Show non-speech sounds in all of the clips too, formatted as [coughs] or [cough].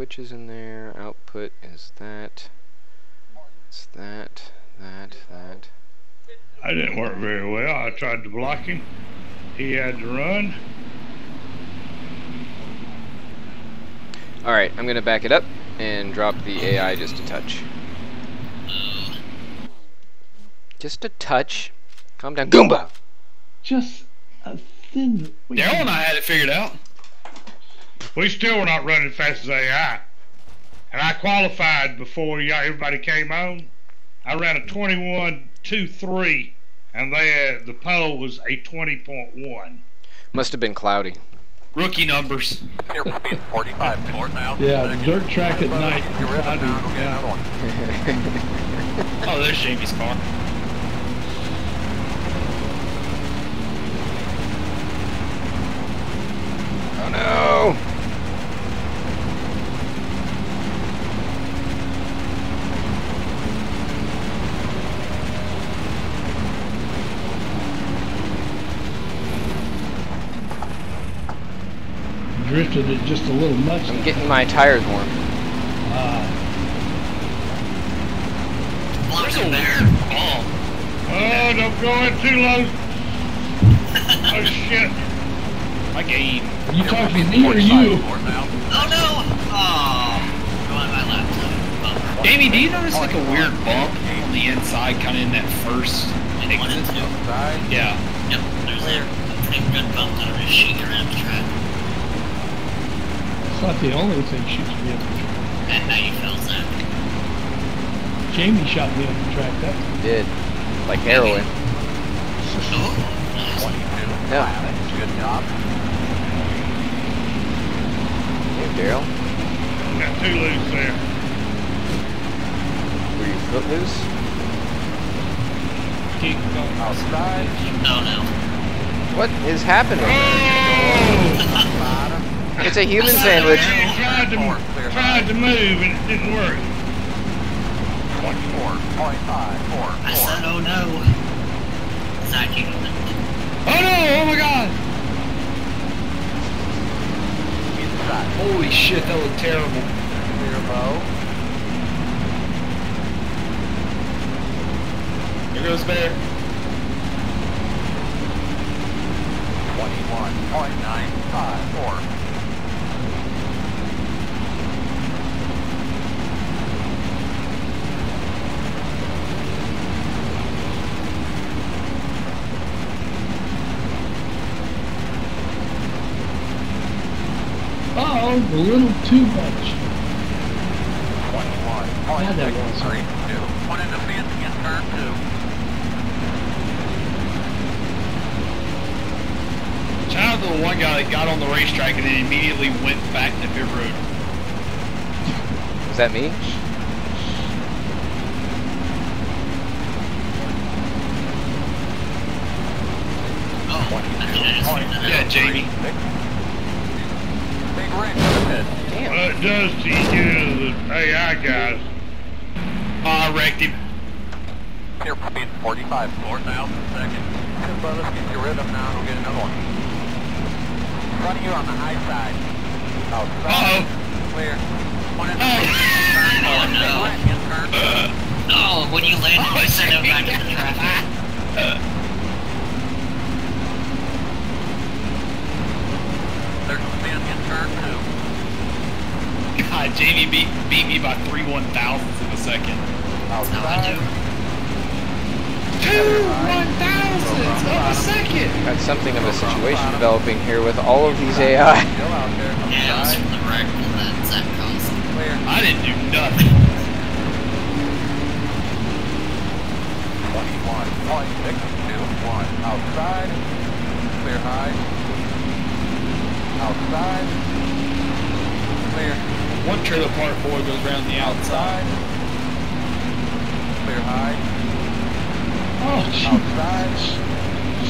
switches in there. Output is that. It's that, that, that. I didn't work very well. I tried to block him. He had to run. Alright, I'm gonna back it up and drop the AI just a touch. Just a touch. Calm down. Goomba! Just a thin. Daryl and I had it figured out. We still were not running fast as AI. And I qualified before y'all, everybody came on. I ran a 21.23, and they, uh, the pole was a 20.1. Must have been cloudy. Rookie numbers. Here, 45 north now. Yeah, the dirt track at night. Get rid of cloudy, it now, we'll get yeah. [laughs] Oh, there's Jamie's car. Oh no! It just a little much. I'm getting my tires warm. Ah, There's a weird bump. Oh, don't go in too low. [laughs] oh, shit. My game. you Here, talking to me or you? Oh no! Oh, go on my laptop. Bummer. Jamie, do you notice like a weird bump on the inside, kind of in that first In one and exit? Yeah. Yep, there's a pretty good bump that was shooting around the track. It's not the only thing shoots me up the track. And how you felt that? Jamie shot me up the track. That Did. Like heroin. Oh, nice. 22. No. Good job. Hey, Daryl. Got two loose there. Were you footloose? keep going. Outside. Oh no. What is happening? Bottom. [laughs] It's a human sandwich. He tried to, tried to move, and it didn't work. 24. 0.5. 4. I said, oh no. Zach, you Oh no! Oh my god! Inside. Holy shit, that looked terrible. Clear low. There goes Bear. 21.954. A little too much. 21. Yeah, that was- 632. One into fence against turn two. Shout out to the one guy that got on the racetrack and then immediately went back to pit road. Is that me? Oh, I think I just figured that Yeah, out. Jamie. Big wrench in the pit. Damn. Well, it does to you, the AI guys. Oh, I wrecked him. Here, speed 45 north now, second. Good, brother, get your rhythm now, and we'll get another one. In front of you on the high side. Outside. Uh-oh. Clear. One into oh. oh. turn Oh, four. no. Right against. Oh, when you landed, you sent him back into traffic. There's [laughs] a spin in turn two. God, Jamie beat beat me by three one thousandths of a second. That's how I do. Two one thousandths of a second. Got something of a situation developing here with all of these AI. Still out [laughs] there. Yeah, it was from the wreck that Zach caused. I didn't do nothing. 21.621. Outside. Clear high. Outside. Clear. One trailer park boy goes around the outside. Outside. Clear high. Oh, gee. Outside.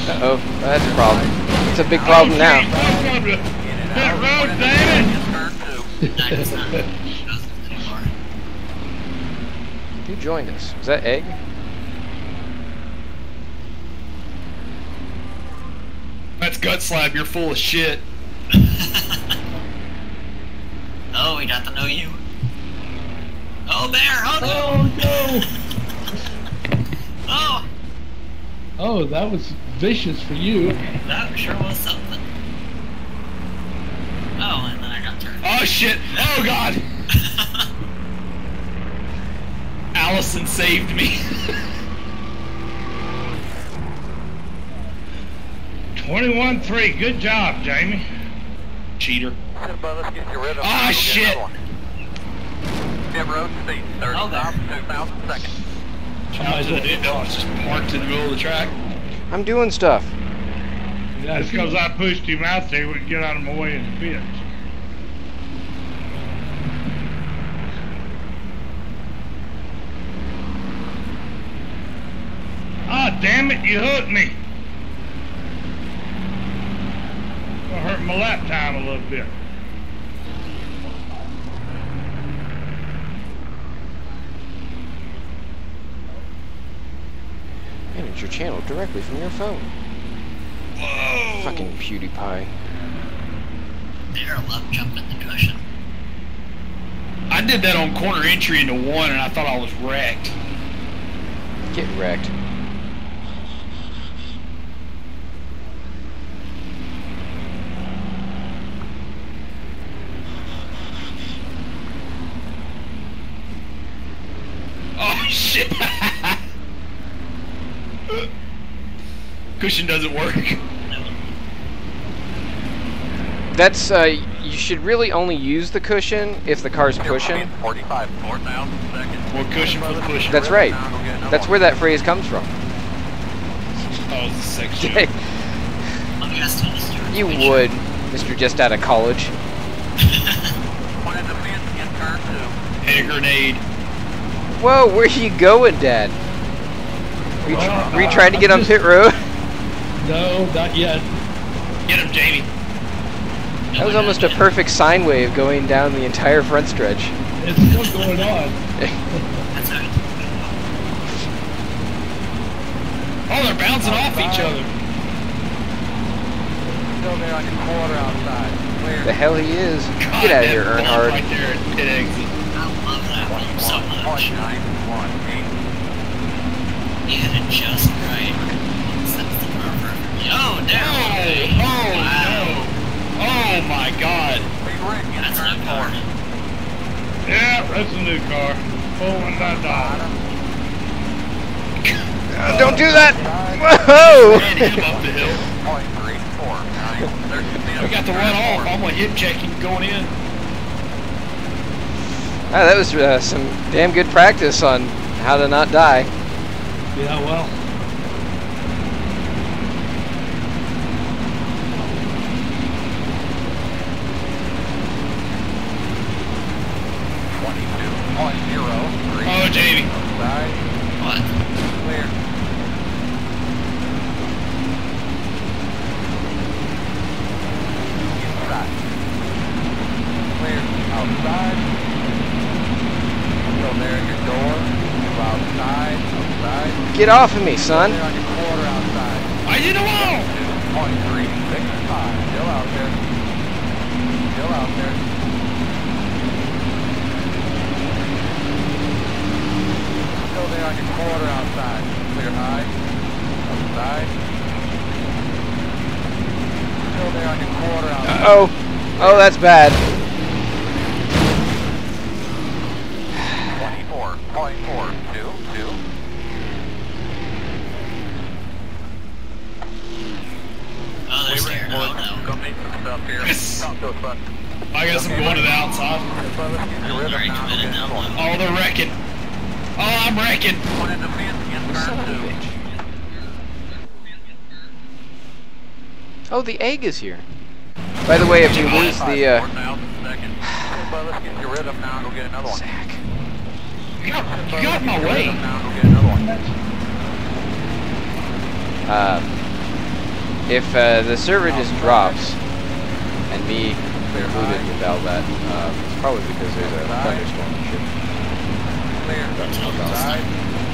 Uh oh, that's a problem. It's a big problem now. Welcome to In and pit out. road, One damn it! turn two. Zach is not doesn't anymore. Who joined us? Was that Egg? That's gut slab. You're full of shit. Oh, he got to know you. Oh, bear! Oh, no! Oh [laughs] no! Oh! Oh, that was vicious for you. That sure was something. Oh, and then I got turned. Oh shit! Oh god! [laughs] Allison saved me. [laughs] 21-3. Good job, Jamie. Cheater. Sit above us, get your rhythm. Ah, now, we'll shit. another road speed, 30 Oh, there. south, 2,000 seconds. Out to the, oh, it's just parked in the middle of the track. I'm doing stuff. Yeah, That's because I pushed him out there. We could get out of my way in the pits. Ah, damn it, you hooked me. Gonna hurt my lap time a little bit. Manage your channel directly from your phone. Whoa! Fucking PewDiePie. Bear left jumping the cushion. I did that on corner entry into one, and I thought I was wrecked. Get wrecked. Oh shit! Cushion doesn't work. That's, uh, you should really only use the cushion if the car's pushing. 45, 4,000 seconds. More cushion for the push. That's right. That's where that phrase comes from. Oh, it's a sex joke. Hey, Let me ask you this, Stuart. you Which- would, Mr. Just Out of College. [laughs] One in the fence in turn. Hit a grenade. Whoa, where you going, Dad? Were you, tr- Well, were you trying to get on pit road? No, not yet. Get him, Jamie. That was almost a perfect sine wave going down the entire front stretch. It's still going on. [laughs] That's how it- Oh, they're bouncing off each other. Still there on your quarter outside. Clear. The hell he is. God, Get out of here, bump Earnhardt. Right there at pit exit. I love that one so much. 0.918. You hit it just right. Sets the car perfectly. Oh, Oh, down. oh wow. no. Oh my god. Big Rick That's turn not four. hard. Yeah, that's a new car. Full one dot dot. Uh, don't do that! Whoa! Ran him up the hill. We got the one off. I'm gonna hip check him going in. Ah, that was uh, some damn good practice on how to not die. Yeah, well. Oh, Jamie. Side, What? clear. Inside. Clear. Outside. Still there at your door. Go outside. Outside. Get off of me, son. There on your quarter outside. I did a wall. Still out there. Still out there. Still there on your quarter outside. Clear high. Outside. Still there on your quarter outside. Oh, oh, that's bad. Yes. Talk to. I guess I'm going to the outside. Bud, let's get no. your I'm rhythm very now. We'll committed now. Oh, they're wrecking. Oh, I'm wrecking. The fence in Son turn of a two. bitch. Oh, the egg is here. By the way, if you lose the, uh, 4,000 seconds. Okay, bud, let's get your rhythm now and we'll get another one. Zach. You got, you got my way. rhythm now and we'll get another one. Uh, if uh, the server just drops, and me included with all that, uh, it's probably because there's a thunderstorm and shit.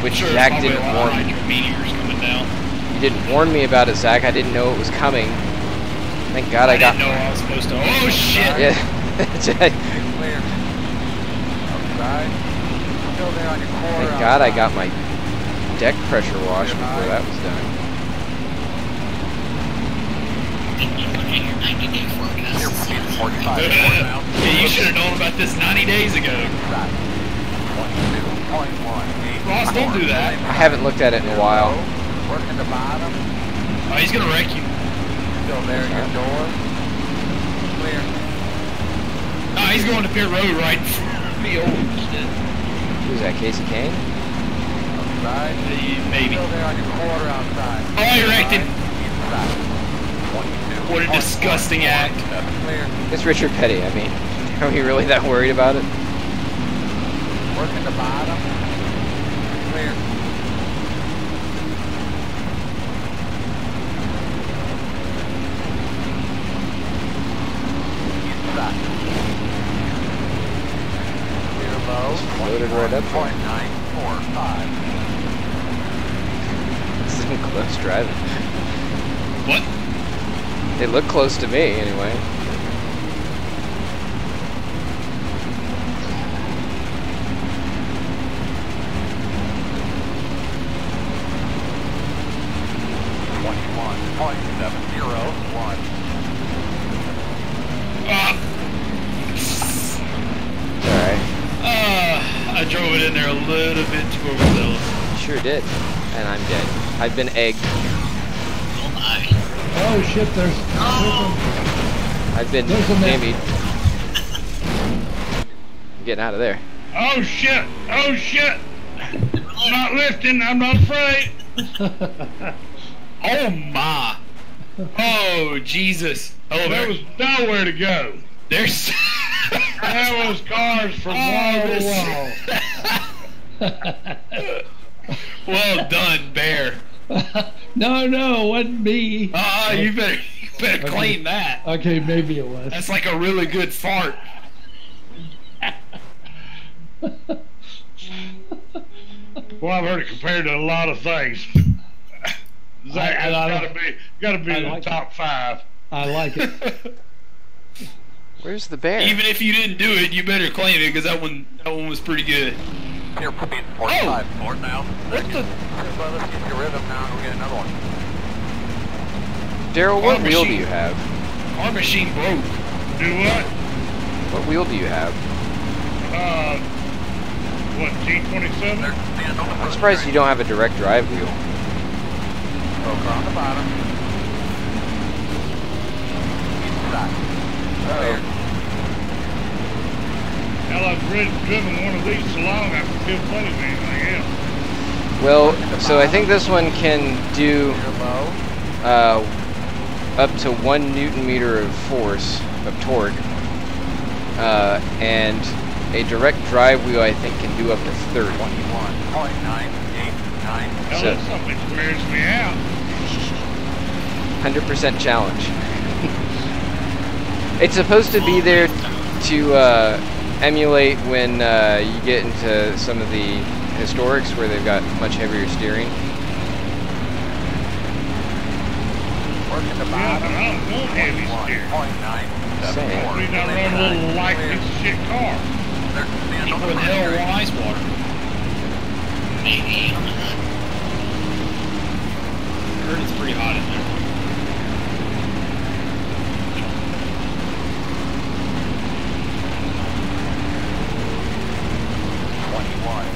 Which Sure, Zach didn't a lot of warn. hydro meteors coming down. You didn't warn me about it, Zach. I didn't know it was coming. Thank God I, I got. didn't know I was supposed to. Oh shit! Yeah. [laughs] Clear. Outside. Still there on your quarter. Thank God I got my deck pressure washed before that was done. Did you look at your 90 day forecast? Your to see speed what- 45. Yeah, you should have known about this 90 days ago. Ross, don't do that. I haven't looked at it in a while. Working the bottom. Oh, he's gonna wreck you. Still there at your door. Clear. No, he's going to pit road right in front of me. Oh, shit. Who's that, Kasey Kahne? Outside. Maybe. Still there on your quarter outside. Oh, he wrecked him. Inside. 22. What a disgusting oh, act. Clear. It's Richard Petty, I mean. [laughs] Are we really that worried about it? Working the bottom. Clear. Inside. Clear low. Loaded right up there. 21.945. This isn't close driving. What? It looked close to me, anyway. Twenty-one point seven zero one. Ah, alright. ah, I drove it in there a little bit too overzealous. Sure did. And I'm dead. I've been egged. Oh my. Oh shit, there's, I've been There's a man. I'm getting out of there. Oh shit! Oh shit! I'm not lifting. I'm not afraid. [laughs] Oh my. Oh Jesus. Oh, There there was nowhere to go. There's. There was cars from [laughs] Oh, wall to wall. [laughs] well done, Bear. No, no, it wasn't me. Ah, you better, you better Okay. claim that. Okay, maybe it was. That's like a really good fart. Well, I've heard it compared to a lot of things. Zach, I- I- that's gotta be gotta be I in the like top five. I like it. [laughs] Where's the bear? Even if you didn't do it, you better claim it because that one, that one was pretty good. Your speed forty-five. Four now. What the? Let's get your rhythm now and we'll get another one. Daryl, what Our wheel do you have? Our machine broke. Do what? What wheel do you have? Uh, what G27? There's stand on the I'm surprised you don't have a direct drive wheel. Broker on the bottom. Inside. Clear. Hell, I've rid- driven one of these so long I can feel plenty of anything else. Well, so I think this one can do uh, up to one newton meter of force of torque, uh, and a direct drive wheel I think can do up to 30. Twenty-one point nine eight nine. Hell, So- something wears me out. 100% challenge. It's supposed to be there to uh, emulate when uh, you get into some of the historics where they've got much heavier steering. Working the Yeah, but bottom. I don't want heavy Twenty-one steering. point nine seven Saying. four. Reason I run a little light piece of shit car. There's stand on Where the the hell front wise water? Maybe on the hood. I heard it's pretty hot in there. Twenty-one point nine four two. I don't know how time on tires the last drive if I got to drive it. I'm damn sure spinning all the way around the track. Outside. Asshole. I'm trying to give one. You're give going one- there, Point Sandy. nine seven eight.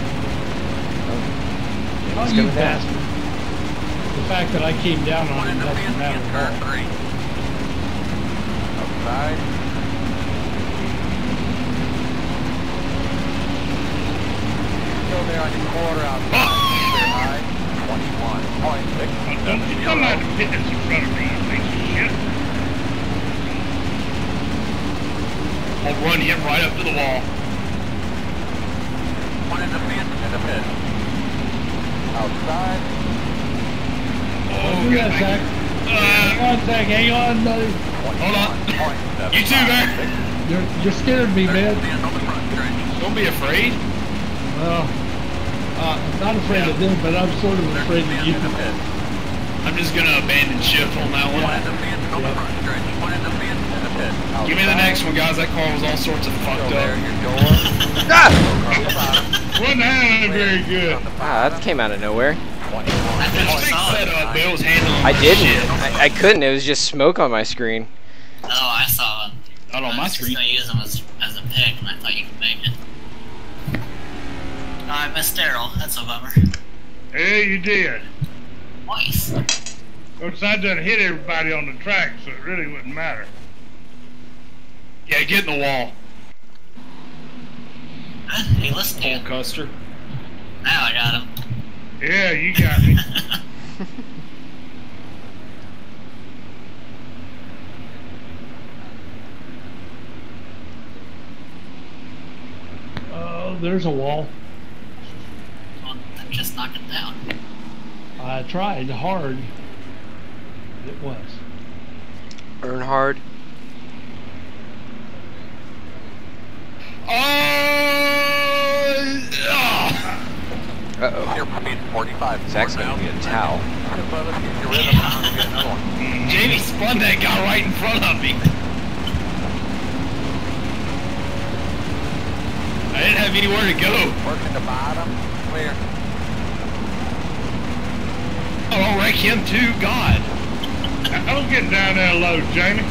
oh, It's you bastard. The fact that I came down on in it the doesn't matter. car at all. three. Outside. Still there on your quarter outside. Clear high. Twenty-one point six Oh, seven don't you come out zero. the pit that's in front of me, you piece of shit. I'll run him right up to the wall. One in the fence in the pit. Outside. Oh, Do God. that, Zach. Uh, Hang on, Zach. Hang on, buddy. hold on. You too, man. You're, you're scaring me, man. Stand on the front stretch. Don't be afraid. Well, uh, I'm not afraid of them, but I'm sort of afraid of you. In. I'm just gonna abandon ship on that one. One in the fence on the front stretch. One in the fence in the pit. Give me the next one, guys. That car was all sorts of Go fucked there, up. your door. Ah! Across [laughs] the bottom. Wasn't handling very good. On the Ah, that came out of nowhere. I It's think a big saw it. setup, but it was handling I didn't. I, I couldn't. It was just smoke on my screen. Oh, I saw it. Not on I my was just screen. gonna use them as, as a pick, and I thought you could make it. Oh, I missed Daryl. That's a bummer. Yeah, you did. Twice. Of course, I done hit everybody on the track, so it really wouldn't matter. Yeah, get in the wall. Good. He listened to you. Custer. Now I got him. Yeah, you got me. [laughs] Oh, there's a wall. well, then just knock it down. I tried hard. It was. Earnhardt. Oh! ah. Uh oh. Your speed 45. Zach's gonna need a towel. Above us, get your rhythm now. Get another one. Jamie spun that guy right in front of me. I didn't have anywhere to go. Working the bottom. Clear. Oh, I'll wreck him too. God. I was getting down there low, Jamie.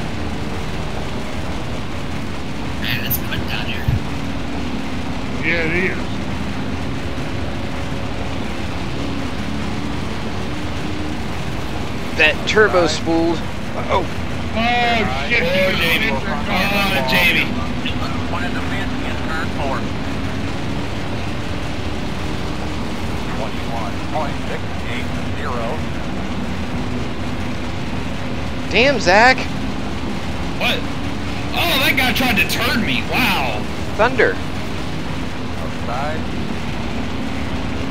Man, it's quick down here. Yeah, it is. That turbo spooled. Oh, Oh, shit. Oh, you Jamie. got me. Oh, Jamie. One in the fence in turn four. 21.680. damn, Zach. What? Oh, that guy tried to turn me. Wow. Thunder Outside.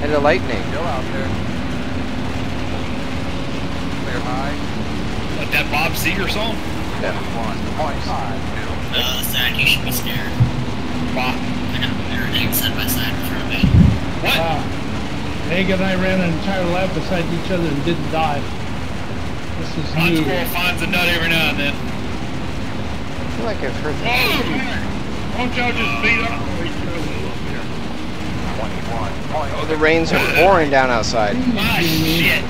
and the lightning. Still out there. Clear high. What, that Bob Seger song? Yeah. 1.52. Uh, Zach, you should be scared. Bob. I got everything side by side in front of me. What? Wow. Hank and I ran an entire lap beside each other and didn't die. This is Pond new. squirrel finds a nut every now and then. I feel like I've heard that. Why don't y'all just beat up on each other a little bit? 21. Oh, the rains are pouring down outside. Ah, shit.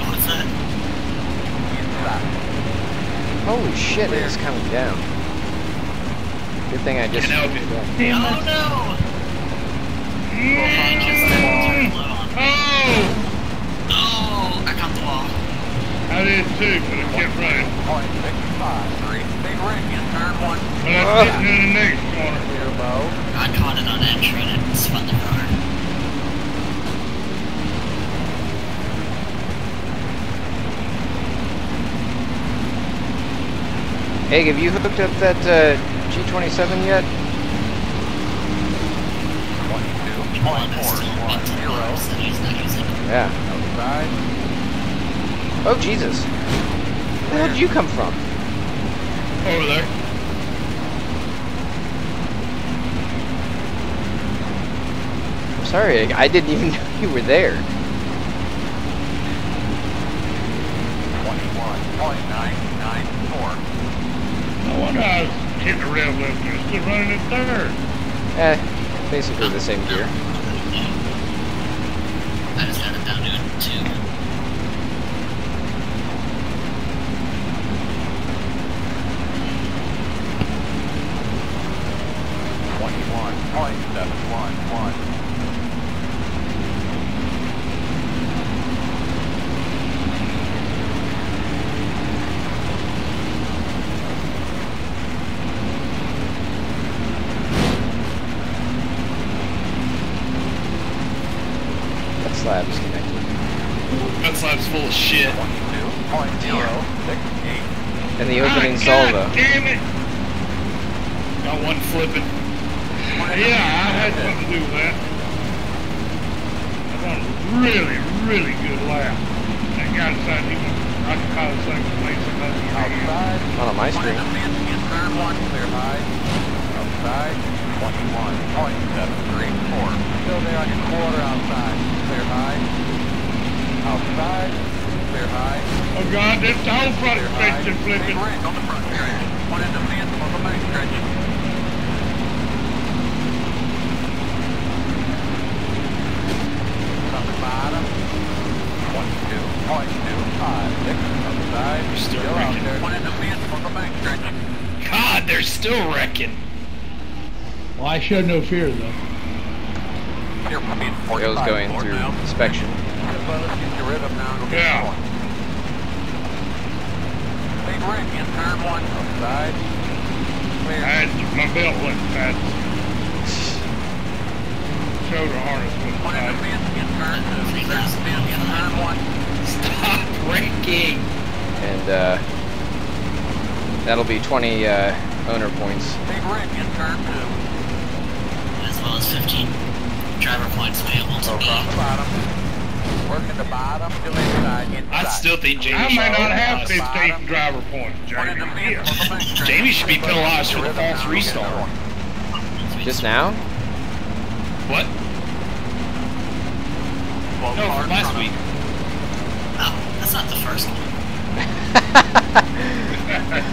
What's that? Holy shit, it is coming down. Good thing I just. Can't. Oh no! Man, just turned low on. Oh! Oh, I got the wall. I did too, but I kept running. 0.65. Three. Big ring in turn one. But I didn't in the next corner. Clear low. I caught it on entry and it spun the car. Hey, have you hooked up that uh, G27 yet? 22. One is still beat to the Zero. bars that he's not using. Yeah. Outside. Oh, Jesus. Where the did you come from? Over there. I'm sorry, I I didn't even [laughs] know you were there. 21.994. No wonder I was hitting the rev lift. You're still running in third. Eh, basically the same gear. I just got it down to two. 1.711. Outside. Not on my screen. In one, clear high. Outside. 21.734. Still there on your quarter outside. Clear high. Outside. Clear high. Oh God, this the whole front stretch is flipping. Big on the front stretch. One in the fence on the back stretch. On the bottom. 22.256. Outside. You're still out wrecking. there. The fence on the back stretch. God, they're still wrecking. Well, I showed no fear though. Here, speed It was going through now. inspection. Well, let's get your rhythm now. Go Yeah. Big ring in turn one. Outside. Clear. I my belt wasn't fast. Shoulder harness wasn't in the tight. in turn two. There's the fence in turn one. Stop wrecking. And uh, that'll be 20 uh, owner points. Big ring in turn two. As well as 15 driver points available to me. the bottom. Working the bottom till inside. inside. I still think Jamie I may should not be have penalized. 15 driver points, Jamie. Yeah. fence on the back stretch. Jamie should be penalized for the Rhythm false now, go get restart. Just now? What? No, from last week. Oh, that's not the first one. Fine.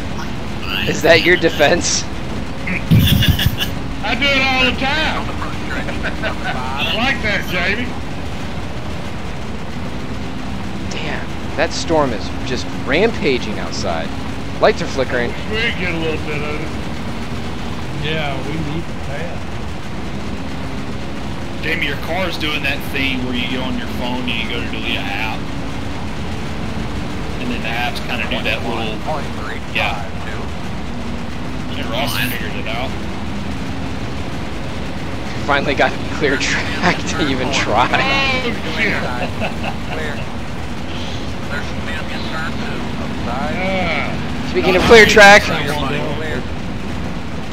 [laughs] Is that your defense? I do it all the time. On the front stretch. I like that, Jamie. Damn, that storm is just rampaging outside. Lights are flickering. We get a little bit of it. Yeah, we need the path. Jamie, your car's doing that thing where you go on your phone and you go to delete an app. And the apps kind of do that little. Point three Yeah. five two. And Ross figured it out. Finally got clear track to even try. Oh, shit. Inside. Clear. There's some men in turn two. Outside. Speaking of oh, clear track, Clear, buddy. Clear.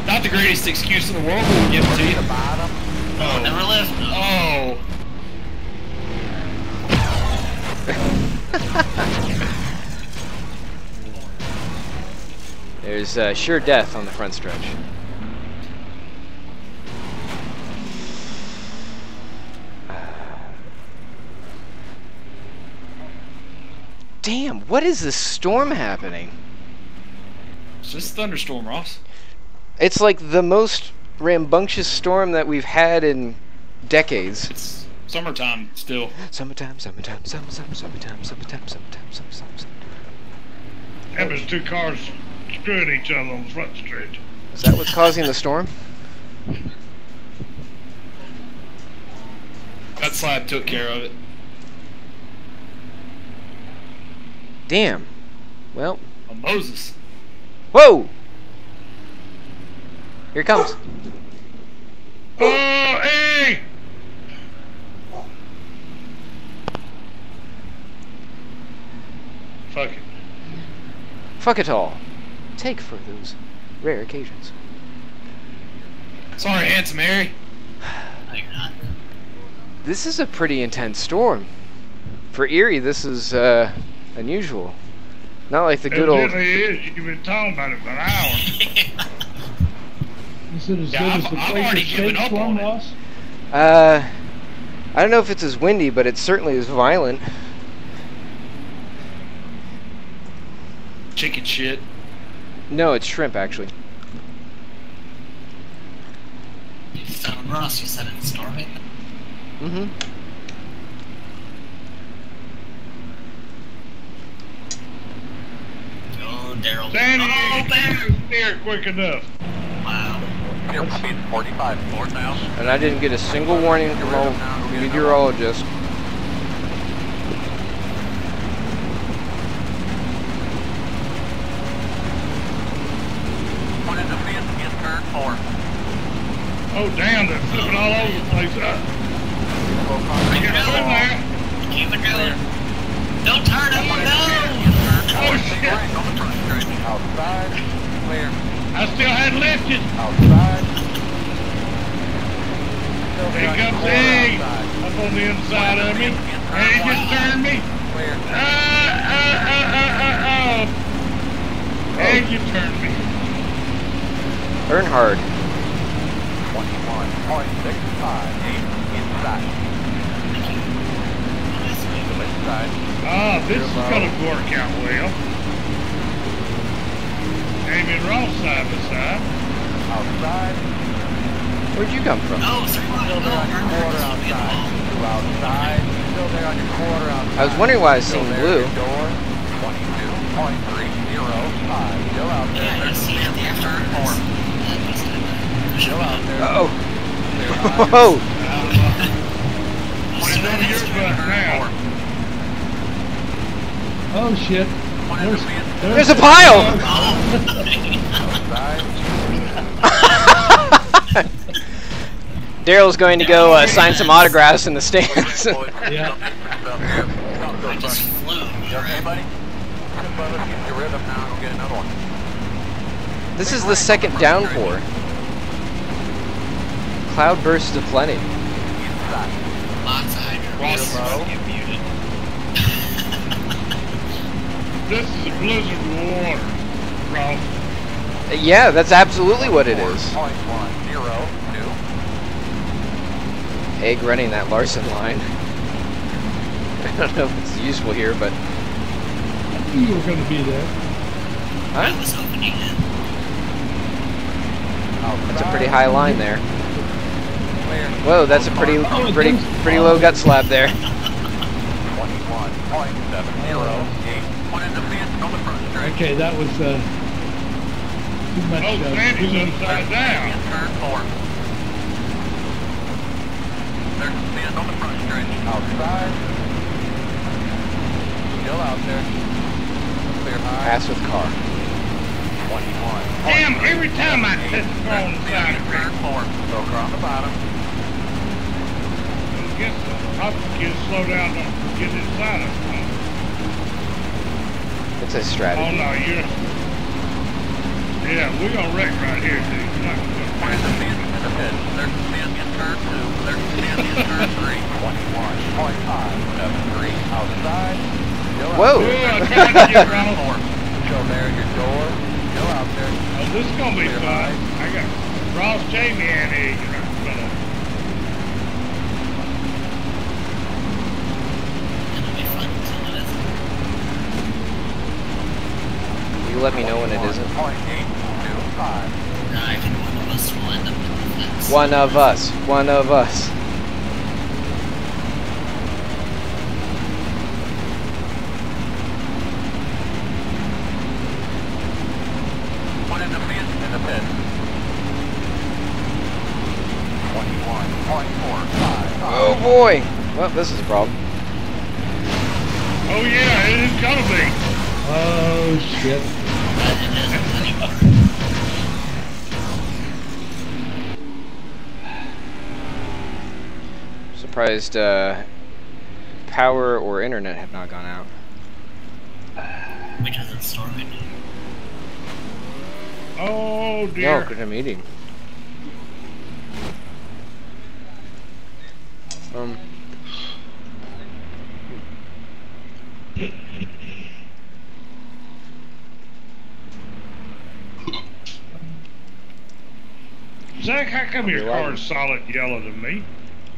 Not the greatest excuse in the world, but we'll give it to you. The bottom. Oh. Never lived. Oh. [laughs] [laughs] there's uh, sure death on the front stretch. Damn, what is this storm happening? It's just a thunderstorm, Ross. It's like the most rambunctious storm that we've had in decades. It's summertime still. Summertime, summertime, summer, summer, summertime, summertime, summertime, summer, summer, summer. that two cars screwing each other on front stretch. Is that what's causing the storm? That slab took care of it. Damn. Well, Oh, Moses. whoa! Here it comes. Oh, hey! Fuck it. Fuck it all. Take for those rare occasions. Sorry, handsome Harry. No. This is a pretty intense storm. For Erie, this is uh, unusual. Not like the good old. Evidently it is. You've been talking about it for an hour. Is it as Yeah, good as I've- the I've already given State up one, on it. Uh, I don't know if it's as windy, but it certainly is violent. Chicken shit. No, it's shrimp actually. So, Ross, you said it's storming? Mm-hmm. Oh, Daryl. Danny, Oh, you bear! can't steer quick enough. Wow. Clear speed 45 north now. And I didn't get a single warning from a meteorologist. One in the fence in four. Oh, damn, they're flipping all over the place. Uh, Keep it in going. there. Keep it going. Don't turn it. No! Oh, shit. ring on the front stretch. Outside. Clear. I still hadn't lifted. Outside. Still Here comes Egg up on the inside of me. And he just turned me. Clear. Uh, uh, uh, uh, uh, uh. Egg, you turned me. Earnhardt. 21.658 inside. Inside. Ah, this is gonna work out well. Amy and Ross side by side. Outside. Where'd you come from? Oh, sorry, Still there on your quarter outside. Two outside. Still there on your quarter outside. I was wondering why I was Still seeing blue. door. 22.305. Still out there. Yeah, I see it after. Four. Still out there. Uh oh. Clear. Whoa! It's on your butt now. Oh shit. There's, There's a pile! Daryl's going to go uh, sign some autographs in the stands. Yeah. I just flew. You okay, buddy? Good, bud. Let's get your rhythm now and we'll get another one. this is the second downpour. Cloud bursts aplenty. Inside. Lots of hydro. Ross is Zero. about to get. This is a blizzard of water, Uh, Yeah, that's absolutely what it is. Point one zero two. Egg running that Larson line. [laughs] I don't know if it's useful here, but I knew you were gonna be there. I was hoping you did. That's a pretty high line there. Clear. Whoa, that's a pretty, Oh, pretty, pretty low gut slab there. Twenty-one point seven zero eight. One in the fence on the front straight. Okay, that was uh, too much. Oh, uh, Sandy's too much- upside down. Turn four. There's a fence on the front stretch. Outside. Still out there. Clear high. Pass with car. Twenty-one. Damn, every time I touch the car on the side of Turn it, four. Broker on the bottom. Guess the hospital kids slow down to get inside of it. It's a strategy. Oh no, you're. Yeah, we're gonna wreck right here, dude. You're not gonna There's a fence in the pit. There's a fence in turn two. There's a fence in turn three. Twenty-one point five seven three. Outside. Still out Whoa. there. Yeah, I'm [laughs] trying to get around. Four. Still there at your door. Still out there. Oh, this is gonna be fun. I got Ross Jamie and Egg right in front of me. It'll be fun until it isn't. You let me know when it isn't. Point eight two five. I think one of us will end up in the fence. One of us. One of us. One in the fence in the pit. Twenty-one point four five. Oh boy. Well, this is a problem. Oh yeah, it is gonna be. Oh shit. But it isn't anymore. Surprised uh, power or internet have not gone out. Which is in storage. Oh No, dear. because I'm eating. Um, Zach, how come your You're car is solid yellow to me?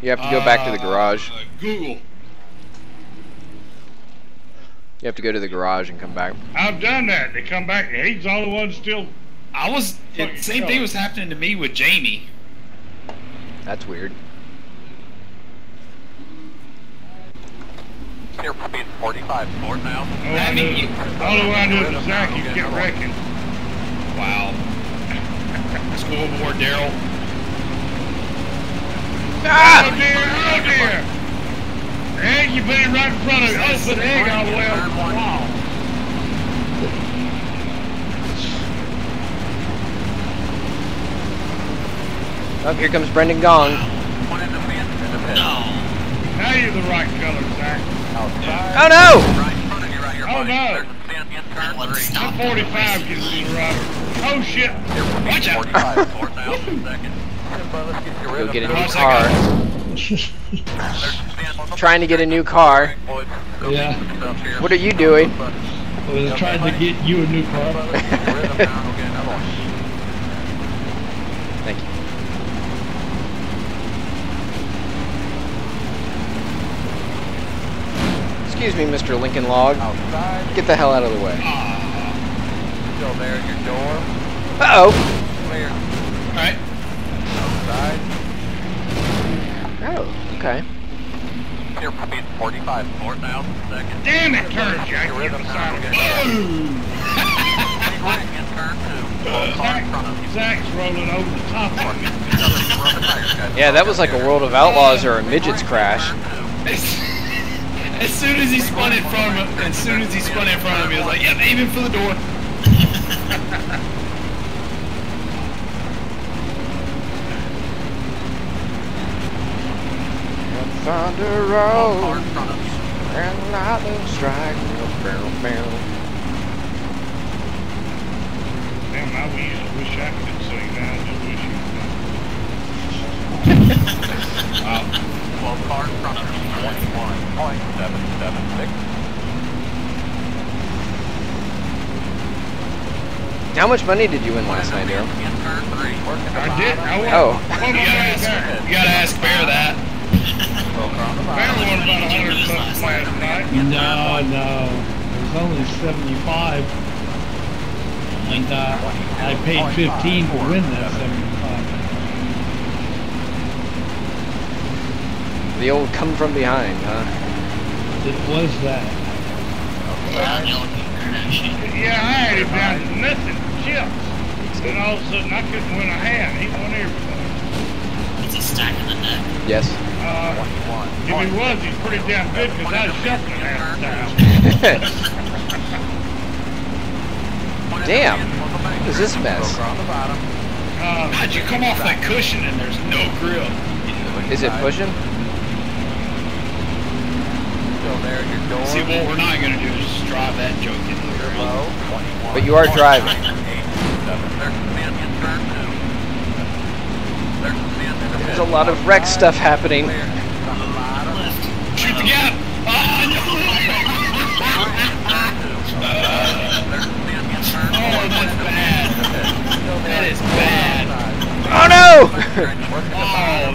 you have to go back to the Uh, garage. uh, Google. You have to go to the garage and come back. I've done that. They come back. He's all the only one still. I was. Fucking It, same color. thing was happening to me with Jamie. That's weird. Clear speed forty-five. Four now. All I I mean, knew, you- all I knew is Zach, you kept wrecking. Wow. Let's go aboard, Daryl. Ah! Oh dear, oh dear. Egg, you been right in front of me. Oh, put egg all the way over the wall. Oh, here comes Brendan Gaughan. One in the fence in the pit. No. Now you're the right color, Zach. Outside. Oh no! Right in front of you, right here, Oh, buddy. no. There's a fence in turn Let's three. stop. That 45 gets to the right. Oh shit. Clear speed Watch out. Forty-five. Four thousand seconds. Let's get Go get a new Ross, I got car. [laughs] Trying to get a new car. Yeah. What are you doing? I was trying to get you a new car. [laughs] Thank you. Excuse me, Mr. Lincoln Log. Outside, Get the hell out of the way. still there at your door. Uh-oh. Clear. Alright. Outside, Oh, okay. clear speed 45, 4,000 seconds. Damn it, turn, Jack. Your Get rhythm the now, side of we're it. getting right in turn two. Full car in front of you. Zach's rolling over the top of me. Rubber tires, guys. Yeah, that was like a World of Outlaws or a Midgets crash. [laughs] As, as soon as he spun in front of him, as soon as he spun in front of me, I was like, yep, aiming for the door. [laughs] Thunder roll in front of you. and lightning strike. Barrel, barrel. Damn, I wish, wish I could see now. I just wish you Wow. [laughs] Full car in front of you. 21.776. How much money did you win last night, Daryl? In turn three. Working the I did. I won. Oh. Won You gotta ask, back. you gotta ask Bear that. Full car on the Barrel bottom. won about hundred bucks last night. No, no. It was only 75. And uh, I paid 15 to win that 75. The old come from behind, huh? It was that. Well. Yeah, I had him down to nothing, chips. Then all of a sudden I couldn't win a hand. He won everything. It's a stack in the neck. Yes. Uh, if he was, [laughs] he's pretty damn good because I was shuffling half the time. Damn. What is this mess? Full on the bottom. Uh, How'd you come off that cushion and there's no grill? Is it pushing? Still there at your door. See, what we're not gonna do is just drive that joke in Clear the low. But you are driving. There's some men in turn two. There's some men in the There's pit. a lot of wreck stuff happening. Clear. On the bottom. Left. Shoot the gap! Ah, no! There's some men in turn Oh, that's bad. That is bad. Oh no! [laughs] Oh,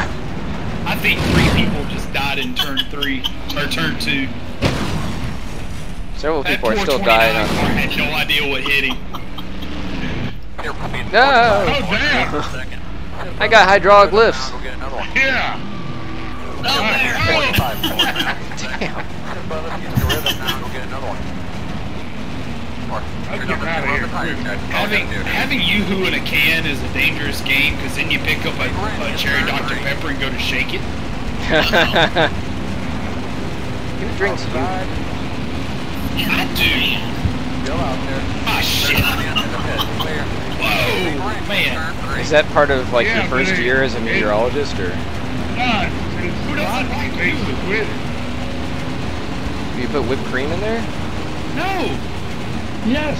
no. [laughs] I think three people just died in turn three, or turn two. Several That people are poor still 29 dying car on. had no idea what hit him. No! oh, damn. [laughs] I got hydraulic lifts. We'll get another one. Yeah. Oh, there. Forty-five, four now. Damn. Brother, get your rhythm now. We'll get another one. Or, I'll you're get out of here run the tires, quick. Oh, Having having Yoo-Hoo in a can is a dangerous game because then you pick up a, a cherry Dr. Pepper and go to shake it. [laughs] Who drinks you? Outside, I do. Go out there. Ah, shit. There's men in the pit. Clear. Whoa, man. Is that part of like Yeah, your first but year as a meteorologist, or No, Who doesn't like He you? was with it. do you put whipped cream in there? No. Yes.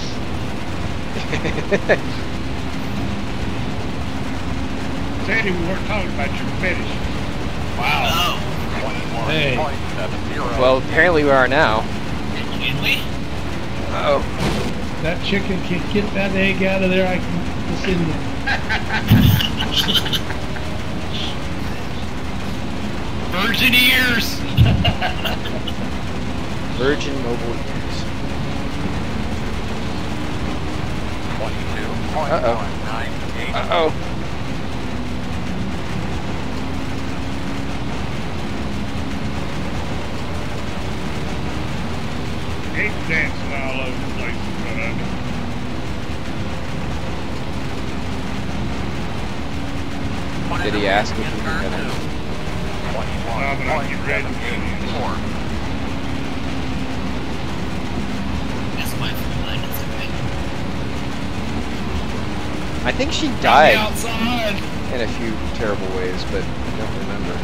[laughs] Sandy, we weren't talking about your fetish. Wow. Oh, Hey. well, apparently we are now. can we? Uh oh. That chicken can get that egg out of there. I can. It's in there. [laughs] Virgin ears. [laughs] Virgin mobile ears. 22.198. Uh oh. He's dancing all over the place in front of me. Did he ask if we Turn could two. No, but I'm getting ready to get in. 21.784. That's my full line. It's okay. I think she died outside. in a few terrible ways, but I don't remember.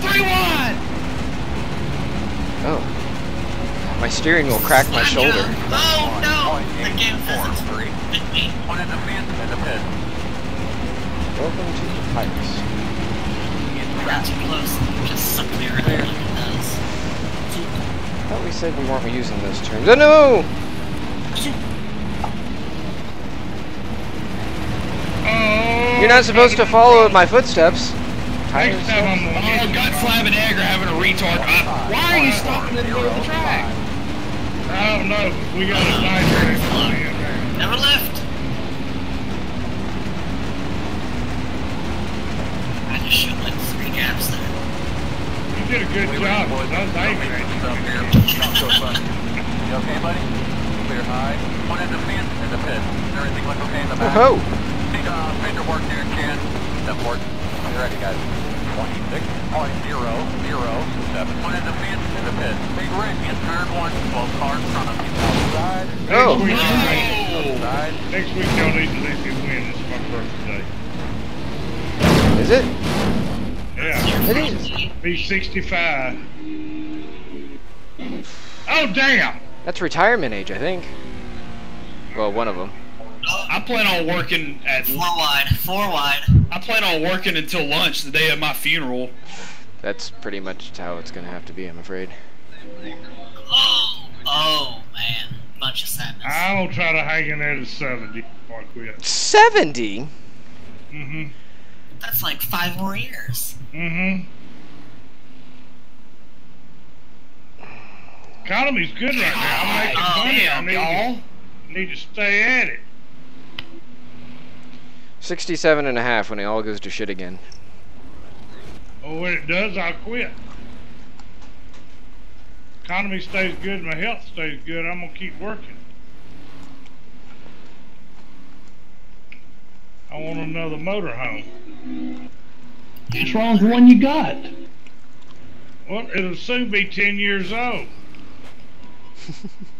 Three one. Oh. My steering wheel cracked my shoulder. jump. Oh, no. The game says it's Three. hit me. One in the pit. In the pit. Welcome to the pipes. got too close. Just sucked me around like it does. I thought we said we weren't using those terms. Oh no! Oh, You're not supposed to follow my footsteps. Next time I'm Oh, gut slab and egg are having a retard. Uh, why are you stopping in the middle of the track? I don't know. We got a nice in there. Never left. I just shoot like three gaps there. You did a good job. I was angry at you. Not so funny. You okay, buddy? Clear high. One in the pin, in the pit. Everything look okay in the back? Whoa! Take uh, fender work here, Ken. Step forward. You ready, guys? 26, point zero, zero, seven. One in the pin, in the pit. Big rig, in turn one. 12 car in front of you. Outside. Oh. Next week, y'all need- Outside. next week y'all need to let me win. It's my birthday. Is it? Yeah. It is. Be 65. Oh, damn! That's retirement age, I think. Well, one of them. I plan on working at. Four wide. Four wide. I plan on working until lunch the day of my funeral. That's pretty much how it's gonna have to be, I'm afraid. Oh, oh man, bunch of sadness. I'm gonna try to hang in there to 70 before I 70? Mm-hmm. That's like five more years. Mm-hmm. Economy's good right now. I'm making God money. Damn, I y'all. need to, need to stay at it. 67 and a half when it all goes to shit again. Oh, when it does, I'll quit. Economy stays good, my health stays good. I'm gonna keep working. I want another motorhome. What's wrong with the one you got? Well, it'll soon be 10 years old. [laughs]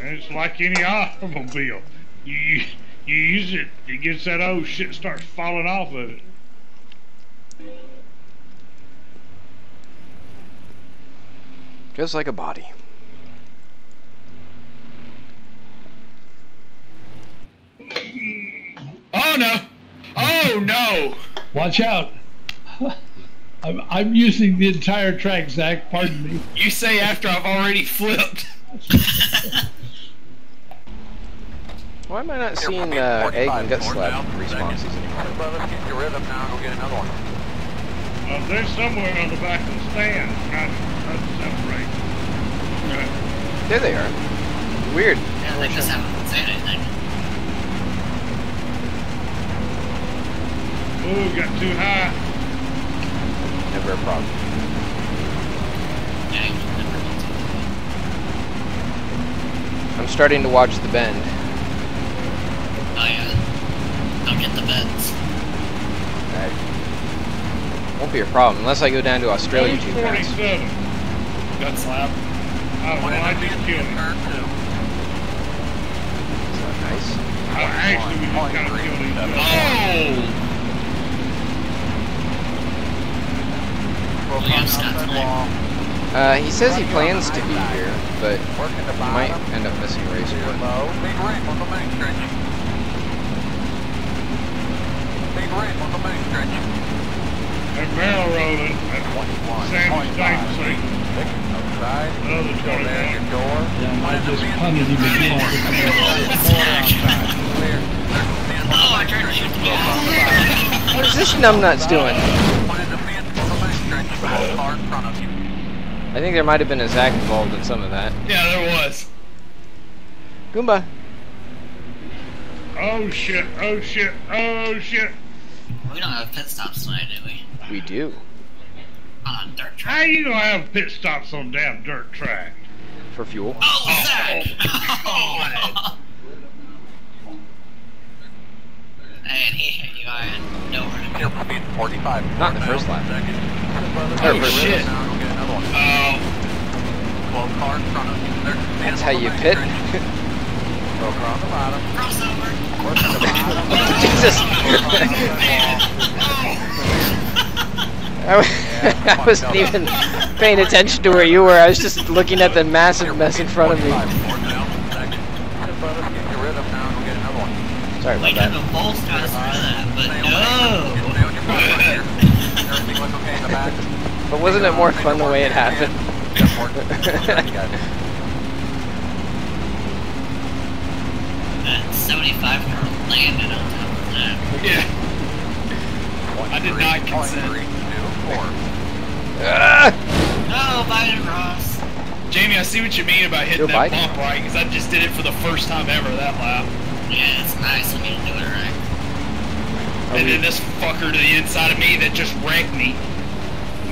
and it's like any automobile. You you use it, it gets that old shit starts falling off of it. Just like a body. Oh no! Oh no! Watch out. [laughs] I'm, I'm using the entire track, Zach. Pardon me. You say after I've already flipped. [laughs] Why am I not seeing uh, egg and gut slab responses anymore? Brothers, get your rhythm now and we'll get another one. Uh, they're somewhere on the back of the stand trying to, trying to separate. There they are. Weird. Yeah, they just haven't said anything. Ooh, got too high. Never a problem. Yeah, never I'm starting to watch the bend. Oh yeah. Don't get the beds. That won't be a problem unless I go down to Australia too fast. 247. Gut slap. Oh, well, I just killed him. Turn. Is that nice? I actually, we just kind of killed each other. Oh! Broke Yeah, on Scott's outside back. wall. Uh, he says he plans to be here, but he might end up missing race Clear low. Big ramp on the main stretch. Big ramp on the main stretch. They're barrel rolling at 21. Sandy Stanson. Outside. Another 21. door. Yeah, I just punted him again. [laughs] Clear. Oh, I tried to shoot the gas. What is this numbnuts doing? One in the on the main stretch. Car in front of you. I think there might have been a Zach involved in some of that. Yeah, there was. Goomba. Oh shit, oh shit, oh shit. We don't have pit stops tonight, do we? We do. On a dirt track. How you gonna have pit stops on damn dirt track? For fuel. Oh, Zach! Oh, God. [laughs] and he hit you. I had nowhere to Here, go. speed 45. Not in the first lap. Second. Oh, shit. rid of it now and we'll get another one. Oh. 12 car in front of you. That's how you pit. [laughs] stretch. Broker on the bottom. Crossover. Working the bottom. Jesus. I w- [laughs] I wasn't even paying attention to where you were. I was just looking at the massive mess in front of me. Brothers, get your rhythm now and we'll get another one. Sorry about We that. took a full stop for that, but Stay no. Stay on your front right here. Everything look okay in the back? But wasn't it more fun the way it happened? [laughs] [laughs] Yeah, Ford. Ready, guys. That 75 car landed on top of that. Yeah. One, I did three, not consent. three, two, four. Ah! Oh, Biden Ross. Jamie, I see what you mean about hitting Joe that Biden? bump right, because I just did it for the first time ever that lap. Yeah, it's nice when you do it right. Are and we- then this fucker to the inside of me that just wrecked me.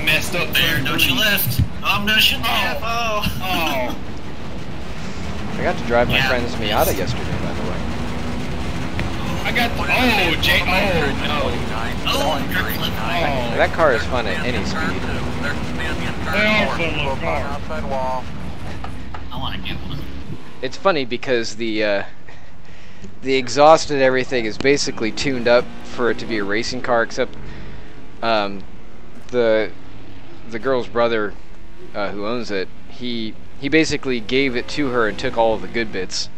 Messed up There, don't you lift. Oh, no, should lift. Oh. Oh. [laughs] I got to drive my Yeah. friend's Miata yesterday, by the way. I got the, oh, Jay, oh, no. Oh, drip flip. Oh. That car is fun at any speed. They are fun little cars. Outside wall. I want to get one. It's funny because the uh, the exhaust and everything is basically tuned up for it to be a racing car, except um, the the girl's brother uh, who owns it, he he basically gave it to her and took all of the good bits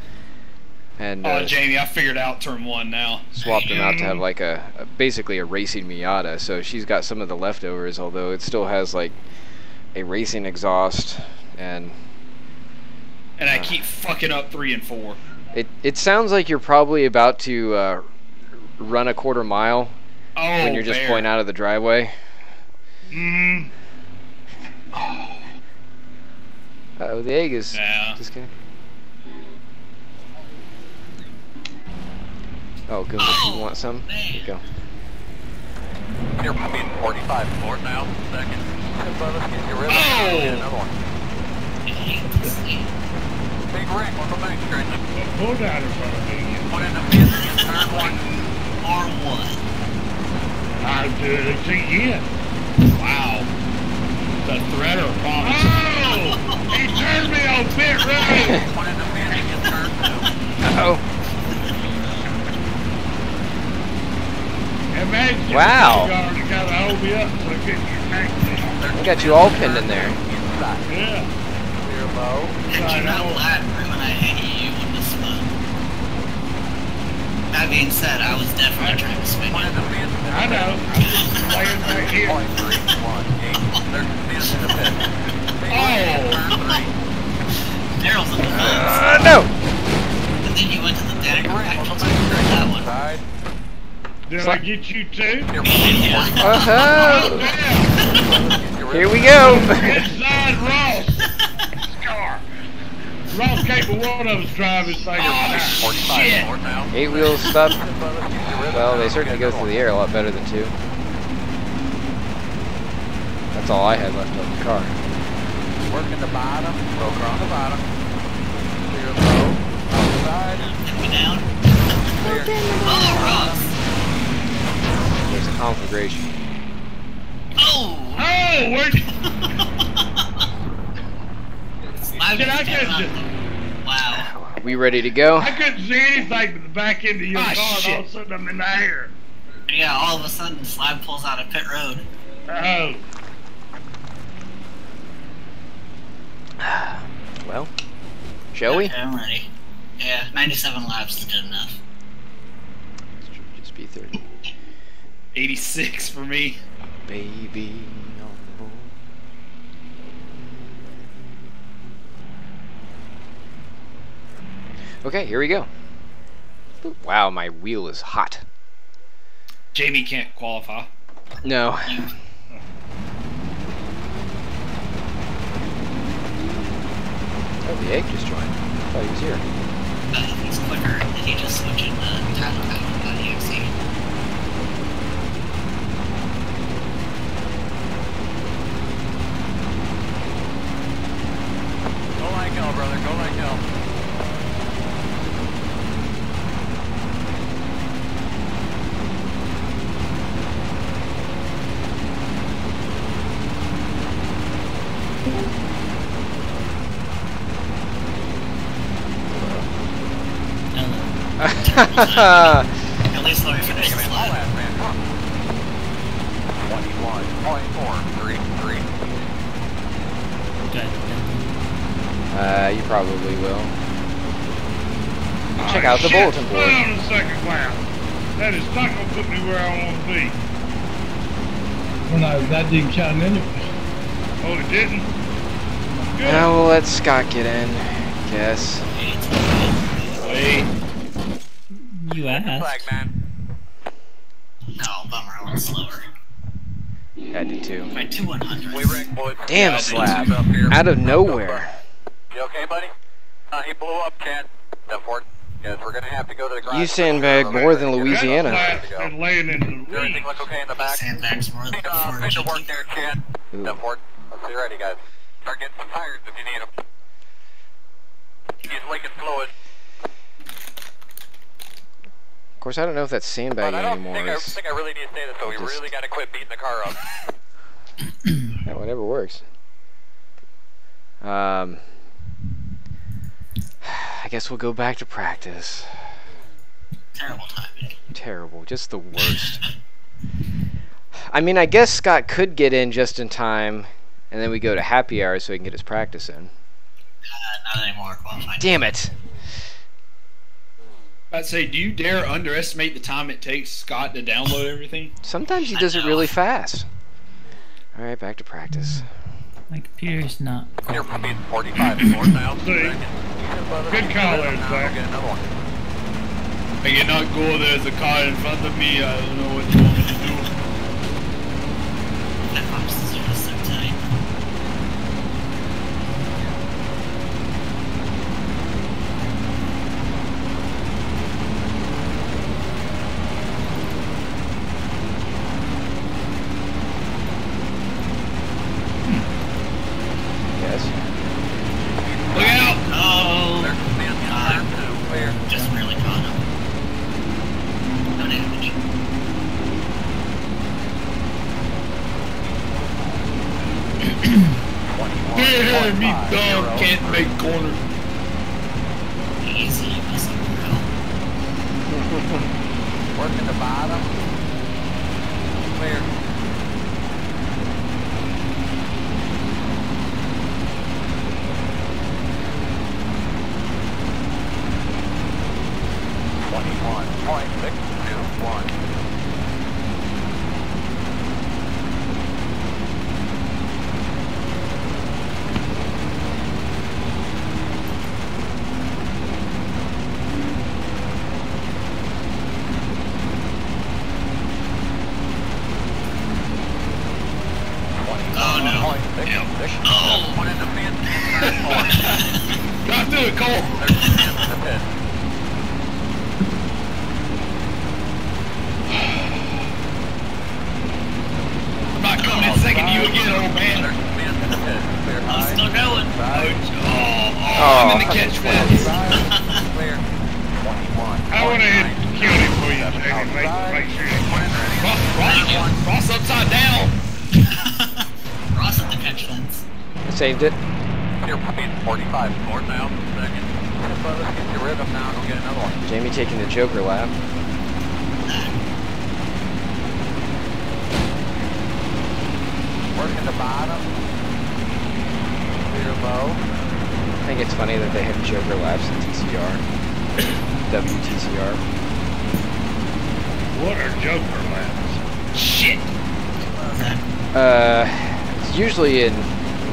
and Oh, uh, Jamie, I figured out turn one now. swapped them out to have like a, a basically a racing Miata. So she's got some of the leftovers, although it still has like a racing exhaust and And I keep fucking up three and four. It it sounds like you're probably about to uh, run a quarter mile Oh, when you're just there. pulling out of the driveway. Mm, Oh, the egg is Yeah. disconnected. Oh, good. Oh, You want some? Here you man. go. You're being 45 forward now. Second. Good, brother. Get your rhythm. Oh! Get Another one. I hate this thing. Big ring on the main stretch. pull down in front of me. Put in the fifth and turn one. Or what? I do it again. Wow. The threat or promise? Oh! He turned me on pit [laughs] road. Put in the fifth and turn two. Oh, Imagine Wow. you already got to hold me up so I couldn't get back to I got you all pinned in there. Inside. you. Yeah. Clear low. And you know what? When I hate you on the spot. That being said, I was definitely trying to spin Put in it. the fifth. I know. I'm just playing right here. Point three, one, eight. There's the fifth and the fifth. Big ring and turn three. Daryl's in the fence. Uh, no. And then you went to the Big Danica ring on the Package main for stretch. that one. Side. Did I get you too? Uh-huh. [laughs] Here we go. Inside Ross. Car. Ross capable one of us driving this thing Oh, at the time. 45 Shit. Eight wheels stop. Good, brother. Use your rhythm Well, they certainly go through the air a lot better than two. That's all I had left on the car. Working the bottom. Broker on the bottom. Clear low. Outside. Put me down. Clear. Oh, Ross. There's conflagration. Oh! Oh, where'd you... Slide [laughs] Did I me catch it? the- Wow. We ready to go? I couldn't see anything but the back end of your Ah, car, and all of a sudden I'm in the air. Yeah, all of a sudden, Slide pulls out of pit road. Oh, Well, shall we? Okay, I'm ready. Yeah, 97 laps is good enough. Just be 30. 86 for me. Baby. Okay, here we go. Wow, my wheel is hot. Jamie can't qualify. No. Oh, the egg just joined. I thought he was here. [laughs] He's quicker. Did he just switch in the title pack on EXE? Go like hell, brother. Go like hell. [laughs] At least let me finish Take this him in. All lap. that, man. Come on. 21.4. Three, three. Uh, you probably will. Check Oh, out the shit. bulletin board. Run on the second lap. That is not gonna put me where I want to be. When I, that didn't count anyway. Oh, it didn't. Good. Now we'll let Scott get in. Guess. Wait. You Flag, asked. man. No, bummer, I went slower. I did too. By two one hundred. We wrecked, boys. Damn, Yeah, Slab. Out of nowhere. You okay, buddy? Uh, he blew up, Ken. Step forward. Yes, we're gonna have to go to the garage. You sandbag more than Louisiana. That flat's laying in the Does everything weeds. look okay in the back? Sandbags more than Need, uh, four finish the work GT. there, Ken. Ooh. Step forward. Let's see, ready, guys. Start getting some tires if you need them. He's leaking fluid. Of course, I don't know if that's But sandbagging I don't anymore. think I, think I really need to say this, so we just- really gotta quit beating the car up. that yeah, whatever works. Um, I guess we'll go back to practice. Terrible timing. Terrible, just the worst. I mean, I guess Scott could get in just in time, and then we go to happy hour so he can get his practice in. Uh, not anymore. Qualified. Damn it! I'd say, do you dare underestimate the time it takes Scott to download everything? Sometimes he does it really fast. All right, back to practice. My computer's not. Here, speed 45 north [clears throat] now. Good call there, Zach. Get another one. I cannot go there's a car in front of me, I don't know what you want me to do. [laughs]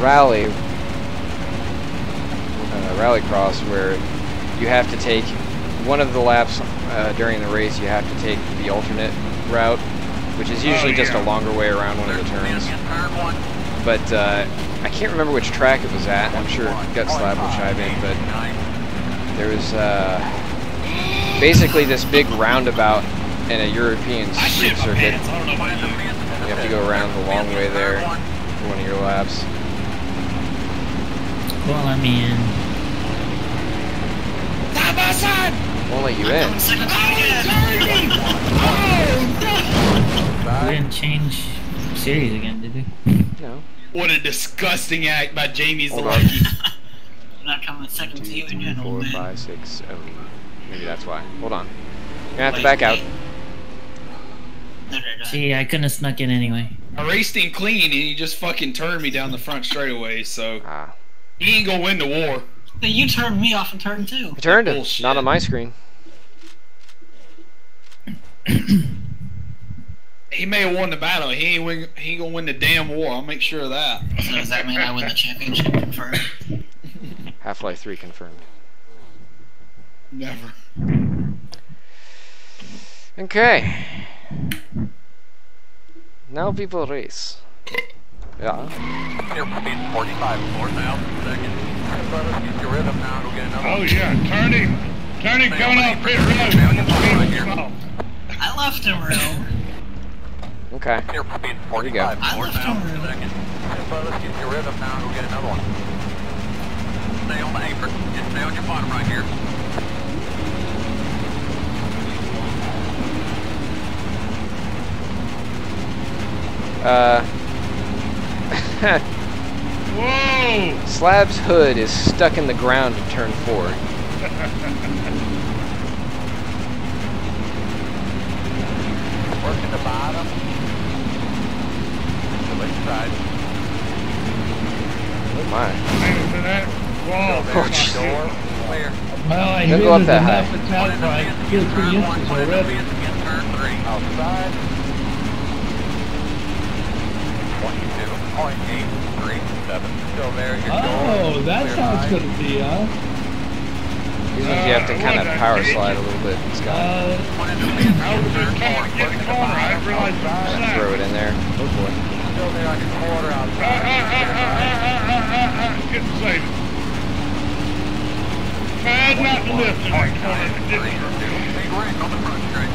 rally, uh, rallycross, where you have to take one of the laps uh, during the race. You have to take the alternate route, which is usually Oh, just a longer way around one of the turns. But uh, I can't remember which track it was at. I'm sure 21, Gut Slab will chime in, but there was uh, basically this big roundabout in a European street circuit. You have to go around the long way there for one of your laps. Well, let me in. Side by side. Won't let you in. Second [laughs] We didn't change series again, did we? No. What a disgusting act by Jamie's Hold lucky. [laughs] I'm not coming second to you three, again, four, old man. five, six, seven. Maybe that's why. Hold on. You're gonna have to back out. See, I couldn't have snuck in anyway. I raced him clean and he just fucking turned me down the front straightaway, so Ah. He ain't gonna win the war. But you turned me off in turn two. I turned it. Bullshit. Not on my screen. [clears throat] He may have won the battle. He ain't win, he ain't gonna win the damn war. I'll make sure of that. So does that mean I win the championship confirmed? [laughs] Half Life 3 confirmed. Never. Okay. Now people race. Yeah. Here, 45, 4,000 seconds. Get your rhythm now. Go get another Oh one. yeah, turn him, turn him coming off pit road. Speed. I left him room. Okay. Here, speed you go. 45, I left 4,000 him. seconds. Get your rhythm now. Go get another one. Stay on the apron. Just stay on your bottom right here. Uh. Whoa! Slab's hood is stuck in the ground in turn four. Working the bottom. The left side. Oh my. Man, that wall there. Oh, my. Door. Clear. Well, I Don't hit go up it that enough high. attack for I One three inches already. turn three. Outside. 22.837. Still there. Your door. Oh, that's Clear how it's high. gonna be, huh? These ones you have to Uh, kind of what, power uh, slide a little bit, Scott. Uh, One in the [coughs] mid, I was turn just trying to get in the corner. I didn't realize it was Outside. that. Throw it in there. Oh boy. Still there on your quarter outside. Clear high. Getting safe. Bad not to lift in that corner. It didn't hurt. Big ring on the front stretch.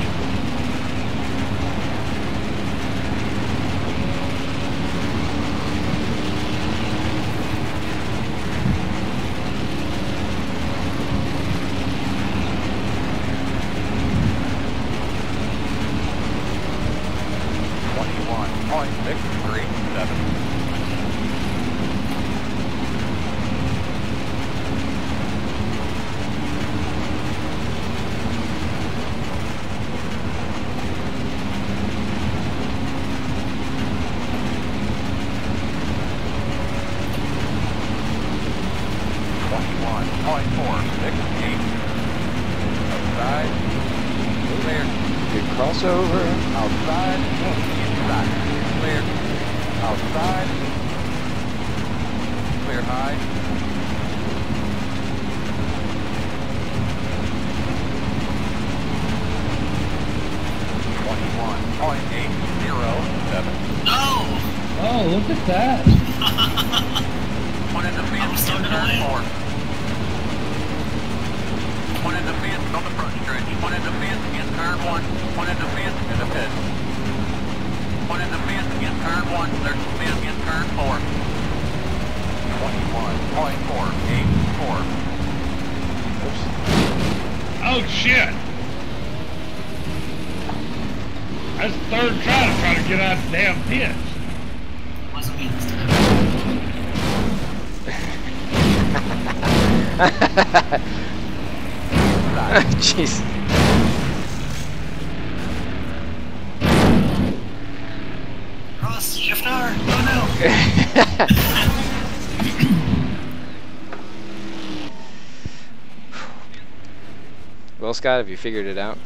Scott, have you figured it out?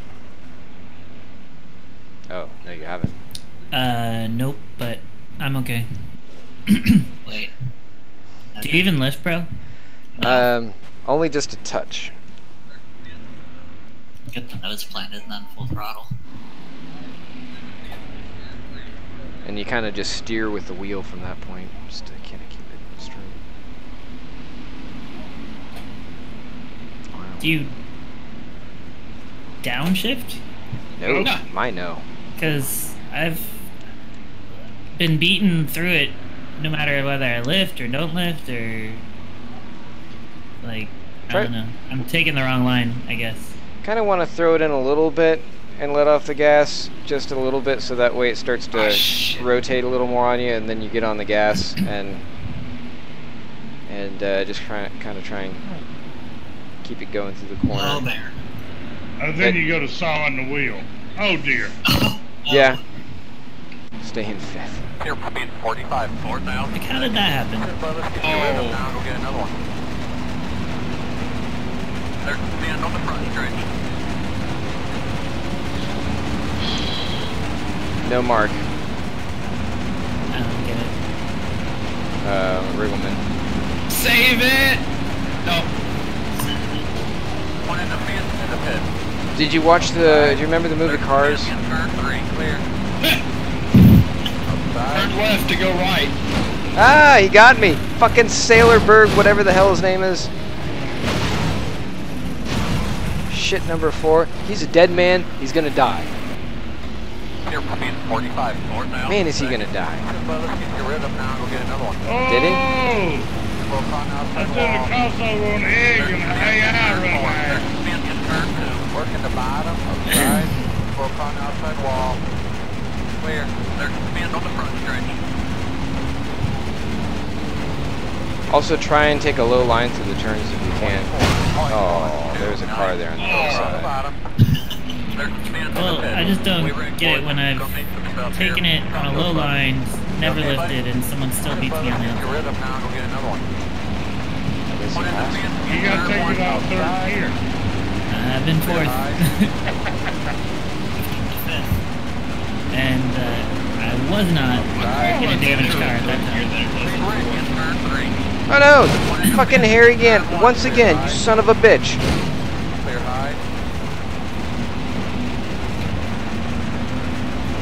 Oh, no, you haven't. Uh, nope, but I'm okay. [coughs] Wait. Do you even lift, bro? Um, only just a touch. Get the nose planted and then full throttle. And you kind of just steer with the wheel from that point, just to kind of keep it straight. Wow. Do you downshift? No, No. my no. Because I've been beaten through it no matter whether I lift or don't lift or. Like, I don't know. I'm taking the wrong line, I guess. Kind of want to throw it in a little bit and let off the gas just a little bit, so that way it starts to shit. rotate a little more on you, and then you get on the gas and and uh, just try kind of try and keep it going through the corner. Oh, there. And then But- you go to sawing the wheel. Oh dear. Oh, [laughs] Yeah. Stay in fifth. Here, speed 45, 4,000. Like, how did that happen? Brothers, get your rhythm now. Go get another one. There's a bend on the front stretch. No mark. I don't get it. Uh, Riggleman. Save it! No. One in the fence in the pit. Did you watch the? Do you remember the movie Cars? In turn three, clear. Turn left to go right. Ah, he got me. Fucking Sailor Berg, whatever the hell his name is. Shit, number four. He's a dead man. He's gonna die. Clear for being 45. Man, is he gonna die? Well, let's get you rid of now and we'll get another one. Oh, Did he? We'll climb I outside did a wall. crossover on the egg and the AI run there. Bend in turn two. Working the bottom, outside. We'll climb outside wall. Clear. There's a bend on the front stretch. Also, try and take a low line through the turns if you can. Oh, oh there's a car there on the other side. bottom. There's a bend in the Well. I just don't get it when I've Don't need to stop here. Taking it on a low line, never Okay, bud. lifted, and someone still beats me on the Get outside. rid of now and we'll get another one. I guess he One in the passed. fence. You gotta take it out third outside. gear. I've been fourth. and uh, I was not in a damaged car at that time. Big rig in turn three. Oh no! Fucking Harry Gant once again, you son of a bitch. Clear high.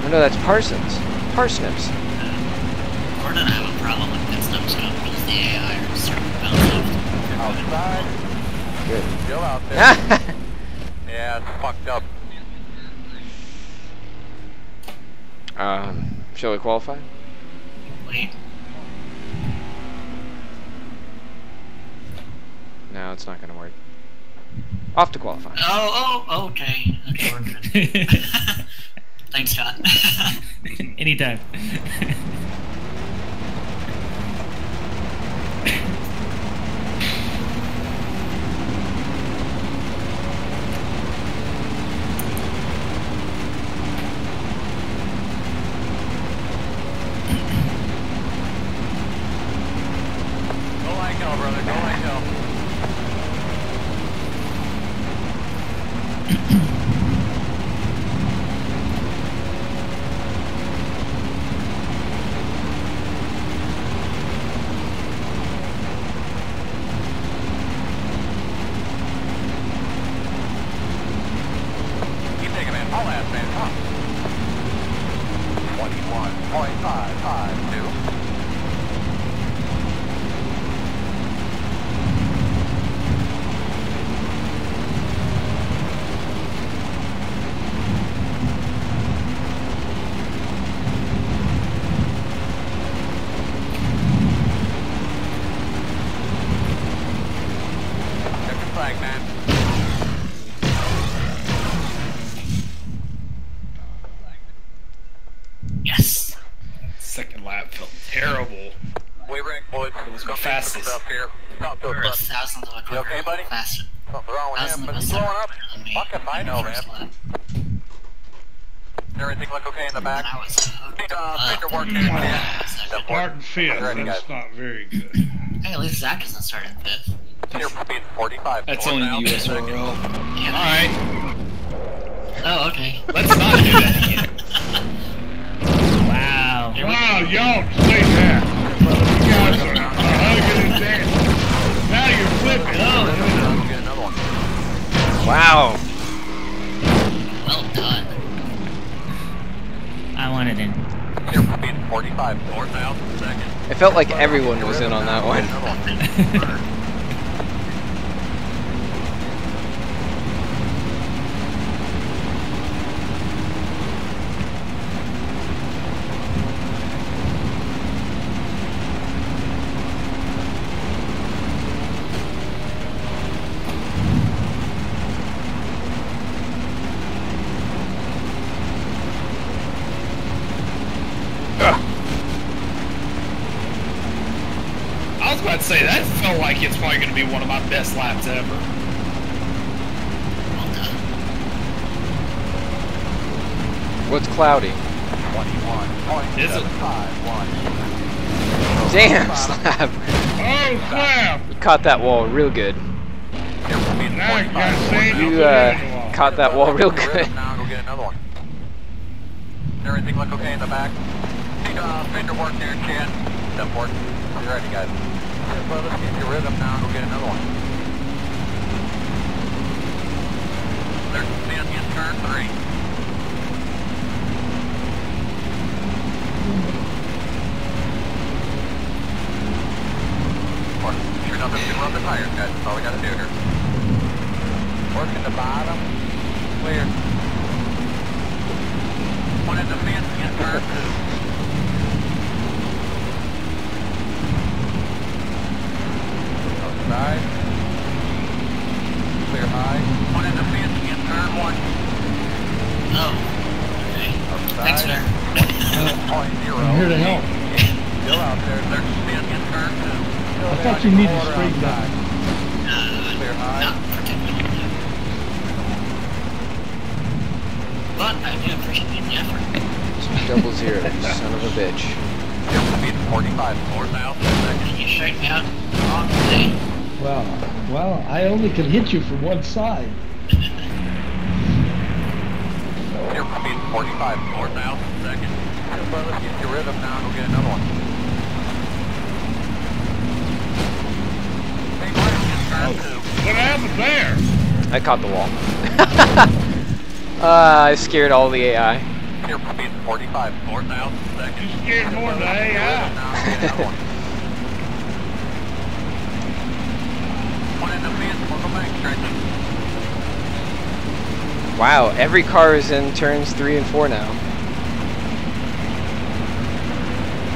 Oh no, that's Parsons. Parsnips. We're gonna have a problem with pit stop so don't use the AI or start to bounce off. Outside. Good. Still out there. [laughs] yeah, it's fucked up. um, shall we qualify? Wait, No, it's not gonna work. Off to qualify. oh, oh, okay. Okay, we're good. [laughs] Thanks, Scott. Anytime. [laughs] Go like hell, brother. Go like hell. Keep taking man. All ass man. Come on. 21.552. Check your flag, man. yes. Second lap felt terrible. We rank boys. It was my Come fastest. Up here. Stop to We're the a front. thousandth of a You car okay, buddy? faster. Something's wrong with him, Thousandth but of a he's blowing second up. than me. Fuck if I in the know, first man. lap. Everything look okay in the And back? I was hooked Need, uh, up paper work in here, the man. second. Starting fifth, Ready, that's not very good. Hey, at least Zach isn't starting fifth. Here for being 45. That's only now. the USRO. Yeah. Alright, Oh, okay. let's not do that again. [laughs] wow. Wow, y'all say that. You guys are, are hugging and dancing. Now you're flipping. Oh, we'll get another one. Wow. Well done. I wanted in. Here for being 45. Four now. It felt like everyone was in on that one. [laughs] Another one. I was about to say, that felt like it's probably going to be one of my best laps ever. What's cloudy? 21. Is it? Damn, slap. Oh, crap. You caught that wall real good. Here for Now you got sand. You put it in the uh, caught that wall real Get rid of good. Now, go get another one. Everything look okay in the back? Hey, fender work there, Chad. Step work. You ready, guys? Yeah, brother, let's get your rhythm now, go get another one. Turn three. Run the tires, guys. All we gotta do here. Working the bottom. Clear. One the fence turn two. Clear high. One in the fence turn one. Okay. Thanks, sir. I'm here to help. Still out there. There's spin in turn two. I thought you needed straight. But I. Double zero, son of a bitch. Still speed 45. Four thousand seconds. Can you straighten out? Well, well, I only can hit you from one side. Still speed 45. Four thousand seconds. Still, brother, let's get your rhythm now. Go get another one. Hey, Brian, get turn two. What happened there? I caught the wall. [laughs] uh, I scared all the AI. Still speed 45. Four thousand seconds. You scared more than the AI. Now go get another one. One in the fence on the bank, stretching. Wow, every car is in turns three and four now.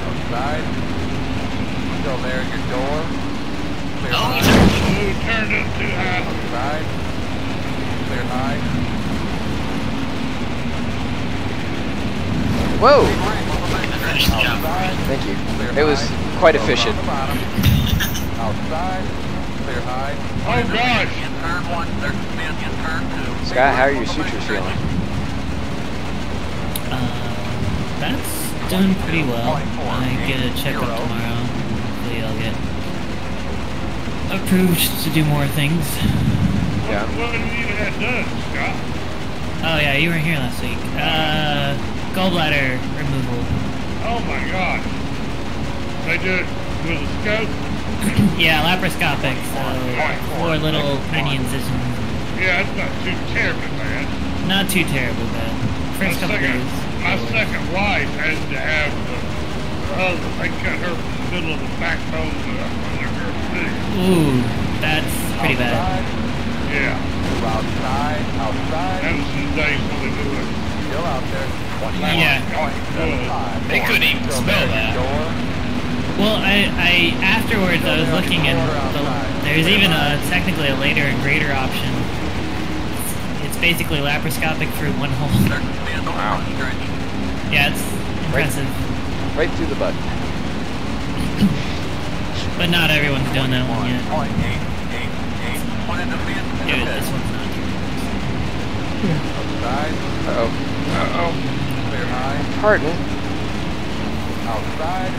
Outside. Still there at your door. Clear Oh, high. he's already. Turned up too high. Outside. Clear high. Whoa! I finished the job. Outside. Thank you. Clear It was quite efficient. [laughs] Outside. Clear high. Oh gosh. In turn one, there's a spin in turn two. Scott, how are your sutures feeling? Uh, that's doing pretty well. I get a checkup tomorrow. Hopefully I'll get approved to do more things. Yeah. What did you have done, Scott? Oh yeah, you were here last week. Uh, gallbladder removal. Oh my gosh. They do it with a scope? [clears throat] Yeah, laparoscopic, so four little tiny incisions. Yeah, it's not too terribly bad. Not too terrible, bad. First my couple second, days. my second wife had to have the, oh, they cut her from the middle of the backbone to under her feet. Ooh, that's pretty bad. Yeah, Outside. that Outside. was some days when they do it. Still out there. Yeah. Good. They couldn't even Still smell there that. Door. Well, I, I afterwards I was looking at the, there's even a technically a later and greater option. It's, it's basically laparoscopic through one hole. There's a spin on the Wow. Yeah, it's impressive, Right through the butt. [coughs] but not everyone's done that one yet. Dude, this one's not. Uh-oh. Uh-oh. Pardon. Outside.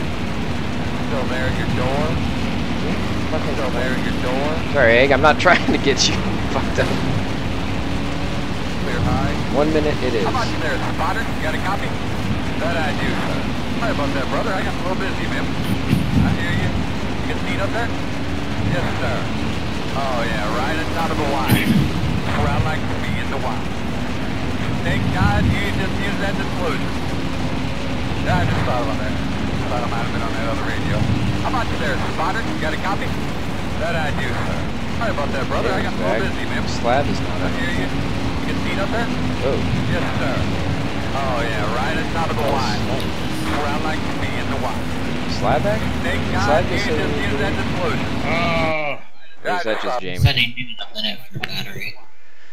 Still there at your door. Still there at your door. Sorry, Egg, I'm not [laughs] trying to get you fucked up. Clear high. One minute it is. How about you there, spotter? You got a copy? That I do, sir. Sorry about that, brother. I got a little busy, man. I hear you. You get a up there? Yes, sir. Oh, yeah, right on top of the line. Where I like to be in the wild. Thank God you just used that disclosure. I just thought about that. Thought I might have been on that other radio. How about you there, spotter? You got a copy? That I do, sir. Sorry about that, brother. I got a little busy, man. Slab is not I up. hear you. You get a seat up there? Oh. Yes, sir. Oh, yeah, right on top of the line. Where I like to be in the wild. Slab back? Thank Slab you just just uh, that disclosure. Uh, Or is that just Jamie? Setting new limit for battery.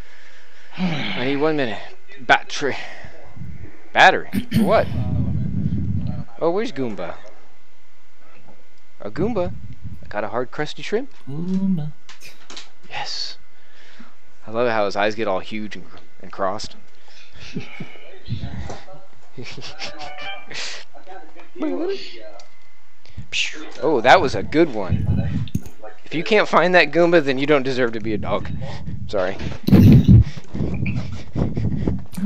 [sighs] I need one minute. Battery. [clears throat] Battery? For what? Oh, where's Goomba? A Goomba? I got a hard crusty shrimp? Oomba. Yes. I love how his eyes get all huge and, and crossed. [laughs] oh, that was a good one. If you can't find that Goomba, then you don't deserve to be a dog. Sorry. That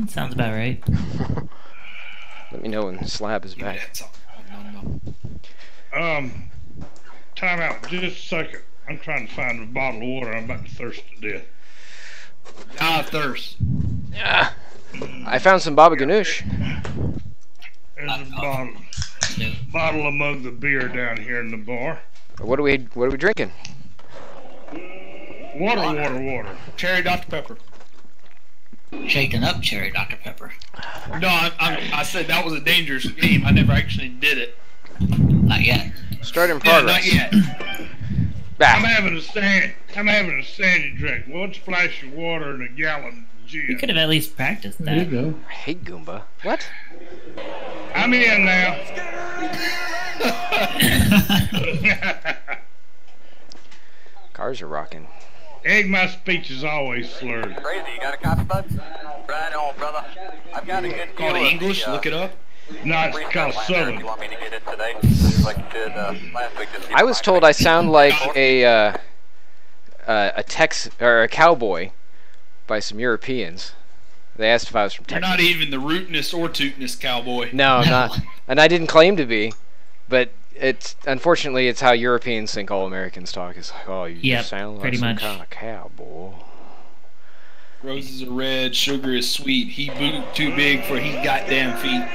sounds about right. [laughs] Let me know when Slab is back. Um, time out just a second. I'm trying to find a bottle of water. I'm about to thirst to death. Ah, thirst. Ah, I found some Baba Ganoush. There's a bottle, bottle of mug of beer down here in the bar. What are we What are we drinking? Water, water, water. Cherry Dr. Pepper. Shaken up cherry Dr. Pepper. No, I, I, I said that was a dangerous game. I never actually did it. Not yet. Start in Yeah, not yet. [clears throat] I'm Ah, having a sand. I'm having a sandy drink. One splash of water and a gallon of gin. You could have at least practiced There you go. I hate Goomba. What? I'm in now. [laughs] [laughs] Cars are rocking. Egg, my speech is always slurred. Crazy, you got a copy, bud? Right on, brother. I've got a good Call it English. the, uh, Look it up. No, it's Freestyle called Lander Southern. you want me to get it today, like did uh, last week. Just I was told I sound like a uh, uh, a Tex or a cowboy by some Europeans. They asked if I was from You're Texas. not even the rootinest or tootinest cowboy. No, I'm No. not. [laughs] And I didn't claim to be, but it's unfortunately it's how Europeans think all Americans talk. It's like, oh, you Yep, just sound like pretty some much. kind of cowboy. Roses are red, sugar is sweet. He boot too big for his goddamn feet. [laughs]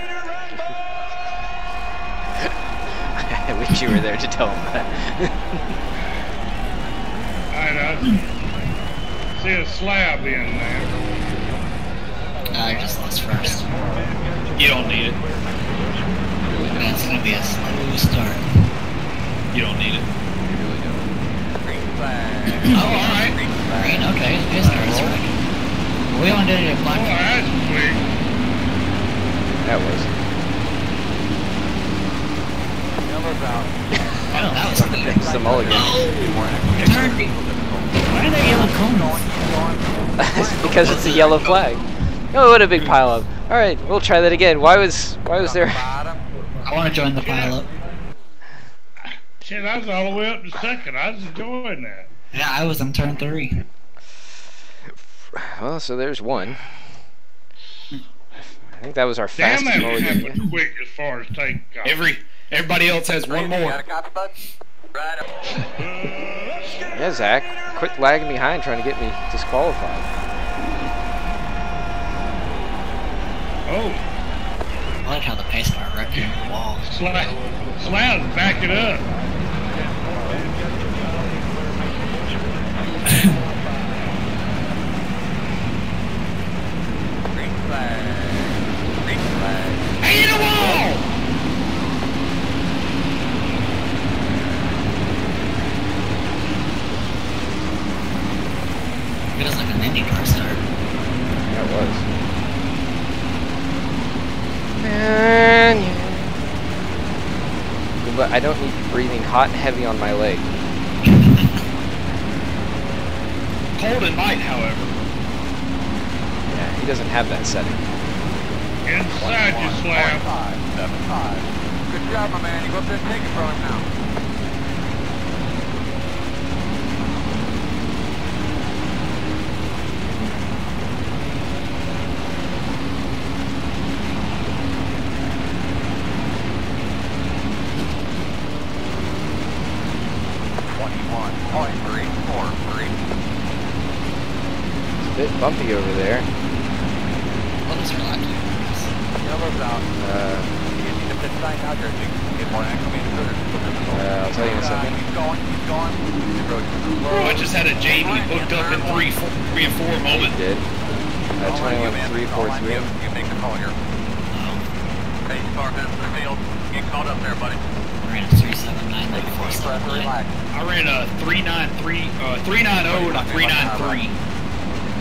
I wish you were there to tell him that. [laughs] I know. Uh, see a slab in there. I just lost first. You don't need it. That's gonna be a slow start. You don't need it. Green flag. Oh, alright. Green, okay. Good start. That's right. We only did it at Oh, that's sweet. that was. Yellow's out. Oh, that was good. It's the mulligan. Turn me. Why are there yellow cones? It's [laughs] because it's a yellow flag. Oh, what a big pile up. All right, we'll try that again. Why was why was there? Bottom. I want to join the pileup. Shit, I was all the way up to second. I was enjoying that. Yeah, I was on turn three. Well, so there's one. I think that was our Damn, fastest that mulligan. happened quick as far as take off. Every everybody else has one more. Got a copy, bud? Right up. Yeah, Zach, quit lagging behind trying to get me disqualified. Oh, I like how the pace car wrecked the wall. slab, slab's back it up. Green flag. Green flag. Hey, the wall! It was like an IndyCar start. That was. And. But I don't need you breathing hot and heavy on my leg. [laughs] Cold and light, however. Yeah, he doesn't have that setting. Inside you, slab. Five, seven, five. Good job, my man. You go up there and take it from him now. Twenty-one point three four three. It's a bit bumpy over there. What is your lactate? Yellow's out. Uh, You need to pit sign out there so you can get more acclimated to it. uh, I'll tell you in a Uh, second. Keep going, keep going. The road's Bro, slow. I just had a Jamie hooked up in three, four, three and four moment. Did. Uh, I'll line you 21, in. 3, I'll 4, line 3. You, you make the call here. Hey, car has revealed. Get caught up there, buddy. We're in a 379 Take a deep breath and 479. relax. I ran a 393, uh, 390 and a 393.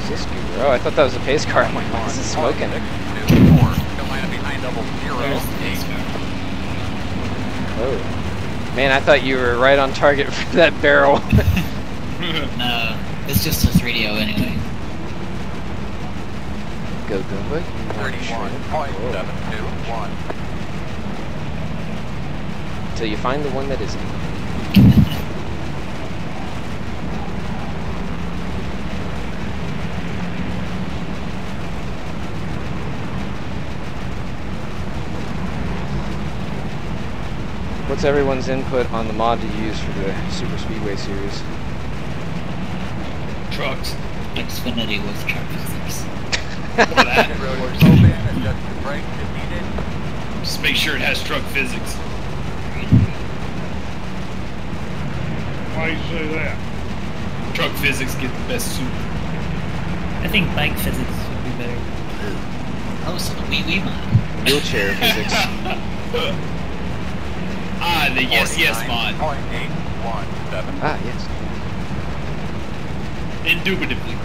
Is this good? Oh, I thought that was a pace car. I'm like, why is it smoking? Six, two, four. Still landing behind double zero. There's the pace car. Oh. Man, I thought you were right on target for that barrel. [laughs] No, it's just a 3DO anyway. Go Goomba. Thirty-one point seven two one. Until you find the one that isn't. What's everyone's input on the mod to use for the Super Speedway series? Trucks. Xfinity with truck physics. Or that. Road is open, adjust your brakes if needed. Just make sure it has truck physics. Why you say that? Truck physics get the best soup. I think bike physics would be better. Oh, so the wee wee mod. Wheelchair physics. [laughs] Ah, the yes yes mod. 49.817. Ah, yes. Indubitably.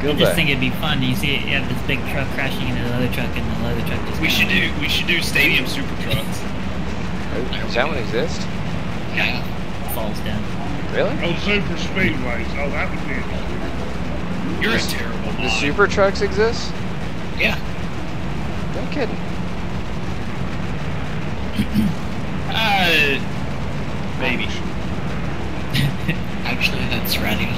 I just think it'd be fun. You see, you have this big truck crashing into the other truck, and the other truck just. We kinda- should do we should do stadium super trucks. Oh, does that one exist? Yeah. falls down. Really? Oh, super speedways. Oh, that would be interesting. You're a terrible The mod. Super Trucks exist? Yeah. No kidding. [coughs] Uh, maybe. [laughs] Actually, that's ready. [coughs]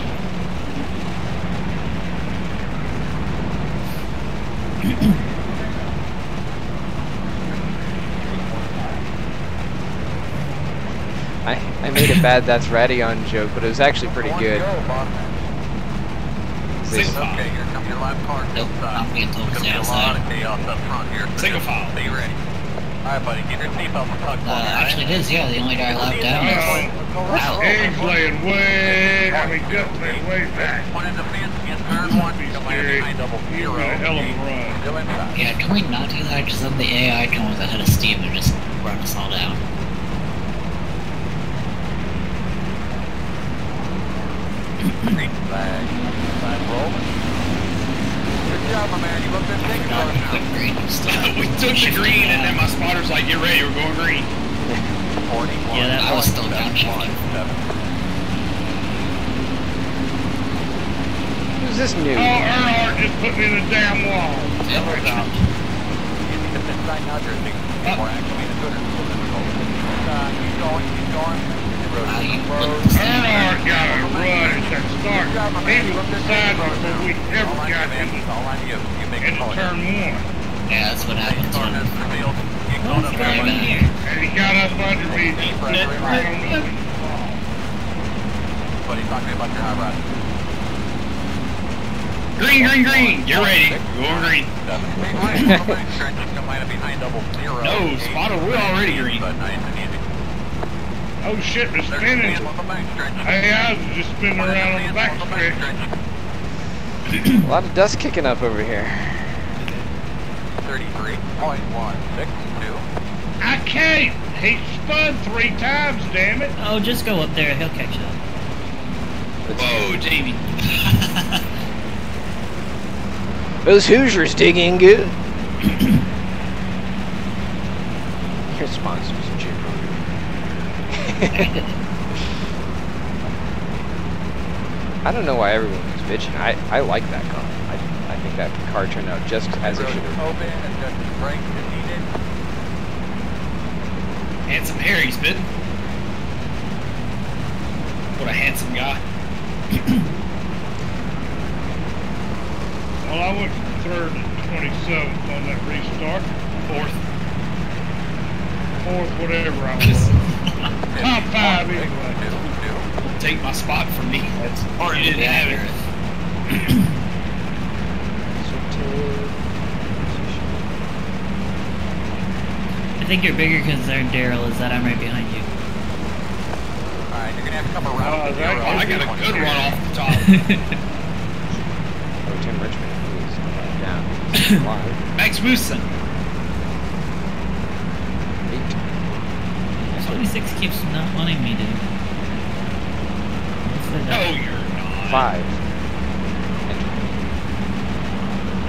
I, I made a bad That's Radion joke, but it was actually pretty good. go, boss. They- Single Okay, here comes your lap car. Nope, I'm being told It's to gonna be a stay lot outside. of chaos up front here. Single file. Be ready. Alright, buddy, keep your seatbelt tucked Uh, on, alright? actually, it is, yeah, the only guy left down is. Wow. Eggs laying way, I mean, just laying way back. One in the fence, in turn one, Be come in scary. behind double He's zero. got a hell of a run. Still inside. Yeah, can we not do that? Because then the AI comes ahead of Steam and just run us all down. Green flag. Flag rolling. Good job, my man. You look good taking Not over now. quick green stuff. we took the green and then my spotter's like, get ready, we're going green. 41. Yeah, that I was still downshifting. Who's this new? Oh, Earnhardt just put me in the damn wall. Yeah, Number down. Richmond. It's inside now, Jersey. More actually the good. Uh, keep going, keep going. Wow, you Road look the same. Earnhardt got a that start. Good job, my He man. You was look good beside me taking over before we ever got you, man. into, It's all on you. You make the into turn one. Yeah, that's what when is revealed. Keep going it's up very there, bad buddy. here. And he got up under me. Deep breath, I relax. Buddy, talk to me about your high. Green, green, green. Get ready. Green. [laughs] no, No, spotter, we're already green. But nice and easy. Oh shit, the There's your spinning. man on the bank stretch. Hey, I was just spinning around on the back stretch. [clears throat] A lot of dust kicking up over here. 33.162. I can't. He spun three times, damn it. Oh, just go up there. He'll catch up. Whoa, Jamie. [laughs] Those Hoosiers dig in good. Your sponsors, Jim. [laughs] I don't know why everyone was bitching. I, I like that car. I, I think that car turned out just as it Road should is have. open, adjust your brakes if needed. Handsome Harry spit. What a handsome guy. [clears throat] Well, I went from third to 27th on that restart. Fourth. Fourth, whatever I [laughs] was. Top five anyway. Take my spot from me. That's or you didn't have it. [clears throat] I think your bigger concern, Daryl, is that I'm right behind you. Alright, you're gonna have to come Oh, around. that- Oh, I got a good run off the top. [laughs] Oh, Tim Richmond, please. Down. Max Musen. Eight. 26 keeps not wanting me to. What's the No, you're not. Five.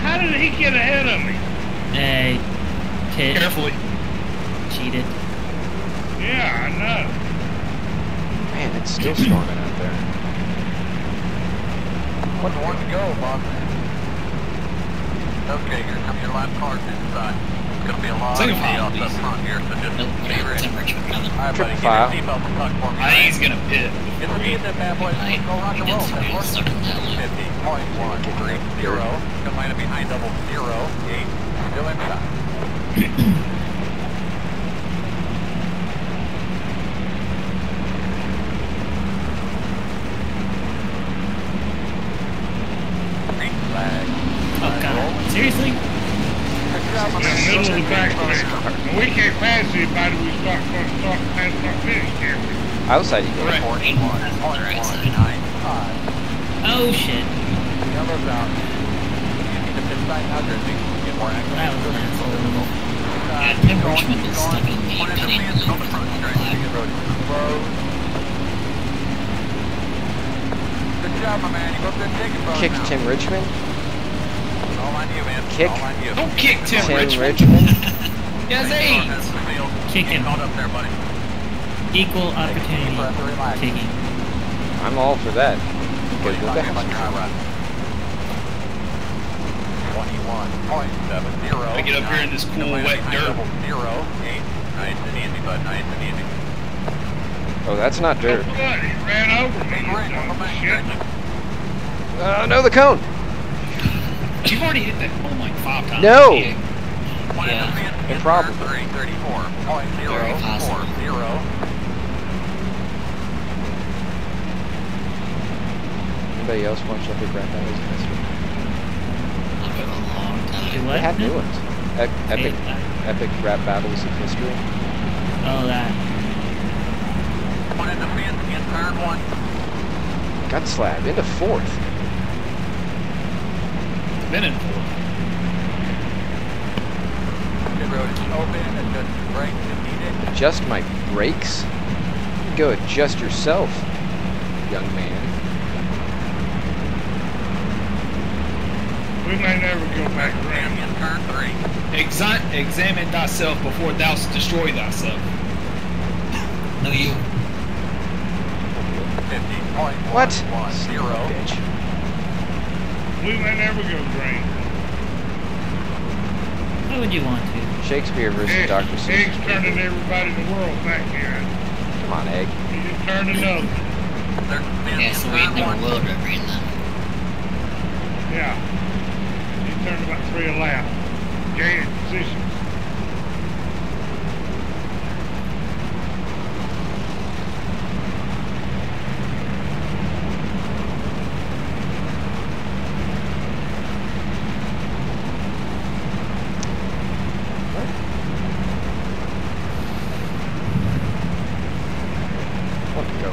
How did he get ahead of me? Hey, kid, Carefully. cheated. Yeah, I know. Man, it's still storming out there. What the one more to go, Bob. Okay, here comes your last car inside. It's gonna be a lot of chaos up front here, so just nope, be ready. Alright, buddy, get your seatbelt and tuck for me. I think he's gonna pit. Get the key that bad boy, go rock and roll. 50.130, come line up behind double zero, eight, still inside. Green flag. Oh god, seriously? In the middle of the back there. And we can't pass anybody, we start, start, pass, start finish, can't we? Outside you go. Correct. Oh shit. Yellow's out. You need to pit side now, Jersey. Get more active. That was asshole. Yeah, Tim Richmond is stuck in the. Good job, my man. You up there brother. Kick. Tim Richmond. All on you, man. Kick. All on you. Don't kick Tim, Tim Richmond. Richmond. [laughs] Yes, Hey. hey. Kick him. Not up there, buddy. Equal opportunity Deep breath, I'm all for that. What are Good you with talking about that. your high run? 21.70. I get up here in this cool, Nine, wet nine, dirt. double Zero, eight. Nice and easy, bud. Nice and easy. Oh, that's not dirt. What? He ran over me. Big ring on the Shit. stretch. Uh, no, the cone. [laughs] You've already hit that home like five times. No. Yeah. One in the Yeah. fence, in Improbable. turn Three, thirty-four. Point zero, Very possible. four, zero. Anybody else watch Epic Rap Battles in history? I've been a long time. what? They have new ones. Ep- epic, Hey, uh, epic rap battles of history. Oh, that. One in the fence, in turn one. Got slab into fourth. Been in four. Good road is open, adjust your brakes if needed. Adjust my brakes. Go adjust yourself, young man. We may never go back Fence, around. in turn three. Exa- examine thyself before thou destroy thyself. No, you. Fifty point What? one, one, zero. Bitch. We may never go green. Why would you want to? Shakespeare versus Egg, Dr. Egg's Seuss. turning everybody in the world back here. Come on, Egg. He just turned another. There's Yeah, so we turn never one. will go green then. Yeah. He turned about three a lap. Gained position. What go?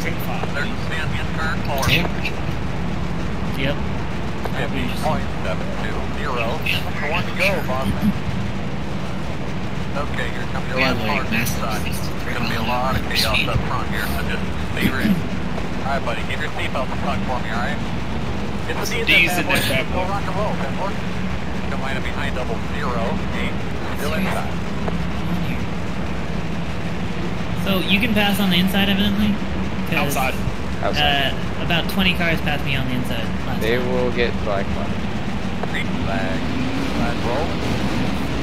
Take five. There's fence, in turn four. Tim Richmond. Yep. Fifty point seven two, zero. One to go, Boston. Okay, you're coming to We the have last like part. massive side. 63 There's gonna be a mile lot of an hour chaos speed. up front here, so just stay ready. Alright, buddy, keep your seatbelt stuck for me, alright? It's a Some D's D's in in that that boy. bad Go boy. rock and roll, man, boy. Come line up behind double zero, eight, still inside. So you can pass on the inside, evidently? 'Cause, Outside. Outside. Uh, about 20 cars passed me on the inside last they time. will get flag flag. Green flag, flag roll.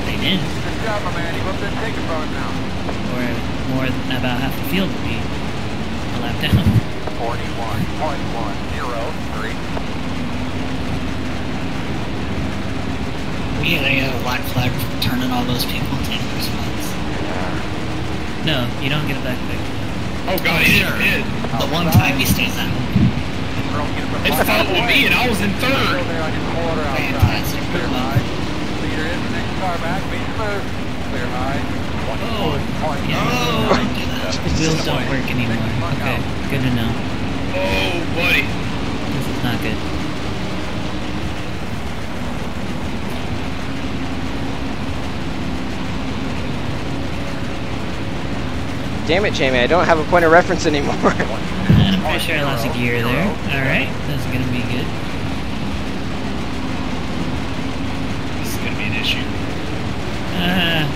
They did. Good job, my man, you go up there and take it from now. Or more than about half the field would be a lap down. Forty-one point one, zero, three. We had a uh, black flag for turning all those people into dangerous ones. No, you don't get it back quick. Oh god, he didn't. The one time he stays out. Girl, get him It followed me and I was in third. there on your quarter outside. Fantastic. Clear high. Leader in, the next car back, be smooth. Clear high. Oh, Point yeah. Oh, don't do that. Wheels don't work anymore. Okay, good to know. Oh, buddy. This is not good. Damn it, Jamie, I don't have a point of reference anymore. [laughs] And I'm sure I lost a gear there. Alright, that's gonna be good. This is gonna be an issue. [laughs] Uh,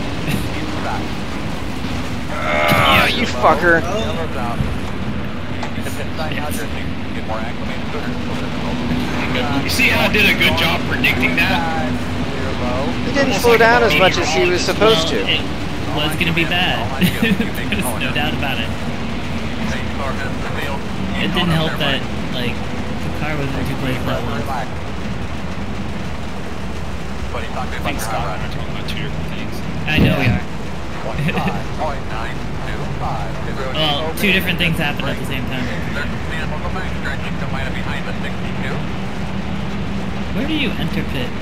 Ah, you fucker. Yellow's. You need to pit side now, just to get more acclimated to it. You see how I did a good job predicting that? He didn't slow down as much as he was supposed to. it was gonna be bad. [laughs] There's no doubt about it. Same car missed the field. It didn't help that, like, the car was in two places at once. Relax. Buddy, talk to I me think Scott your and I are talking about two different things. I know we are. Twenty-five point nine two five. Well, two different things happened at the same time. There's the man on the back stretch. Come line up behind the sixty-two. Where do you enter pit? [laughs]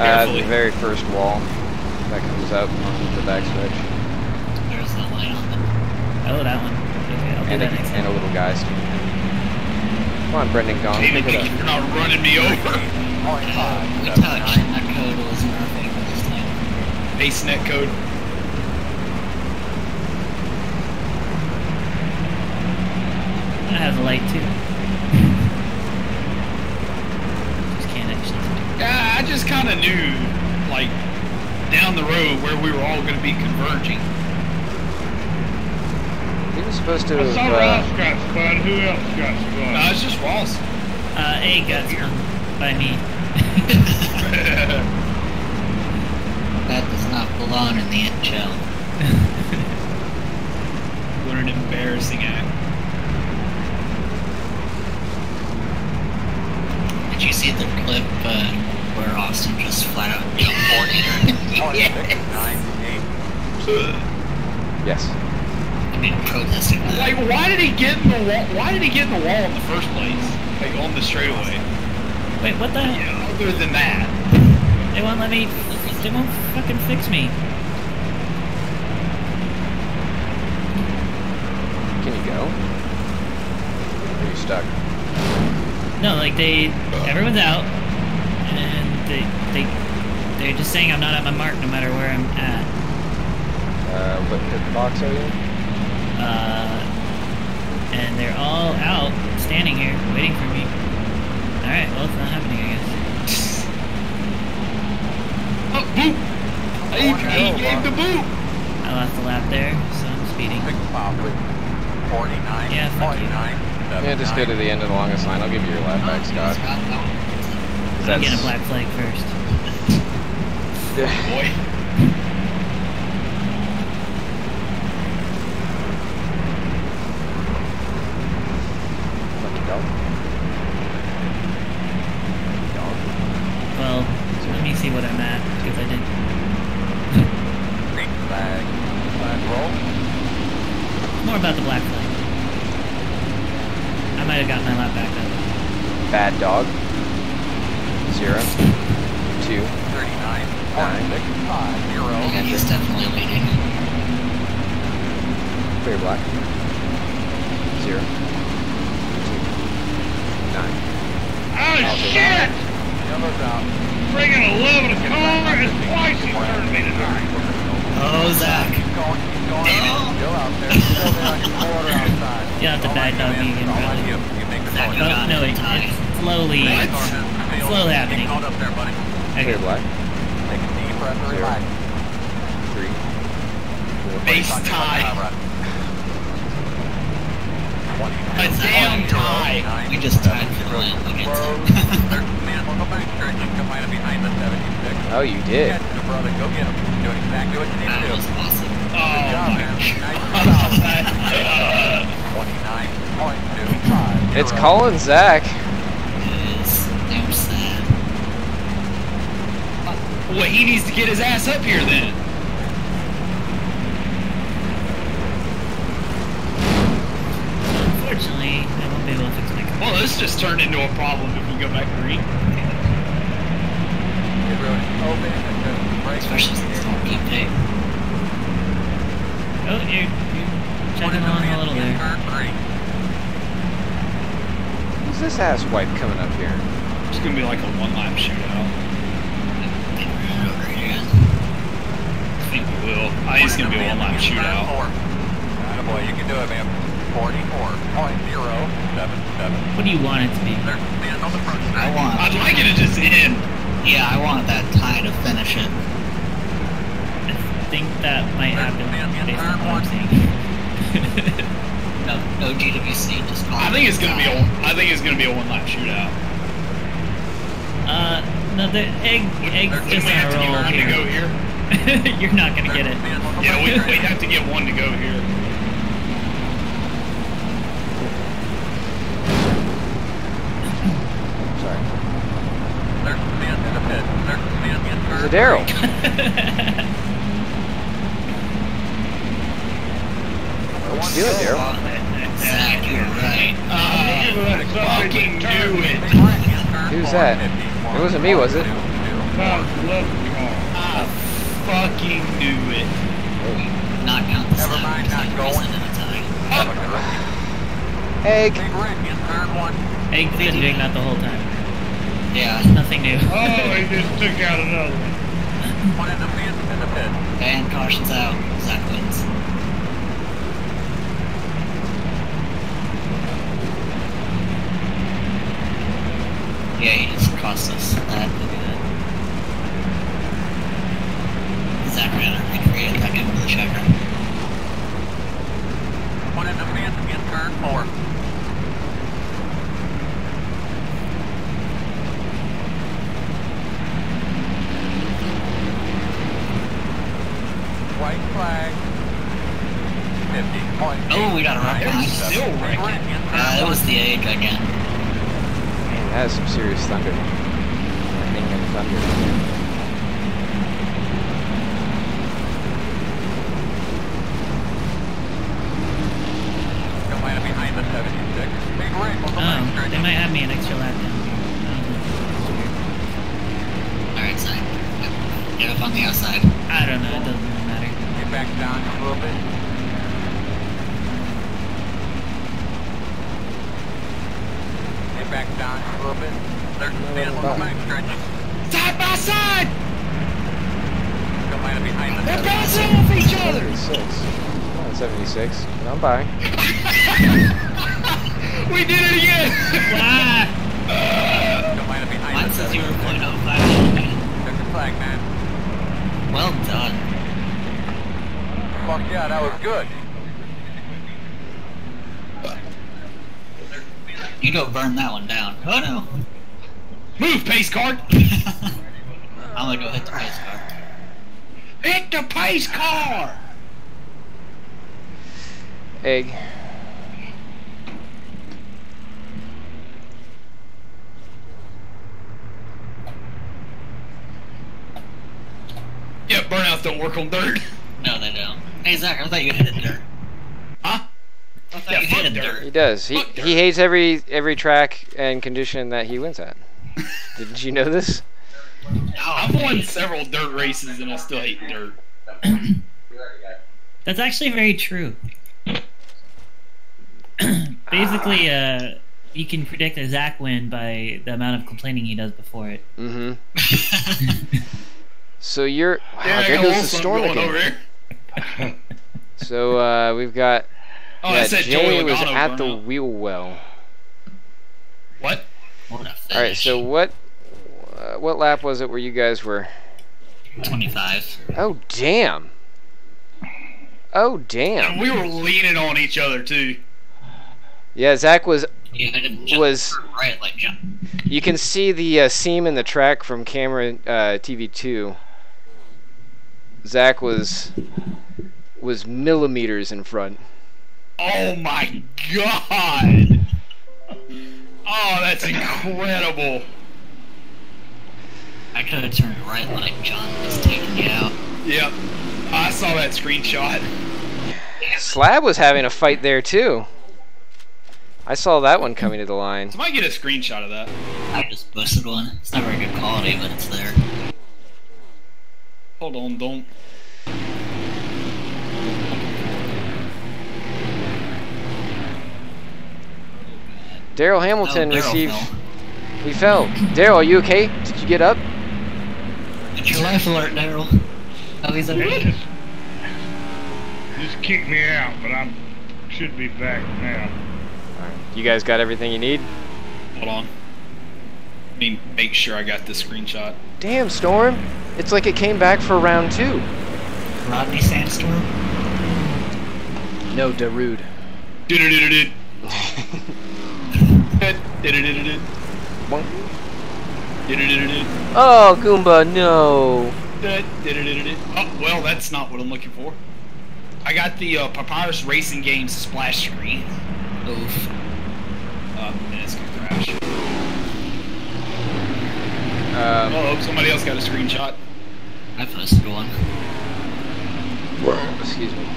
Uh, the very first wall that comes up on the back backstretch. There's the light on it. Oh, that one. Okay, And a, and a little guy. Come on, Brendan Gaughan, Even pick it up. you're not running me over. Oh, Point five, We seven, touched. That code was in our this time. Base net code. I have a light too. Just can't actually. Yeah, I just kind of knew, like, down the road where we were all going to be converging. He was supposed to I have. saw Uh, Ross got spun. Who else got spun? No, it's just Ross. Uh, A got spun by me. [laughs] That does not belong in the NHL. [laughs] what an embarrassing act. Did you see the clip uh, where Austin just flat out jumped Point Yes. six, nine, eight. [laughs] yes. I protesting that. Like, why did he get in the wall? Why did he get in the wall in the first place? Like on the straightaway. Wait, what the? Yeah, other than that, They won't let me. They won't fucking fix me. Can you go? Or are you stuck? No, like they, everyone's out, and they, they, they're just saying I'm not at my mark no matter where I'm at. Uh, what pit box are you in? Uh, and they're all out, standing here, waiting for me. All right, well it's not happening, I guess. oh, boot! He, he gave the boot. I lost a lap there, so I'm speeding. Six mile, forty-nine, Yeah, fuck point you. Yeah, just go to the end of the longest line. I'll give you your lap back, Scott. 'Cause I'm getting a black flag first. [laughs] yeah. Boy. Lucky dog. Dog. Well, let me see what I'm at because I didn't. Green flag, flag roll. More about the black flag. I might have got my lap back up. Bad dog. Zero. Two. Thirty-nine, Nine. point six, five, zero. Yeah, he's definitely leading. Clear black. Zero. Oh, Two. Nine. Oh shit! Yellow's out. Friggin' 11 car and twice he turned me tonight. Oh, Zach. Keep going, keep going. Still out there, still there on your quarter outside. You'll have to Don't bad dog him me in. again, Don't you. You make the Zach, you Oh, got no, it. it, it's slowly. What? slowly happening. Hold up there, buddy. Clear Okay. black. Take a deep breath and relax. Three. Four. Base Talk to you tie. about that, Twenty. A damn tie. We just tied for the win against Close. him. There's a man, we'll go back straight. You can find him behind the 76. [laughs] Oh, you did. Get him. Go get him. Doing exactly what you need That was awesome. Oh job, my god. Nice [laughs] job. 29.25. It's Colin Zach. It is damn sad. Well, he needs to get his ass up here then. Unfortunately, I won't be able to fix my car. Well, this just turned into a problem if we go back green. Get really open and just break Especially since it's on PK. Eh? Oh, you're, you're chugging along a little there. Turn three. Who's this ass wipe coming up here? It's gonna be like a one lap shootout. Get rid over here. I think we will. I think it's gonna be a one lap shootout. boy, you can do it, man. 44.077. What do you want it to be? There's a man on the front I side. want. I'd like it to just end. Yeah, I want that tie to finish it. I think that might happen based on what I'm seeing. [laughs] No, no GWC. Just call I it think it's gonna be tie. a. I think it's gonna be a one lap shootout. Uh, no, the egg, egg's There's just we have on to a get roll one to go here. Here. [laughs] You're not gonna get it. Yeah, we we have to get one to go here. Sorry. There's a in the pit. There's a man in There's turn a Daryl. What you doing, Daryl? Zach, you're right. [laughs] Uh, fucking do it. three. Who's that? It wasn't me, was it? No, it's the left car. I fucking knew it. Not count the Never mind, not going. wasn't in a tie. Have a good. Egg. Big rig in turn one. Egg's been doing that the whole time. Yeah, Nothing new. Oh, [laughs] he just took out another one. One in the pit, in the pit. and caution's out. Zach wins. Yeah, he just cost us that. Zach ran a recreate that game with a checker. One in the pit, in turn four. White flag. 50 point. Oh, we got a rough They're one. still Big wrecking. rig in turn Uh, it was the egg again. Man, that is some serious thunder. Lightning and thunder. Come line behind the 76. Big rig on the back Oh, um, they might have me an extra lap down here. Alright, Zach. Get up on the outside. I don't know. It doesn't really matter. Get back down a little bit. Get back down a little bit. There's a stand on the back stretch. Side by side! Come line behind the They're 76. bouncing off each other! 76. Oh, 76. And I'm by. [laughs] We did it again! Ah! Come line behind Mine the says 76. 0.05. Check the flag, man. Well done. Fuck yeah, that was good. You go burn that one down. Oh no. Move, pace card! [laughs] I'm gonna go hit the pace car. Hit the pace car! Egg. Yeah, burnouts don't work on dirt. No, they don't. Hey Zach, I thought you hit it dirt. Huh? I thought Yeah, you fuck hit it dirt. dirt. He does. He Fuck he dirt. hates every every track and condition that he wins at. [laughs] Didn't you know this? Oh, I've won several dirt races and I still hate dirt. That's actually very true. [coughs] Basically, uh, you can predict a Zach win by the amount of complaining he does before it. Mm-hmm. [laughs] [laughs] So you're. Wow, Yeah, there goes the storm again. over here. [laughs] So uh, we've got. Oh, yeah, Jay Joey was at the burnout. wheel well. What? What. All right. So what? Uh, what lap was it where you guys were? 25. Oh damn. Oh damn. And we were leaning on each other too. Yeah, Zach was. Yeah, I didn't jump Was- right like. You can see the uh, seam in the track from camera uh, TV two. Zach was was millimeters in front. Oh my god! Oh, that's incredible. I could have turned right like John was taking you out. Yep. I saw that screenshot. Slab was having a fight there too. I saw that one coming to the line. Somebody get a screenshot of that. I just busted one. It's not very good quality, but it's there. Hold on, don't. Daryl Hamilton Oh, Daryl received. fell. He fell. Daryl, are you okay? Did you get up? It's your life alert, Daryl. Oh, he's It okay. just, just kicked me out, but I'm should be back now. Alright, you guys got everything you need? Hold on. I mean, make sure I got this screenshot. Damn, Storm. It's like it came back for round two. Rodney Sandstorm. No, Darude. Do-do-do-do-do. [laughs] Oh, Goomba, no. Oh, well, that's not what I'm looking for. I got the uh, Papyrus Racing Games splash screen. Oof. Uh, and it's gonna crash. Um, oh, somebody else got a screenshot. I posted one. Well, excuse me.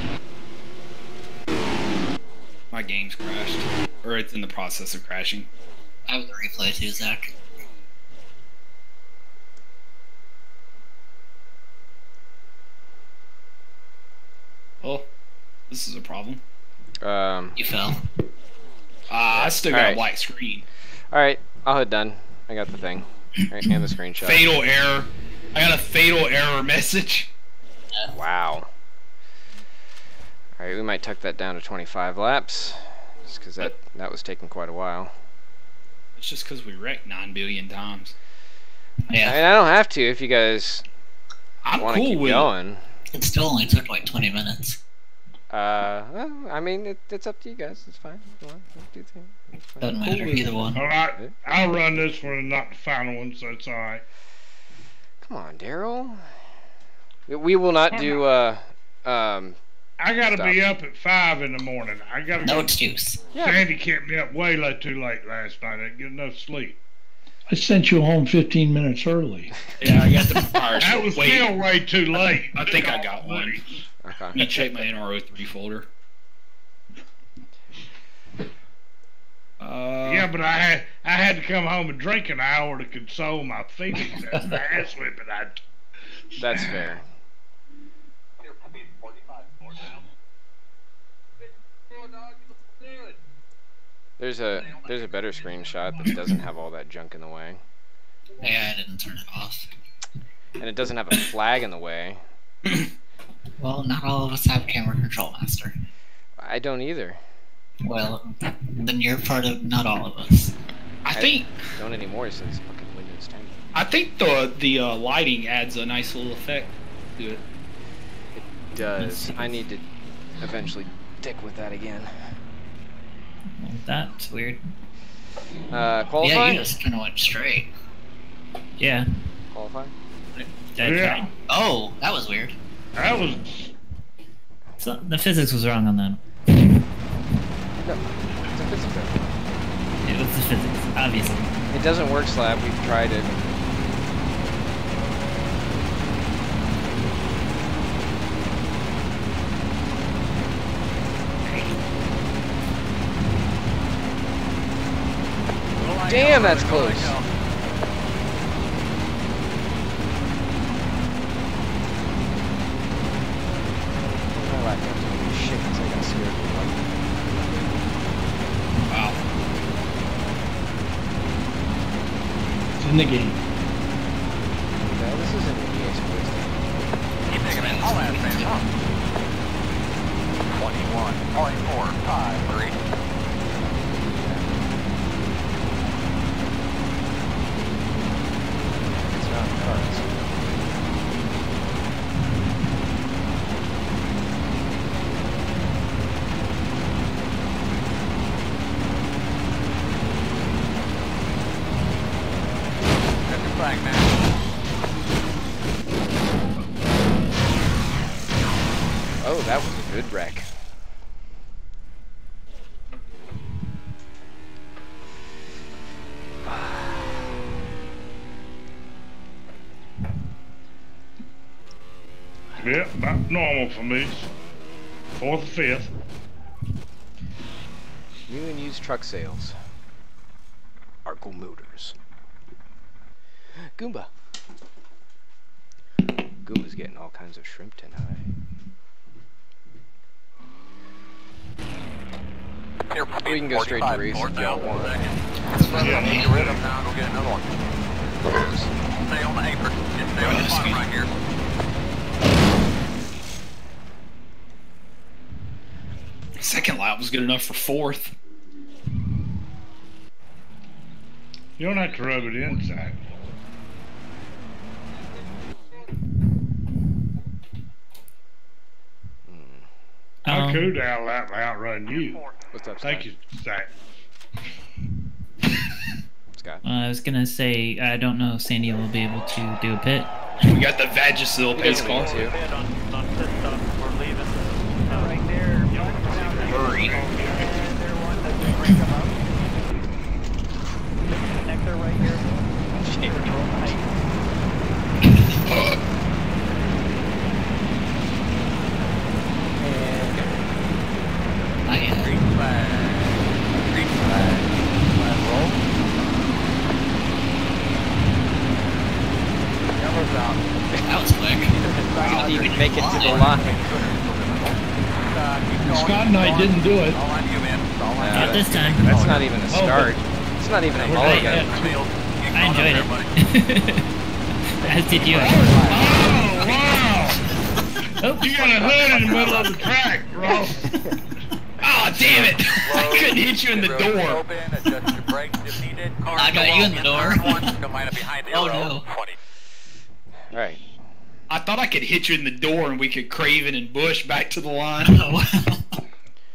My game's crashed. Or it's in the process of crashing. I have the replay too, Zach. Oh, this is a problem. Um, you fell. Uh, I still got right. a white screen. Alright, I'll hit done. I got the thing right, and the screenshot. Fatal error. I got a fatal error message. Wow. All right, we might tuck that down to 25 laps, just because that that was taking quite a while. It's just because we wrecked nine billion times. Yeah. And I don't have to if you guys I'm want to cool keep with it. going. It still only took like 20 minutes. Uh, well, I mean, it, it's up to you guys. It's fine. If you want, do your thing. It's fine. Doesn't matter, either one. All right, I'll run this one, not the final one, so it's all right. Come on, Daryl. We- We will not do. Uh, um, I gotta Stop. be up at five in the morning. I gotta No go. excuse. yeah. Sandy kept me up way late, too late last night. I didn't get enough sleep. I sent you home 15 minutes early. Yeah, I got the fire. [laughs] That was Wait, still way too late. I think I got one. Okay. Let me check my NRO3 folder. Uh, Yeah, but I had I had to come home and drink an hour to console my feelings after the ass whipping I That's fair. There's a there's a better screenshot that doesn't have all that junk in the way, Yeah, I didn't turn it off. and it doesn't have a flag in the way. [clears throat] Well, not all of us have camera control master. I don't either. Well, then you're part of not all of us. I think Don't anymore since fucking Windows 10. I think the the uh, lighting adds a nice little effect to it. It does I need to eventually dick with that again? Well, that's weird. Uh, qualify. Yeah, you just kind of went straight. Yeah. Qualify. Yeah. Oh, that was weird. That was So the physics was wrong on that. No, it's a physics error. It was the physics, obviously. It doesn't work, Slab. We've tried it. Damn, that's close. I can't do shit 'cause I got scared. Wow. It's in the game. No, this isn't an EA Sports thing. Keep taking it. All that, man. Huh? 21.453. It's not cards. Normal for me. Fourth or fifth. New and used truck sales. Arco Motors. Goomba. Goomba's getting all kinds of shrimp tonight. Here, We can go straight to 45 race if y'all want. second. Let Yeah. me get rid of them now and go get another one. Stay on the apron. Just stay on the bottom right here. Second lap was good enough for fourth. You don't have to rub it inside. I Um, could out lap outrun you. What's up, Scott? Thank you, Zach. Scott. Uh, I was gonna say I don't know if Sandy will be able to do a pit. We got the Vagisil He pace doesn't car. need to. Hurry. Not yet. Green flag. Green flag. Flag roll. Yellow's out. That was quick. Didn't even make it to the line. Keep Scott and I didn't do it. All on you, man. All on Uh. Not this time. That's not even a Oh, start. It's not even a Right, mulligan. yeah. Revealed. Get I enjoyed it. buddy. [laughs] As did you. Oh, wow! Oh, You got a hood in the middle of the track, bro. [laughs] Oh, damn it! [laughs] I couldn't hit you in the door. Open, adjust your brakes if needed. Cars I got you in the door. third One, come line up behind the Oh, no. 20. All right. I thought I could hit you in the door and we could Craven and Busch back to the line. Oh, wow.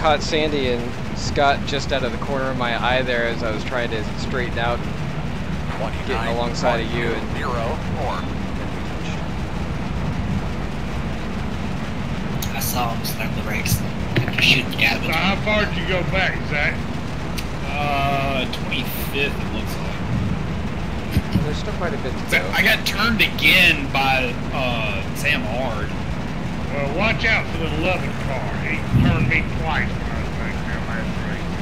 caught Sandy and Scott just out of the corner of my eye there as I was trying to straighten out. Twenty-nine. alongside of you point and- Zero four. I saw him slam the brakes. Just shoot the gap. So how far did you go back, Zach? Uh, 25th it looks like. Well, there's still quite a bit to go. I got turned again by uh, Sam Hard. Well, watch out for the Lovett car. He turned me twice when I was back there last race.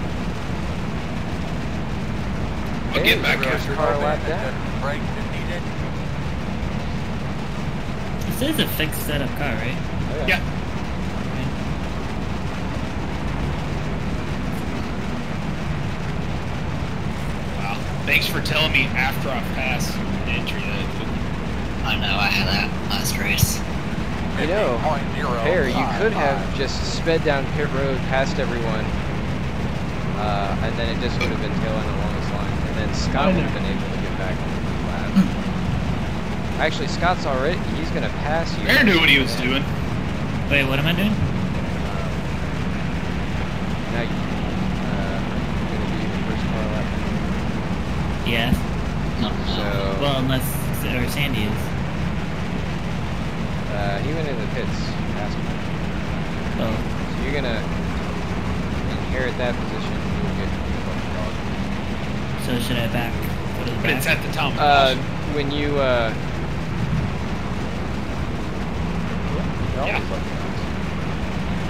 I'll Hey, get back Rose. here. car lap down. Adjust Brakes needed. This is a fixed setup car, right? Oh, Yeah. Wow. Thanks for telling me after I pass the entry that I know, I had that last race. You know, 50.05. Pear, you could have just sped down pit road past everyone, uh, and then it just would have been tailing along this line, and then Scott would have been able to get back on the lap. [clears throat] Actually, Scott's already, he's going to pass you. Bear knew what he was doing. Wait, what am I doing? Now you, uh, going to be the first car lap. Yeah. No, no. So, Well, unless or Sandy is. He went in the pits past me. Well, So you're going to inherit that position, and you'll get the fucking dog. so should I back? Go to the But back? it's at the time of Uh, when you, uh... Yeah.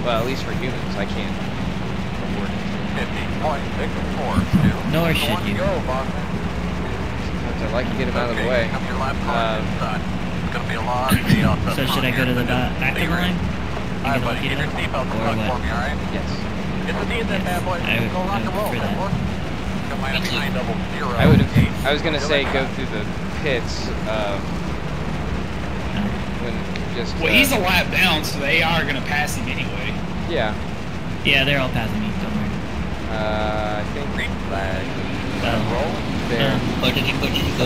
Well, at least for humans, I can't afford it. 50.642. [laughs] Nor The should one to you. Go, Boston. Sometimes I'd like to get him out of the Okay, way. Come your lap car Um, inside. It's gonna be a lot of chaos up So should I go to the ba- back of the Figure it. line? All right, Think buddy, it'll get your heat up? seatbelt Or what? for me, all right? Yes. Get the knee in that bad boy. I would- Go rock I and would roll. prefer That that. work? Come line up behind double zero. I would eight. I was gonna say go through the pits. Um, when just. Well, uh, he's a lap down, so they are gonna pass him anyway. Yeah. Yeah, they're all passing me. Don't worry. Uh, I think Green flag. Oh. Roll. there. Um, Where did he, where did he go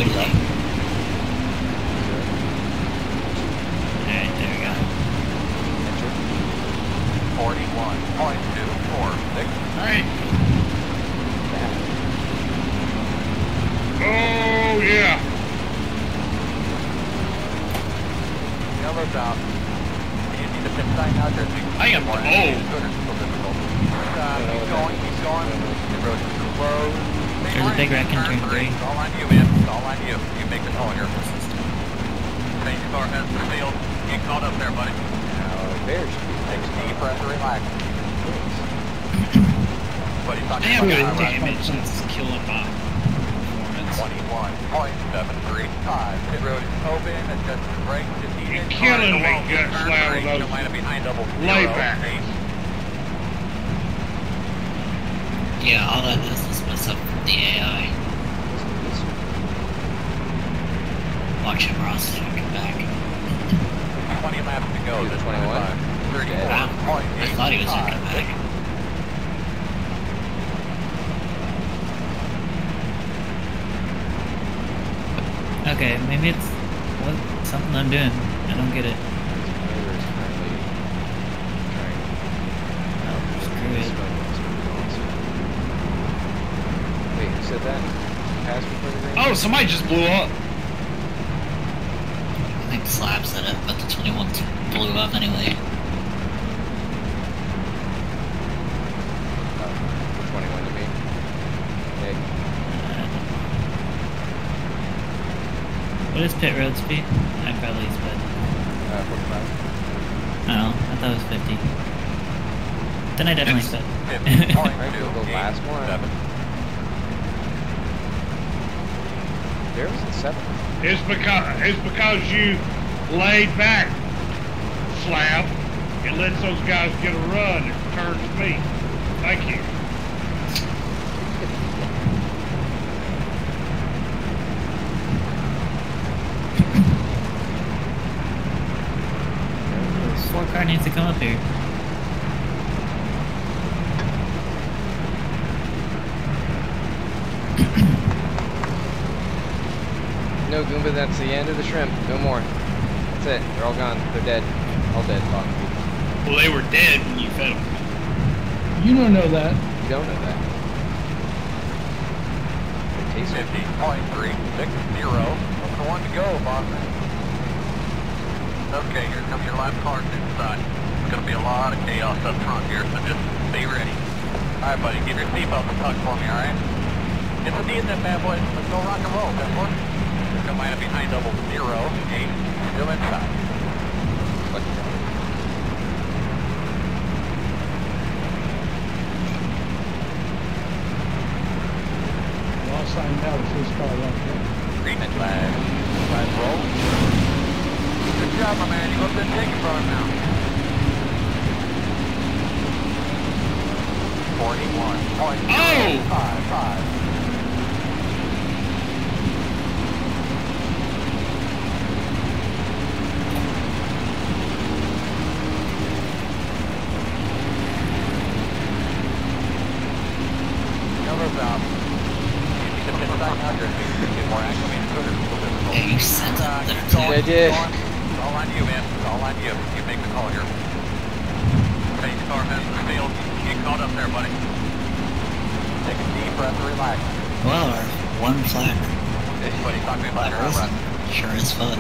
41.246. Hey. Oh, yeah. You need to out there. I am going, going. There's a big wreck in turn three. It's all on you, man. It's all on you. You make the call car has. Get caught up there, buddy. There's should be. Take deep breath and relax. Buddy, talk Damn, to you god about damn it, that's killing my performance. 21.735. Pit road is open. Adjust the brake. Just ease You're killing me, is Gut turn Slab, three. with those Don't it behind layback. Yeah, all that does is mess up the AI. Watch him, Ross, if you come back. 20 laps to go. He's This 21. 34.8. Wow, I thought he was gonna come back. Okay, maybe it's what something I'm doing. I don't get it. Oh, screw it. Wait, who said that? Pass before the green? Oh, somebody just blew up. I think Slab said it, but the 21 t- blew up anyway. Oh, 21 you mean? Nick? What is pit road speed? I probably sped. Uh, 45. Oh, I thought it was 50. Then I definitely sped. Alright, so the last one. Seven. There was a 7. It's because it's because you laid back, slab. It lets those guys get a run. It turns me. Thank you. Four car needs to come up here. [coughs] No, Goomba, that's the end of the shrimp. No more. That's it. They're all gone. They're dead. All dead, Bob. Well, they were dead when you fed them. You don't know that. You don't know that. They taste it. 50.360. The one to go, Boston. Okay, here comes your last car inside. It's gonna be a lot of chaos up front here, so just be ready. Alright, buddy, give your seatbelt a tug for me, alright? It's a that bad boy. Let's go rock and roll, that one. Come line up behind double zero, eight, still inside. Lucky dog. Last time that was his car right there. Green flag. Flag roll. Good job, my man. You go up there and take it from him now. Forty-one point Oh! five five. Yellow's out. You see the pit sign out there? Get more acclimated to it. It's a little difficult. Yeah, you sent it there Keep too. going, I keep did. going. It's all on you, man. It's all on you. You make the call here. Change car heads to the field. Get caught up there, buddy. Take a deep breath and relax. Well, our one flag. Buddy, talk to me about That your was run. sure is fun.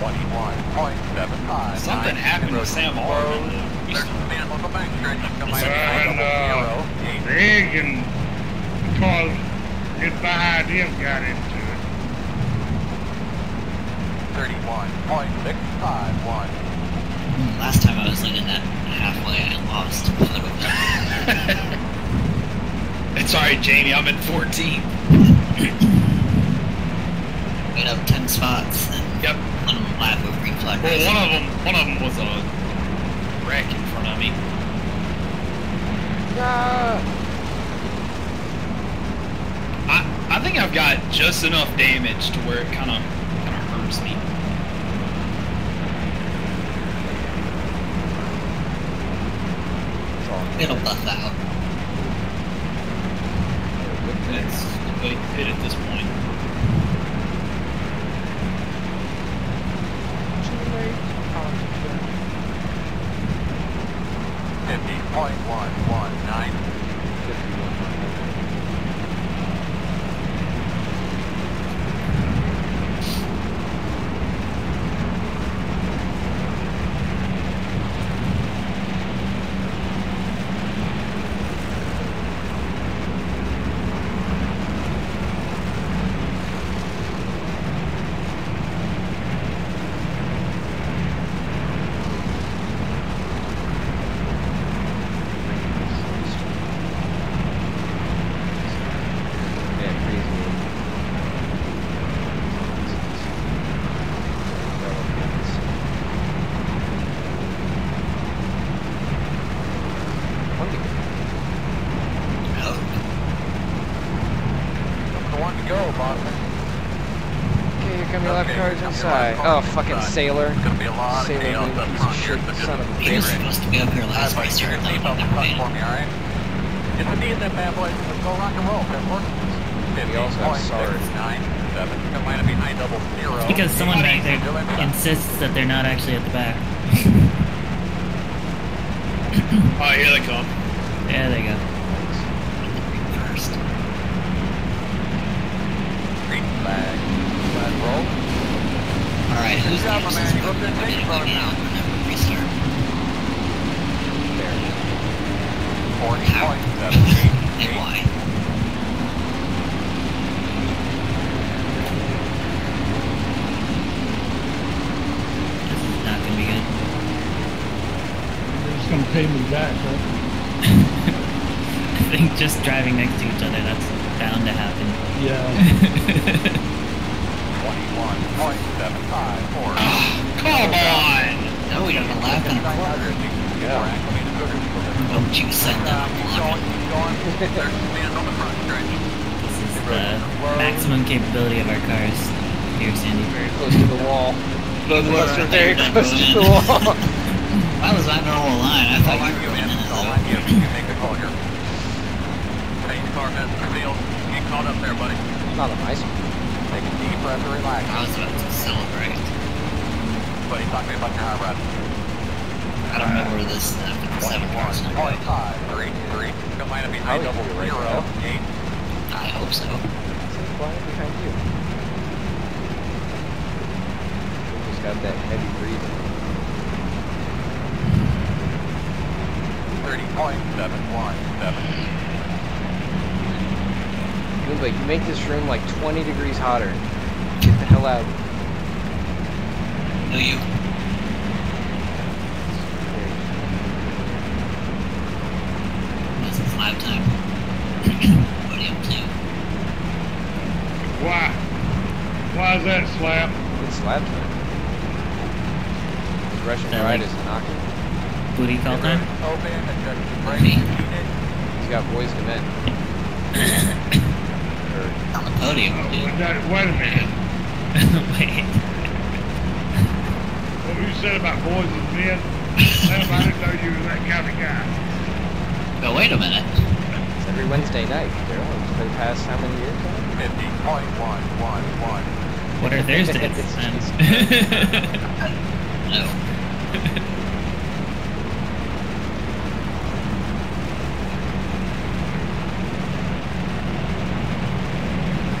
21.75. Something happened to Sam Harvey. There's man, welcome back. Straight up, come Uh, back. and, uh, the engine, because it behind him got into it. 31.651. Hmm, Last time I was looking at halfway, I lost. It's alright, Jamie. I'm at 14. Made up 10 spots and Yep. one lap of green flag. Well, racing. one of them, one of them was a wreck in front of me. Ah! I, I think I've got just enough damage to where it kind of kind of hurts me. It'll buff out. It's a hit at this point. Fifty point one one nine. Yeah, crazy. Oh, The one to go, Boston. Okay, here come your lap Okay, cars here come your inside. lap Oh, cars fucking sailor. Gonna be a lot Sailor chaos moon piece of shit, son of a he was bitch. supposed to be up here last Alright, we started keep leaving. up Never front mind. for me, alright? It's a D in that bad boy. Let's go rock and roll, Pittsburgh. We also have SARS. Nine, seven, come line behind double zero. It's because someone back there Zero, zero. insists that they're not actually at the back. Oh, here they come. [laughs] There you go. First. Green flag. Flag roll. Alright, who's Good job, next? my man. You looked at I'm tape gonna go running now out. whenever we restart. Forty How? point seven eight And why? This is not gonna be good. They're just gonna pay me back, right? [laughs] I think just driving next to each other, that's bound to happen. Yeah. [laughs] Twenty-one point seven five four. Come on! No, we don't have a lap and a quarter. Don't you send that Keep block. going, keep going. There's man on the front stretch. This is the maximum capability of our cars here, Sandy. Very close to the wall. Both of us are very close to the wall. That was my normal line. I thought on you you, were man. going in All though. on you. You make the call here. Change car miss revealed. Get caught up there, buddy. Not a nice one. Take a breath and relax. I was about to celebrate. Buddy, talk to me about your high rod. I don't know where this uh, seven car's gonna Point go. five, three, three. Come line up behind How double would you rate zero, eight. I hope so. It's flying behind you. We just got that heavy breathing. Thirty point seven one seven. Goomba, you make this room like 20 degrees hotter. Get the. Do you? This is lap time. [clears throat] what are you up to? Why? Why is that slap? It's slap time. This Russian That ride like- is knocking. Booty call time? Open, adjust the Ready? He's got boys to men. [coughs] or, On the podium, Oh, dude. wait, wait a minute. Wait. What you said about boys and men? I didn't know you were that kind of guy. But wait a minute. it's every Wednesday night, Daryl. For the past how many years? now? Fifty point one one one. What are Thursdays then? No.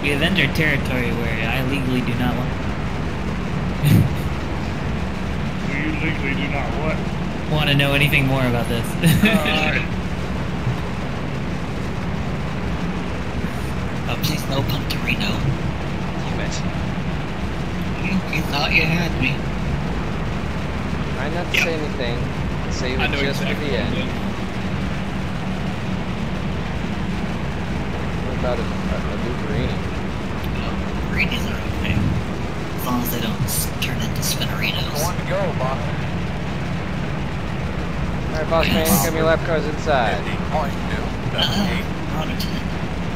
We have entered territory where I legally do not want, [laughs] So you legally do not what? want to know anything more about this. Alright. [laughs] Oh, please no Punterino. Damn it. You, you thought you had me. Try not to Yep. say anything. Save I it just exactly for the end. you. What about a, a, a Lucarini? Greenies are okay. As long as they don't turn into spinnerinos. One to go, Boston. Alright, boss man, here come your lap cars inside. Fifty point two seven eight. We're on a 10.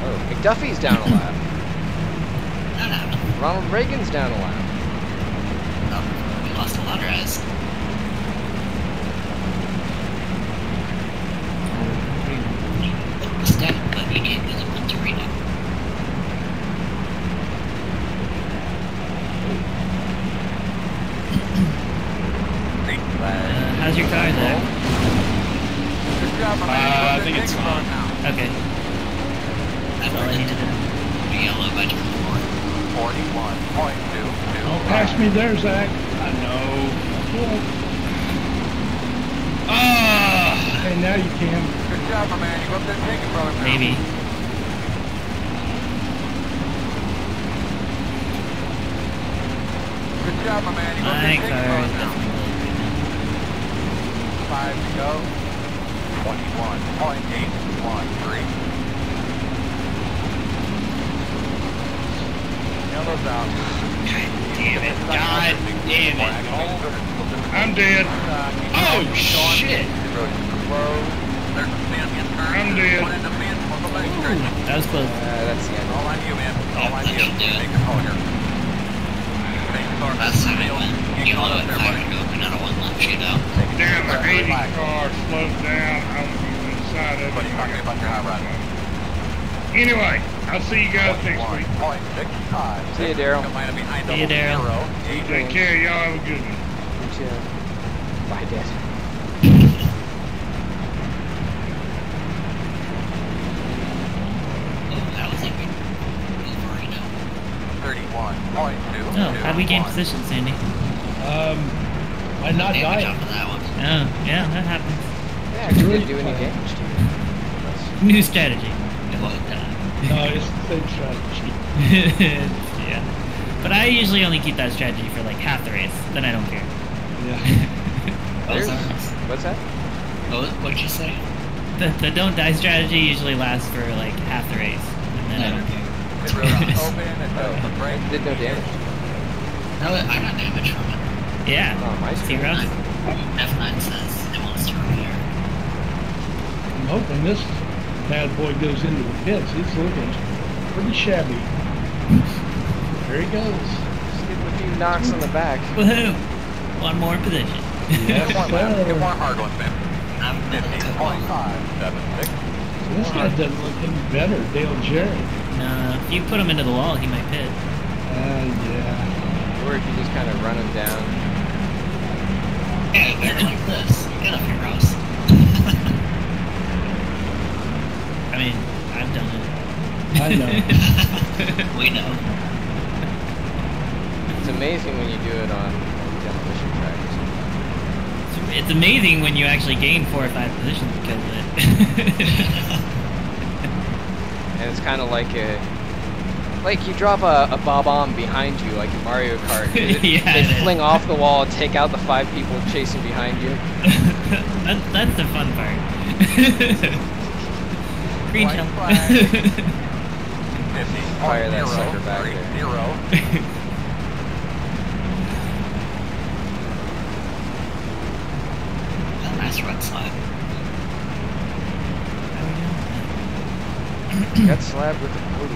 Oh, McDuffie's down a lap. That happened. Ronald Reagan's down a lap. Oh, we lost a lot of guys. Step, but we can't use them to read it. Green Uh, flag. how's your car, Zach? Good job, my Uh, man. I Go think ahead, it's take fine. it now. Okay, that's all I needed to know. Yellow by 41.22. Don't pass me there, Zach. I know. Good. Ah! Okay, now you can. Good job, my man. You go up there and take it, brother. Maybe. Good job, my man. You go up there My and take it, brother. is Five to go. 21.813. Yellow's out. Damn it. God damn it. I'm dead. Oh, shit. There's a fin in turn. I'm dead. One in the fin on the left turn. That was close. Uh, that's the end. All on you, man. All on Yeah, you. let me. Make the call here. Make the call. That's the deal. Get You going know up what? there, I buddy. would go another one lap shootout. Damn, the 80 car slowed down. I was inside of Buddy, it. talk to me about your high rod. Anyway, I'll see you guys next week. 1.65. See you, Daryl. Come on, behind See you, double Daryl. zero. Take care. Y'all have a good one. You too. Bye, Dad. Oh, that was like Wolverine. 31.2. Oh, how'd we gain position, Sandy? Um, I not Damn, good died. job for that one. Oh, yeah, that happens. Yeah, I didn't do any damage to you. New strategy. It No, it's the same strategy. [laughs] yeah. But I usually only keep that strategy for like half the race, then I don't care. Yeah. what was [laughs] There's- ours? What's that? Oh, what, what did you say? The, the don't die strategy usually lasts for like half the race, and then I don't care. It really [laughs] open. It does the brake. Did no damage. No, I got damage from it. Yeah. Oh, oh my Zero. F9 says it wants to repair. I'm hoping this bad boy goes into the pits. He's looking pretty shabby. There he goes. Just give him a few knocks on the back. Woohoo! One more position. Yes, Get one left. Get one hard one, man. I'm gonna cook one. 50.576. This guy doesn't look any better, Dale Jerry. No, if you put him into the wall, he might pit. Uh, yeah. Or if you just kind of run him down. Yeah, better like this. Get up here, Ross. I mean, I've done it. I know. [laughs] we know. It's amazing when you do it on demolition tracks. It's, it's amazing when you actually gain four or five positions because of it. [laughs] And it's kind of like a, like you drop a, a bob omb behind you, like in Mario Kart. It- [laughs] Yeah, They it is. fling off the wall, take out the five people chasing behind you. that, that's the fun part. Green White shell. flag. [laughs] 50. Fire that sucker back there. Zero. A nice red slide. Got slabbed with a 40.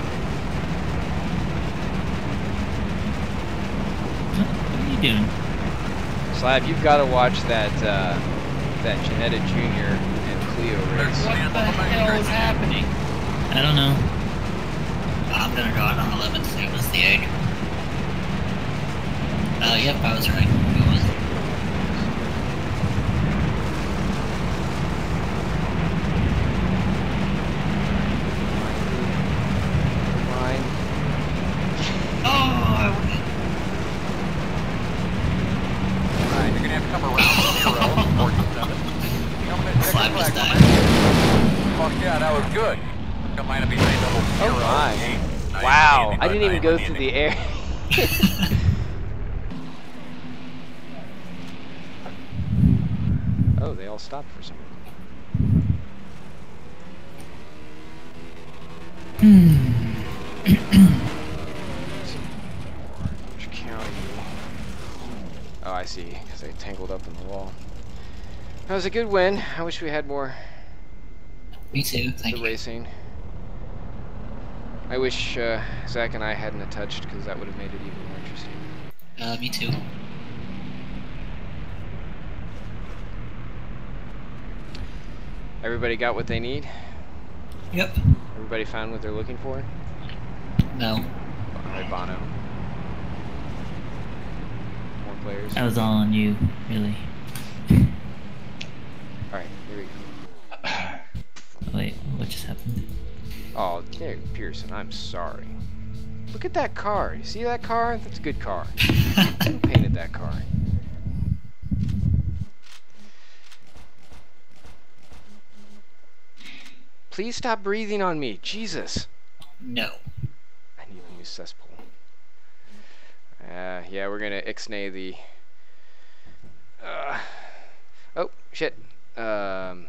what are you doing? Slab, you've got to watch that uh, that Janetta Jr. and Cleo race. What the hell is happening? I don't know. I'm gonna go out on 11 to see what's the age. Uh, yep, I was right. It was. Mine. Oh, I went. Alright, you're gonna have to come around zero. 47. Coming in Slide second was flag. that. Fuck yeah, that was good. Come on, behind double zero. Oh my. Eight. Nice, Wow, easy, I didn't even nice, go easy. through the air. oh, they all stopped for some reason. Orange County. Oh, I see, because I tangled up in the wall. That was a good win. I wish we had more Me too, thank the you. racing. I wish uh, Zach and I hadn't touched because that would have made it even more interesting. Uh, me too. Everybody got what they need? Yep. Everybody found what they're looking for? No. Alright, Bono. More players. That was all on you, really. Alright, here we go. [sighs] Wait, what just happened? Oh, there, Pearson, I'm sorry. Look at that car. You see that car? That's a good car. [laughs] Who painted that car? Please stop breathing on me. Jesus. no. I need a new cesspool. Uh, yeah, we're gonna ixnay the. Uh, oh shit. Um,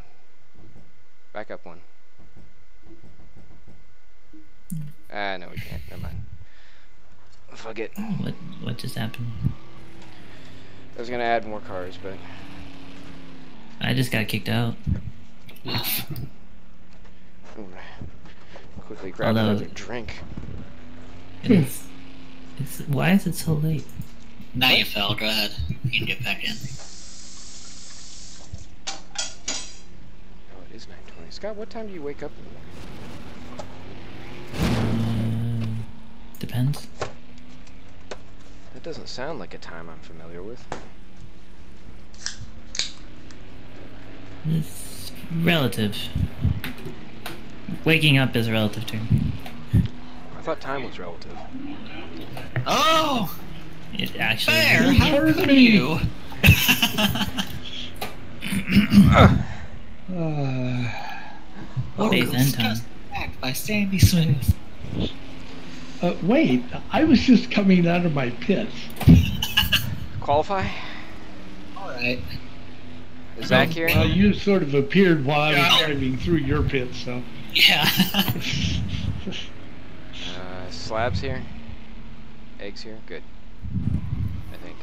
back up one. Ah, no, we can't. Never mind. Fuck it. What what just happened? I was gonna add more cars, but I just got kicked out. Quickly grab Although- another drink. It is. It's why is it so late? Now you fell. Go ahead. You can get back in. Oh, it is 9:20. Scott, what time do you wake up in the morning? Uh, depends. That doesn't sound like a time I'm familiar with. It's relative. Waking up is a relative term. I thought time was relative. Oh, It actually. fair. How Hurt are me. you? [laughs] [laughs] Uh, Space end time. Just Act by Sandy Smooth. uh, wait, I was just coming out of my pit. [laughs] Qualify? All right. Is Zach here? Well, you sort of appeared while I was driving through your pit, so. Yeah. [laughs] Uh, slabs here? Eggs here? Good. I think.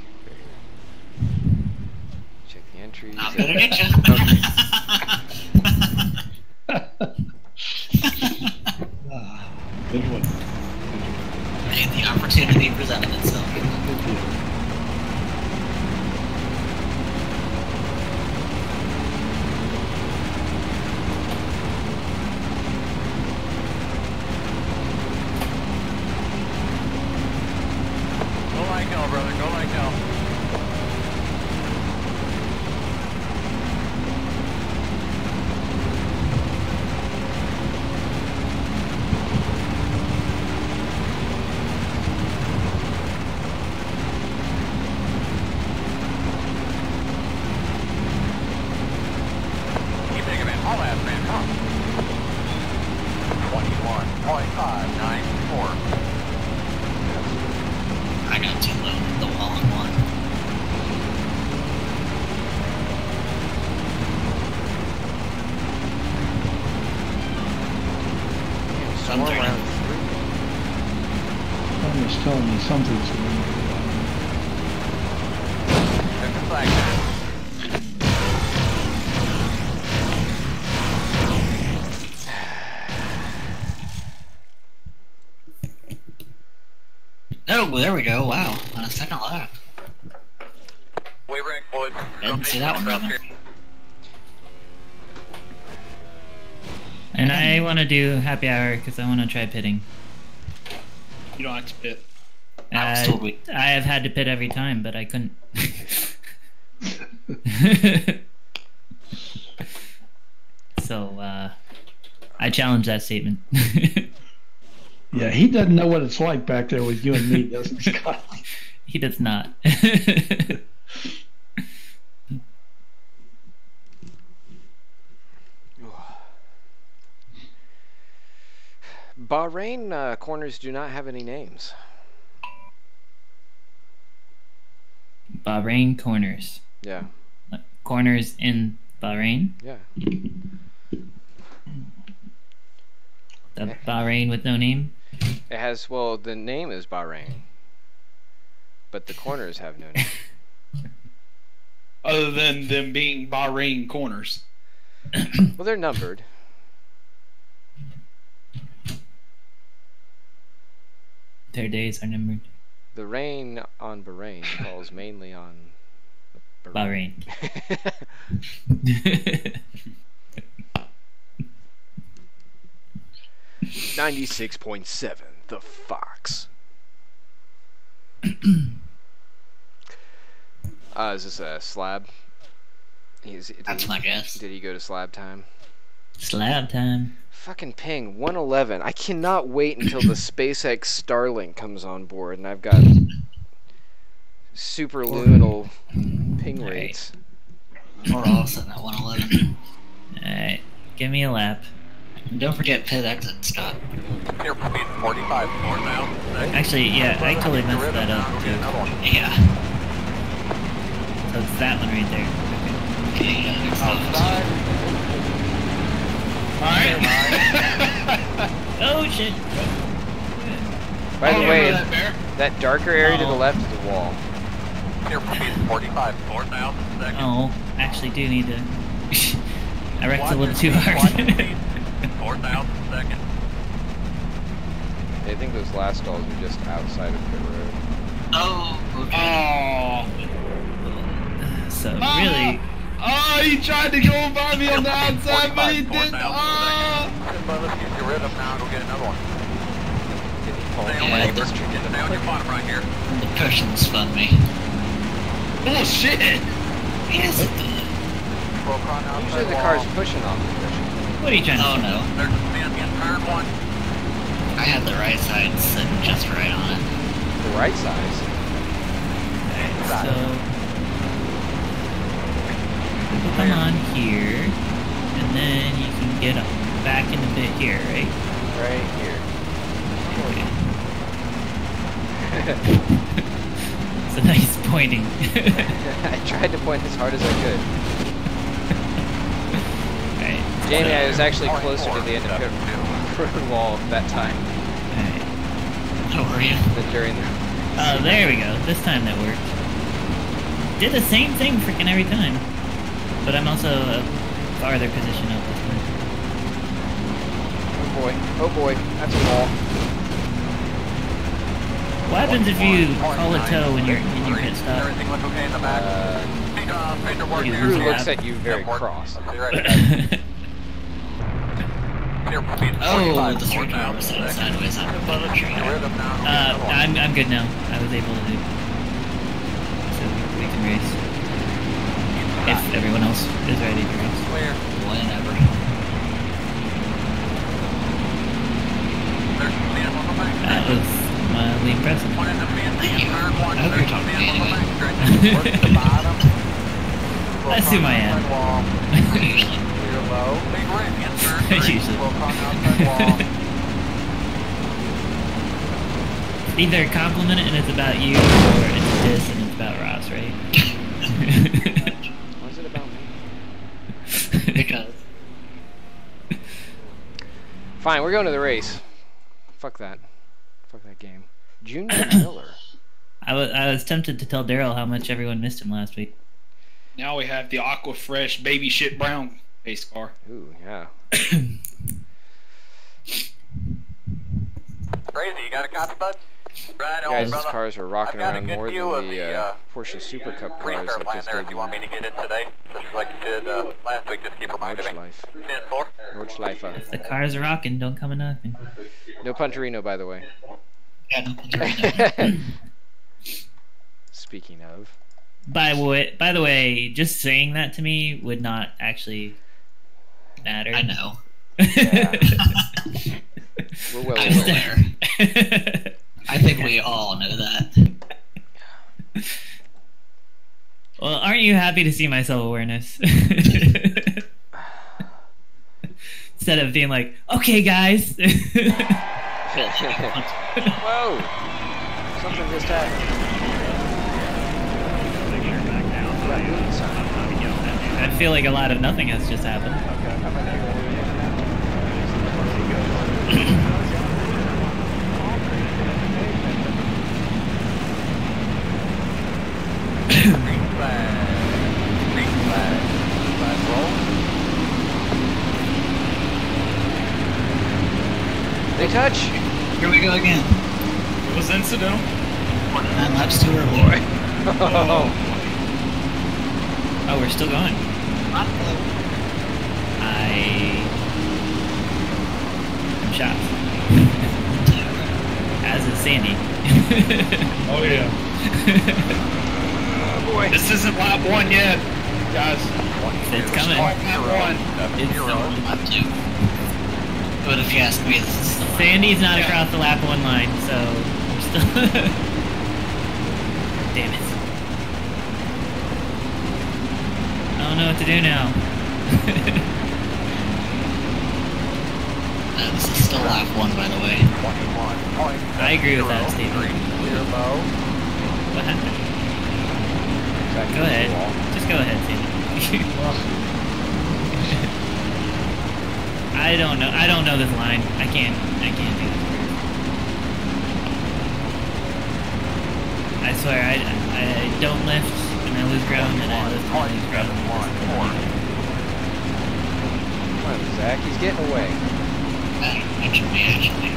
Check the entries. I'm gonna get you. [laughs] [laughs] Ah, good one. and the opportunity presented itself. Good deal. Go like hell, brother. Go like hell. Keep digging, man. All ass, man. Come on. 21.594. I got too low at the wall in one. Somewhere Something. around three. Tom was telling me something's going on. Check the flag down. Oh, there we go. Wow. On a second lap. We rank boys. Didn't see that one coming. And I want to do happy hour because I want to try pitting. You don't have to pit. I was I, I have had to pit every time, but I couldn't. [laughs] so uh, I challenge that statement. [laughs] Yeah, he doesn't know what it's like back there with you and me, doesn't he, Scott? [laughs] he does not. [laughs] Bahrain uh, corners do not have any names. Bahrain corners. Yeah, Corners in Bahrain. yeah. The Bahrain with no name. It has well, the name is Bahrain, but the corners have no name. [laughs] Other than them being Bahrain corners. well, they're numbered. Their days are numbered. The rain on Bahrain falls mainly on Bahrain. Bahrain. [laughs] [laughs] 96.7, The Fox. [clears throat] uh, is this a slab? Is, did That's he, my guess. Did he go to slab time? Slab time. Fucking ping 111. I cannot wait until the [clears throat] SpaceX Starlink comes on board, and I've got superluminal ping rates. We're all awesome at 111. All right, give me a lap. And don't forget pit exit, Scott. Clear for 45 northbound. Next. Actually, yeah, I totally Get messed that up we'll get another too. Yeah. So it's that one right there. Okay, yeah. Outside. Alright. [laughs] Oh shit! By the Oh, way, that that darker area to the Oh. left is the wall. Clear for 45 northbound. Second. Oh, actually do need to. [laughs] I wrecked a little too hard. [laughs] your speed. I think those last stalls are just outside of pit road. Oh, okay. Oh. so Ah. really, Oh, he tried to go by me on the [laughs] outside, but he didn't. northbound. Oh. Second. But let's get rid of now. Go get another one. Did he pull Stay me? on Yeah, my this- Stay on your bottom right here. The cushions fun me. Bullshit. Yes, it did. Broke on outside Usually the wall. car's pushing off the cushion. What are you trying to Oh say? no. There's a spin in turn one. I had the right side sitting just right on it. The right size. So put them on here, and then you can get up back in the bit here, right? Right here. [laughs] [laughs] It's a nice pointing. [laughs] I tried to point as hard as I could. Right. Jamie, I was actually closer to the end of pit road wall that time Alright. How are you? than during the. Oh, there we go. This time that worked. Did the same thing freaking every time. But I'm also a farther position up this time. Oh boy. Oh boy. That's a wall. What happens if you call a tow when you're in your pit stop? Everything look okay in the back? Uh, Hey, paperwork You here. crew lose looks lap. at you very cross. [laughs] Be ready, guys. Clear for speed Oh, the car northbound. was sideways on the Get rid tree. of now. Go get uh. I'm, I'm good now. I was able to do. So we can race. If everyone else is ready to race. Clear. Whenever. There's a spin on That was mildly impressive. One in the fin, Thank you. I hope you're talking to me anyway. back stretch. Work the [laughs] [laughs] bottom. That's who I am. Outside wall. Usually. Clear low. Big rig in turn Usually. three. Work on outside wall. Either compliment it and it's about you, or it's a diss and it's about Ross, right? Was it about me? [laughs] Because. Fine, we're going to the race. Fuck that. Fuck that game. Junior [coughs] Miller. I was I was tempted to tell Daryl how much everyone missed him last week. Now we have the Aquafresh baby shit brown pace car. Ooh, yeah. Crazy, you got a copy, bud? Right on, Guys, these cars are rocking I've got a around more than the the, uh, uh, Porsche Supercup cars Restart that just there if you want me to get in today. Just like you did uh, last week, just keep reminding me. Life. 10-4. Roach Life. uh, The cars are rocking. Don't come a knocking. No Punterino, by the way. Yeah, no, it's [laughs] Speaking of. By way, by the way, just saying that to me would not actually matter. I know. [laughs] We're well I was aware. there. I think we all know that. well, aren't you happy to see my self awareness? [laughs] Instead of being like, okay, guys. [laughs] Whoa! Something just happened. I feel like a lot of nothing has just happened. Green flag. Green flag. Flag roll. They touch! Here we go again. It was incidental. Nine laps too early. Oh, [laughs] Oh, we're still going. I. I'm shocked. [laughs] As is Sandy. [laughs] Oh yeah. Oh, boy, This isn't lap one yet, guys. it's coming. Lap one. It's lap two. But if you ask me, this is still Sandy's not Yeah. across the lap one line, so we're still. [laughs] Damn it. I don't know what to do now. Uh, [laughs] this is still lap one, by the way. I agree with that statement. What happened? Go ahead. Just go ahead, Sandy. [laughs] I don't know. I don't know this line. I can't. I can't do this. I swear, I, I don't lift and I lose ground, and I lift and I lose ground. come on, Zach, he's getting away. That, should be actually.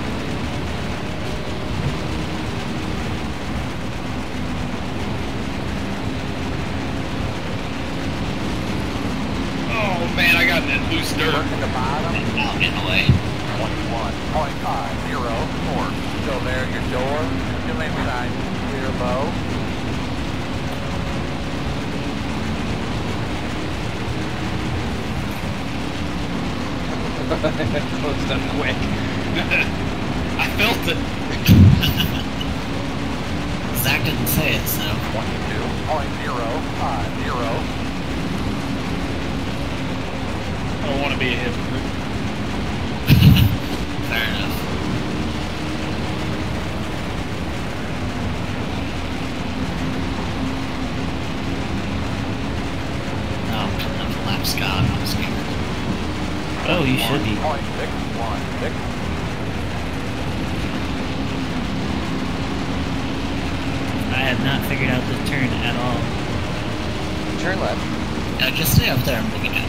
Oh man, I got that loose dirt. Working the bottom. Now getting away. 21.5, zero, four. Still there, your door. Inside. Clear bow. Closed up quick. [laughs] I felt it. [laughs] Zach didn't say it, so. 22.050. I don't want to be a hypocrite. [laughs] Fair enough. No, I'm coming up to lap Scott. I'm scared. Oh, you should be. 1.616. I have not figured out this turn at all. Turn left. Yeah, just stay up there. I'm looking at.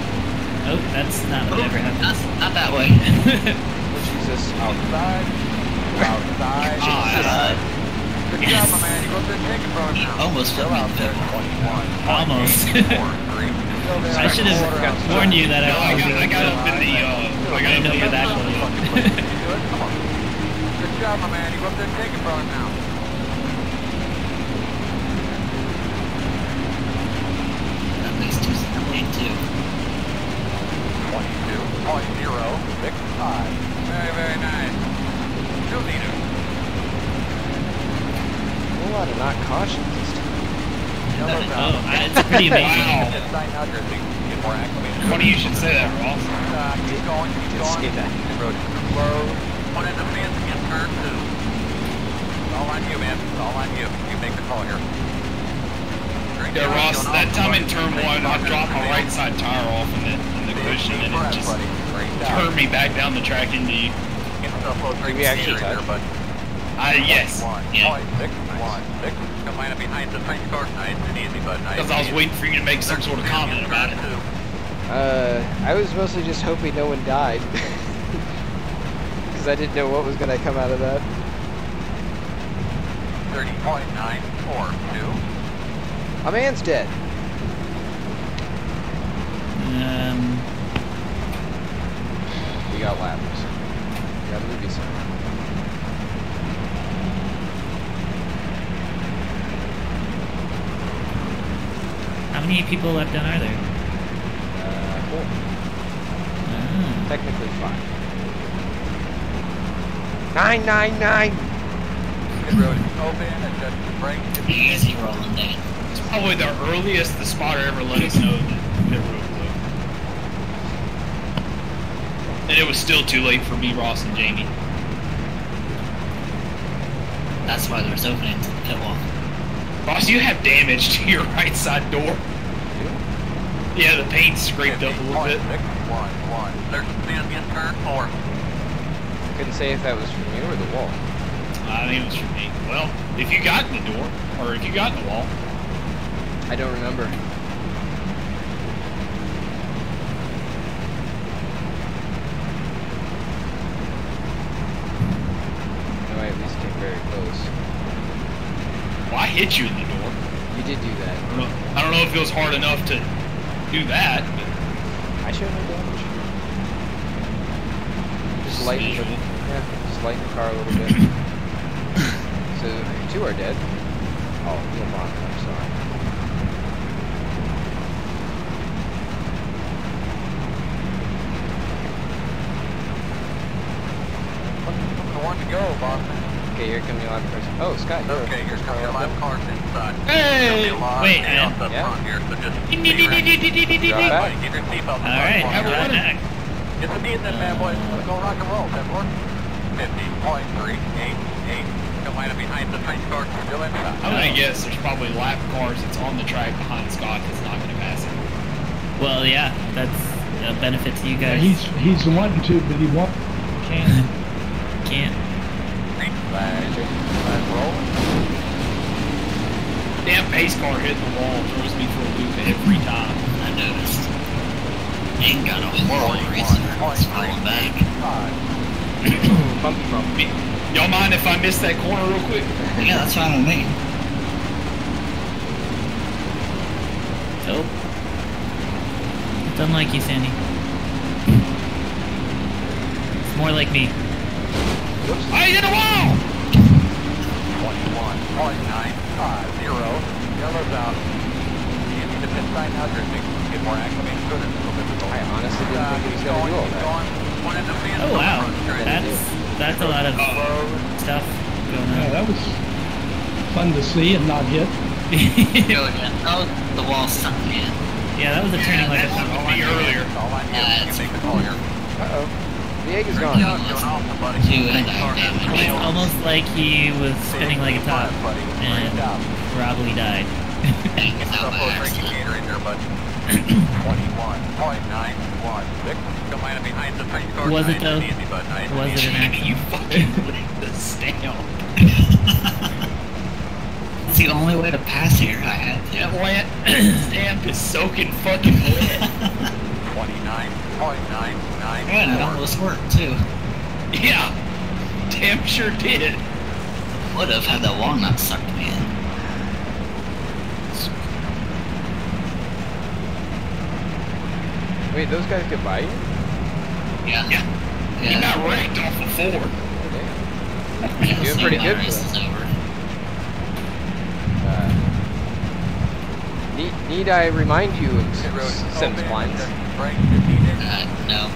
Oh, that's not what ever Not, happens. not that way. [laughs] Oh, Jesus. Outside. Outside. [laughs] Uh, Good yes. job, my man. You go up there and take from now. almost fell out there. the 21. [laughs] Almost. I should have warned you that I No, I was got, I got up in the, uh, I got I up know in you're the, that close. Good. Come on. Good job, my man. You go up there and take it from him now. That makes two lane two. 22.065. Very, very nice. Two leader. A whole lot of not cautions this time. Yellow Oh, down. I- it's pretty amazing. Wow. Just sign out your seat. Get more acclimated. Funny you should say that, Ross. Uh, keep going, keep Just going. skip that. The road is closed. In the fence again, turn two. It's all on you, man. It's all on you. You make the call here. Yeah, Ross, that off. time in turn one, I dropped my right side tire off in the, in the cushion and it just buddy. Turned me back down the track into you. Get yourself close Did we actually here, touch? bud. I, yes, Yeah. Point six, one, six. Come line up behind the paint car. Nice and easy, bud. Nice because I was waiting for you to make some sort of comment about it. Two. Uh, I was mostly just hoping no one died. [laughs] Because I didn't know what was going to come out of that. 30.942. A man's dead. Um, We got laps. We got movie sign. how many people left down are there? Uh, four. Ah. Technically five. Nine, nine, nine. Pit road is open. Adjust the brake. Easy rolling, Dan. It's probably the earliest the spotter ever let us know that pit road was. And it was still too late for me, Ross, and Jamie. That's why there's openings in the pit wall. Ross, you have damage to your [laughs] right side door. Yeah, the paint scraped up a little bit. 50.611. There's a spin in turn four. Couldn't say if that was from you or the wall. I think it was from me. Well, if you got in the door, or if you got in the wall, I don't remember. No, I at least came very close. hit you in the door. You did do that. I don't know, I don't know if it was hard enough to do that, but I showed no damage. Just lighten the, yeah, just lighten the car a little bit. [coughs] so two are dead. Oh, Bond, I'm sorry. The one to go, Boston. Okay, here come your lap person. Oh, Scott, you're Okay, here's coming your lap cars inside. Hey! There'll be a lot Wait, of chaos man. Yeah. front here, so just Ding, ding, ding, ding, ding, ding, ding, Drop ding. back. Everybody, get your seatbelt All right. I'm right back. It's a decent man, boys. Let's go rock and roll, Denver. 50.388. Come right up behind the train car. Still inside. I'm gonna guess there's probably lap cars that's on the track behind Scott that's not gonna pass it. Well, yeah, that's a benefit to you Yeah, guys. he's he's wanting to, but he won't. Can't. [laughs] Can't. Green flag. Flag roll. Damn pace car hitting the wall throws me for a loop every time. I noticed. Ain't got a horrible reason for it's falling back. Five. Bump, bump. Me- Y'all mind if I miss that corner real quick? Yeah, that's fine with me. So. It's unlike you, Sandy. It's more like me. I hit a wall! 21.950. Yellow's out. You need to pit sign now, Dripping. Get more acclimated to it. It's a little difficult. I honestly didn't Uh, think he was gonna do going, all that. going. One in the fence, Oh one wow, that's that's a lot of Close. stuff going Yeah, on. that was fun to see and not hit. [laughs] Go again. Oh, the wall sunk in. yeah, that was a turning like a That pump. would earlier. That's all I need. Yeah, it's- make the. Uh-oh. The egg is gone. No, it's it's almost like he was spinning like a top and probably died. [coughs] was it though? Was it an accident? You fucking [laughs] lit the stamp. It's the only way to pass here. I had that lamp [coughs] is soaking fucking wet. [laughs] 29.9 time. Man, it almost worked too. [laughs] Yeah, damn sure did. Would have had that walnut sucked me in. Wait, those guys get by you? Yeah. Yeah. yeah. You got wrecked off of four. Oh, You're [laughs] doing pretty good. Uh, need, need I remind you of Sims Blinds? Uh, no.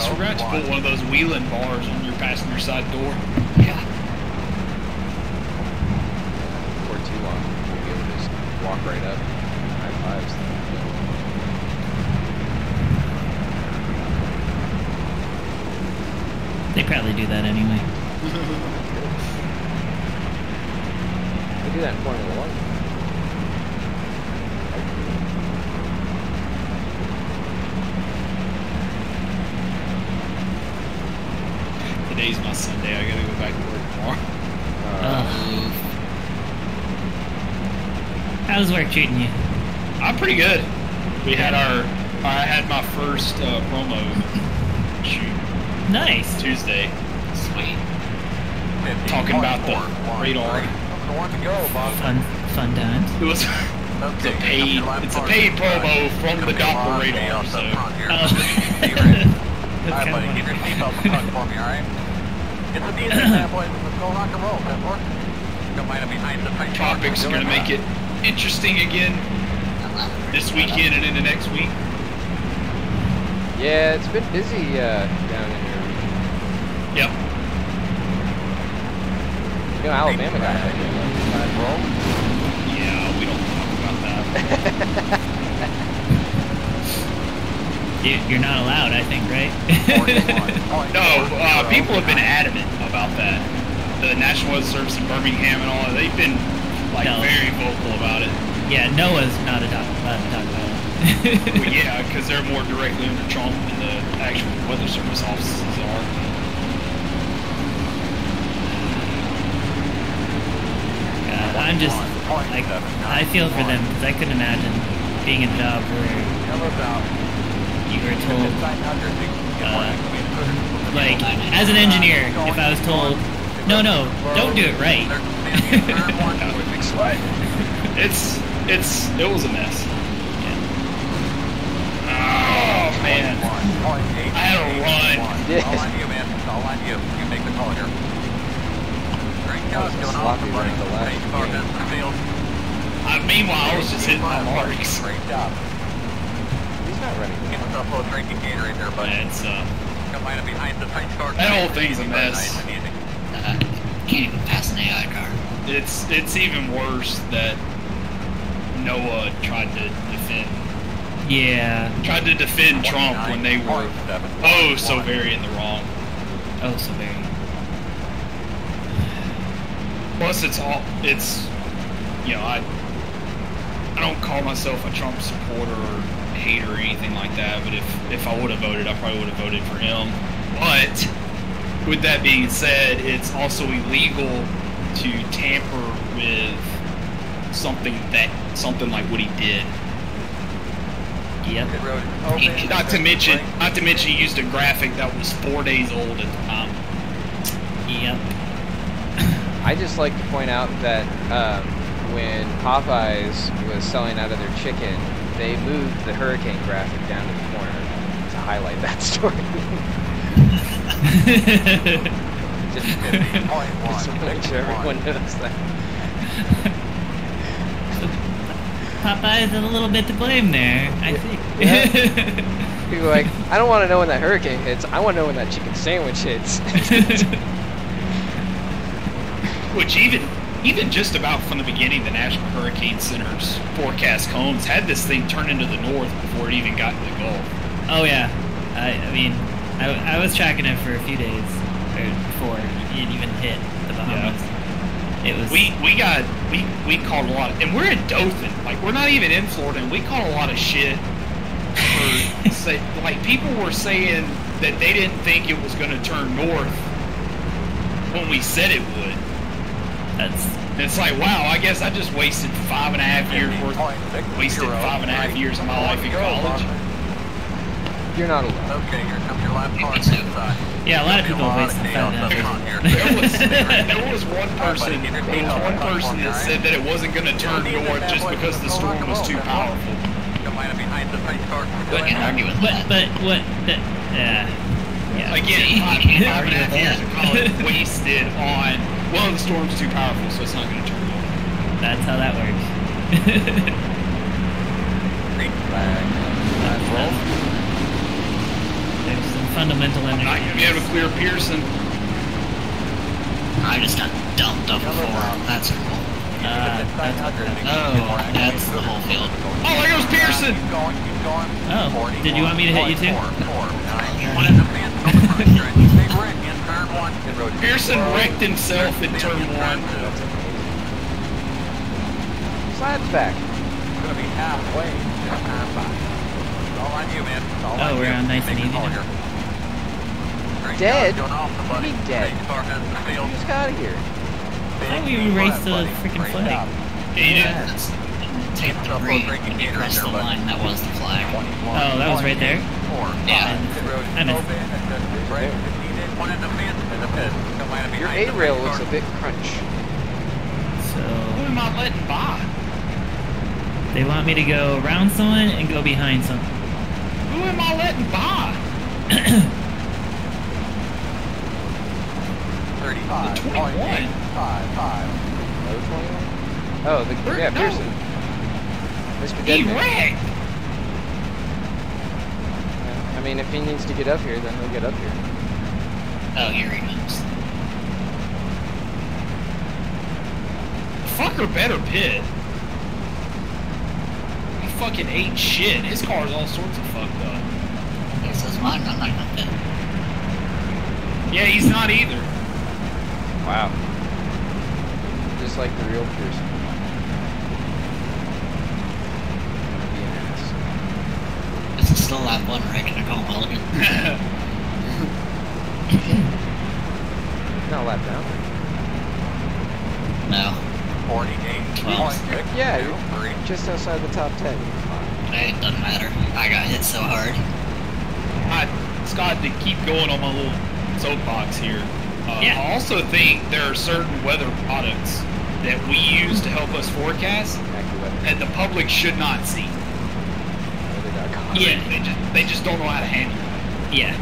I forgot to put one of those wheeling bars on your passenger side door. Yeah. For too long. We'll be able to just walk right up. High fives. They probably do that anyway. They do that in Formula One. Today's my Sunday. I gotta go back to work tomorrow. Uh, Ugh. How's work treating you? I'm pretty good. We had our, I had my first uh, promo shoot Nice. Tuesday, Sweet. talking about the radar. One to go, Bob. Fun, fun times. It was it's a paid, it's a paid promo from the Doppler radar. So [laughs] Oh. Alright, buddy, of your seatbelt for me, alright? It's a decent man, boys. Let's go rock and roll, Denver. Come right up behind the topics are gonna make it interesting again this weekend and into next week. yeah, it's been busy uh, down in here. Yep. You know, Alabama got it. Yeah, we don't talk about that. [laughs] You- You're not allowed, I think, right? [laughs] No, uh, people have been adamant about that. The National Weather Service in Birmingham and all that, they've been like No. very vocal about it. yeah, NOAA's not a bad. [laughs] well, yeah, because they're more directly under Trump than the actual Weather Service offices are. God, I'm just, like, I feel for them because I couldn't imagine being a job where you were told, uh, like, as an engineer, if I was told, no, no, don't do it right. [laughs] it's, it's, it was a mess. Man, I had a run. Yes. [laughs] All on you, man. All on you. You make the call here. Great That was Coast a going off the run buddy. the last Range car game. in the field. Uh, meanwhile, I was just hitting my marks. Great job. He's not running. Keep us up low drinking Gatorade there, buddy. And it's uh, Come line up behind the range car. That whole thing's a mess. Nice and easy. Uh, can't even pass an AI car. it's it's even worse that NOAA tried to defend yeah tried to defend Trump when they were oh so very in the wrong. oh so very Plus, it's all it's you know I I don't call myself a Trump supporter or hater or anything like that. But if if I would have voted, I probably would have voted for him. But with that being said, it's also illegal to tamper with something that something like what he did. Yep Pit. Not to mention, not to mention, he used a graphic that was four days old at the time. yep [laughs] I just like to point out that um, when Popeyes was selling out of their chicken, they moved the hurricane graphic down to the corner to highlight that [laughs] story. [laughs] just, just to make sure everyone knows that. Popeyes is a little bit to blame there I think [laughs] People are like, I don't want to know when that hurricane hits. I want to know when that chicken sandwich hits. [laughs] Which even even just about from the beginning, the National Hurricane Center's forecast cones had this thing turn into the north before it even got to the Gulf. Oh yeah, I, I mean, I, I was tracking it for a few days before it even hit the Bahamas. It was We we got we we caught a lot, of, and we're in Dothan. Like we're not even in Florida, and we caught a lot of shit. For say, like people were saying that they didn't think it was going to turn north when we said it would. that's And it's like, wow, I guess I just wasted five and a half years worth, wasted five and a half years of my life in college. You're not alone. Okay, here comes your last car inside. yeah. A lot of people have wasted five and a half years. There was [laughs] there was one person there was one person that said that it wasn't going to turn north just because the storm was too powerful. Come line up behind the range car. I can't argue with But that. but what? The, uh, yeah. Again, five, five and a half years of college wasted on [laughs] well, the storm's too powerful, so it's not going to turn north. That's how that works. [laughs] Green flag. That's- that's- There's some fundamental I'm not going to be able to clear Pearson. I just got dumped off before. That's cool. Uh, that's, Oh, that's the whole field. Oh, there goes Pearson. Oh, did you want me to hit you too? Pearson wrecked himself in turn one. Slide's back. Gonna be halfway. All on you, man. All Oh, we're on nice and easy Dead? What do you mean dead? Field. Just got out of here. Thought we erased the freaking flag. job. Yeah, you did. That's take the debris when you cross the line. That was the flag. Oh, that was right there. Yeah. Oh, five. I is missed. open. It's just right if needed. One in the fence in the pit. Come line up Your behind A-rail range looks a bit crunch. So Who am I letting by? they want me to go around someone and go behind someone. Who am I letting by? [clears throat] Thirty-five. The 21. point eight five five. Another 21? Oh, the, Where- yeah, no. Pearson. Mr. He Deadman. wrecked. Yeah, I mean, if he needs to get up here, then he'll get up here. Oh, here he comes. Fucker better pit. He fucking ate shit. His car's all sorts of fucked up. This is mine. I'm not gonna fit. Yeah, he's not either. Wow. Just like the real Pearson. Be an ass. Is it still that one right to Nicole Mulligan? Not a lap down. No. 48.623. Yeah, just outside the top 10. Hey, it doesn't matter. I got hit so hard. I, Scott, to keep going on my little soapbox here, uh, Yeah. I also think there are certain weather products that we use to help us forecast AccuWeather. that the public should not see. Yeah. They just they just don't know how to handle it. Yeah.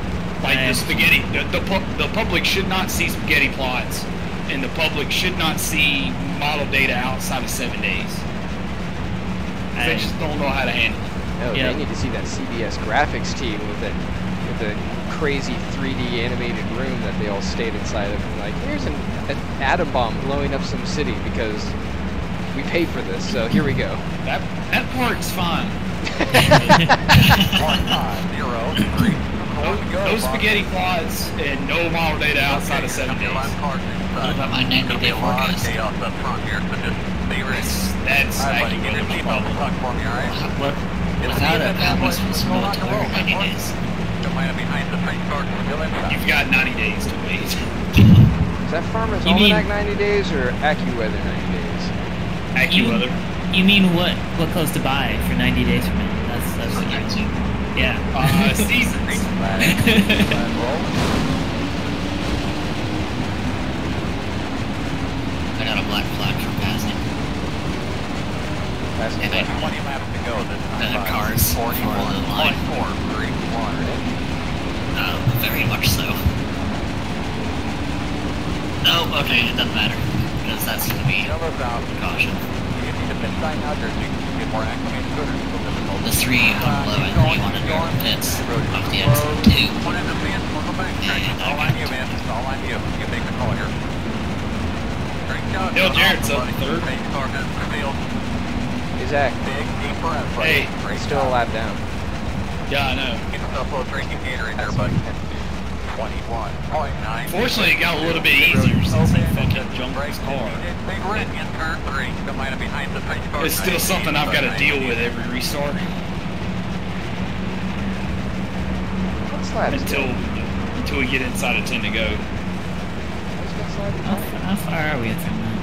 Like I- the spaghetti, the, the, the public should not see spaghetti plots, and the public should not see model data outside of seven days. They I- just don't know how to handle it. No, Yeah. they need to see that CBS graphics team with the with the crazy 3D animated room that they all stayed inside of. And like, here's an, an atom bomb blowing up some city because we paid for this. So here we go. That that part's fine. Those, those spaghetti plots and no model data outside of seven days. What about my 90 day forecast? [laughs] That's that's Everybody, get your actually seatbelt problem. tucked for me, all right? What, without it, how am I supposed to know what to wear in 90 days? Don't mind behind the You've got 90 days to wait. Is that Farmer's you Almanac mean, 90 days or AccuWeather 90 days? AccuWeather. You, you mean what what clothes to buy for 90 days from now? That's that's the question. Yeah. Uh, [laughs] seasons. I got a black flag from passing. Passing. And I have 20 laps to go. Then uh, cars. 41. 44. 41. Uh, very much so. No, okay, it doesn't matter. Because that's gonna be Yellow's out. caution. You need to pit sign now, just so you can get more acclimated to it. It's a difficult. The three on 11 that you want to go pits off the exit two. Put in the fence, pull the back. It's all on you, man. It's all on you. You make the call here. Drink shot. Bill Jarrett's up third. Main car has revealed. Hey Zach, Big deep breath, buddy. Hey. Great still a lap down. Yeah, I know. Get yourself a little drinking gator in there, buddy. 21.9. Fortunately, it got a little bit easier since he fucking jumped his car. Big red in turn three. Don't behind the train. It's still something I've got to deal with every restart until until we get inside of 10 to go. How, how far are we at from that?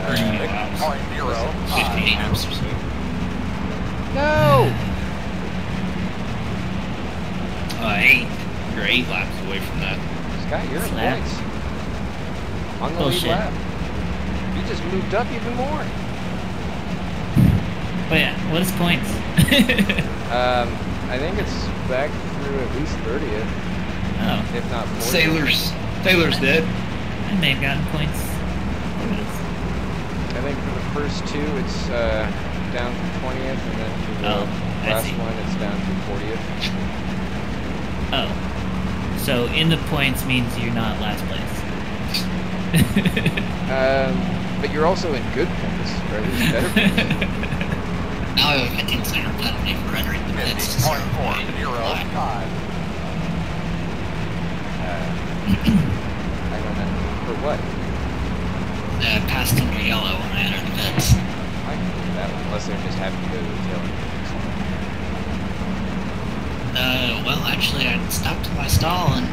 Uh, point zero. 15 laps or so. No! Uh, eight. You're eight laps away from that. Scott, you're in Slap. points. On the Bullshit. lead lap. You just moved up even more. But yeah, what is points? [laughs] Um, I think it's back through at least 30th, oh, if not 40th. Sailors. Sailor's dead. I may have gotten points. I think for the first two, it's uh, down to 20th, and then for the Oh, last one, it's down to 40th. Oh. So in the points means you're not last place. [laughs] Um, but you're also in good points, or at least better [laughs] points. Now I have a 15 second penalty for entering the pits. to Point serve four my zero [clears throat] Uh, I don't know. For what? Uh, passed under yellow when I entered the pits. I can do that one, unless they're just happy to go to the tail end. Uh, well, actually, I stopped in my stall and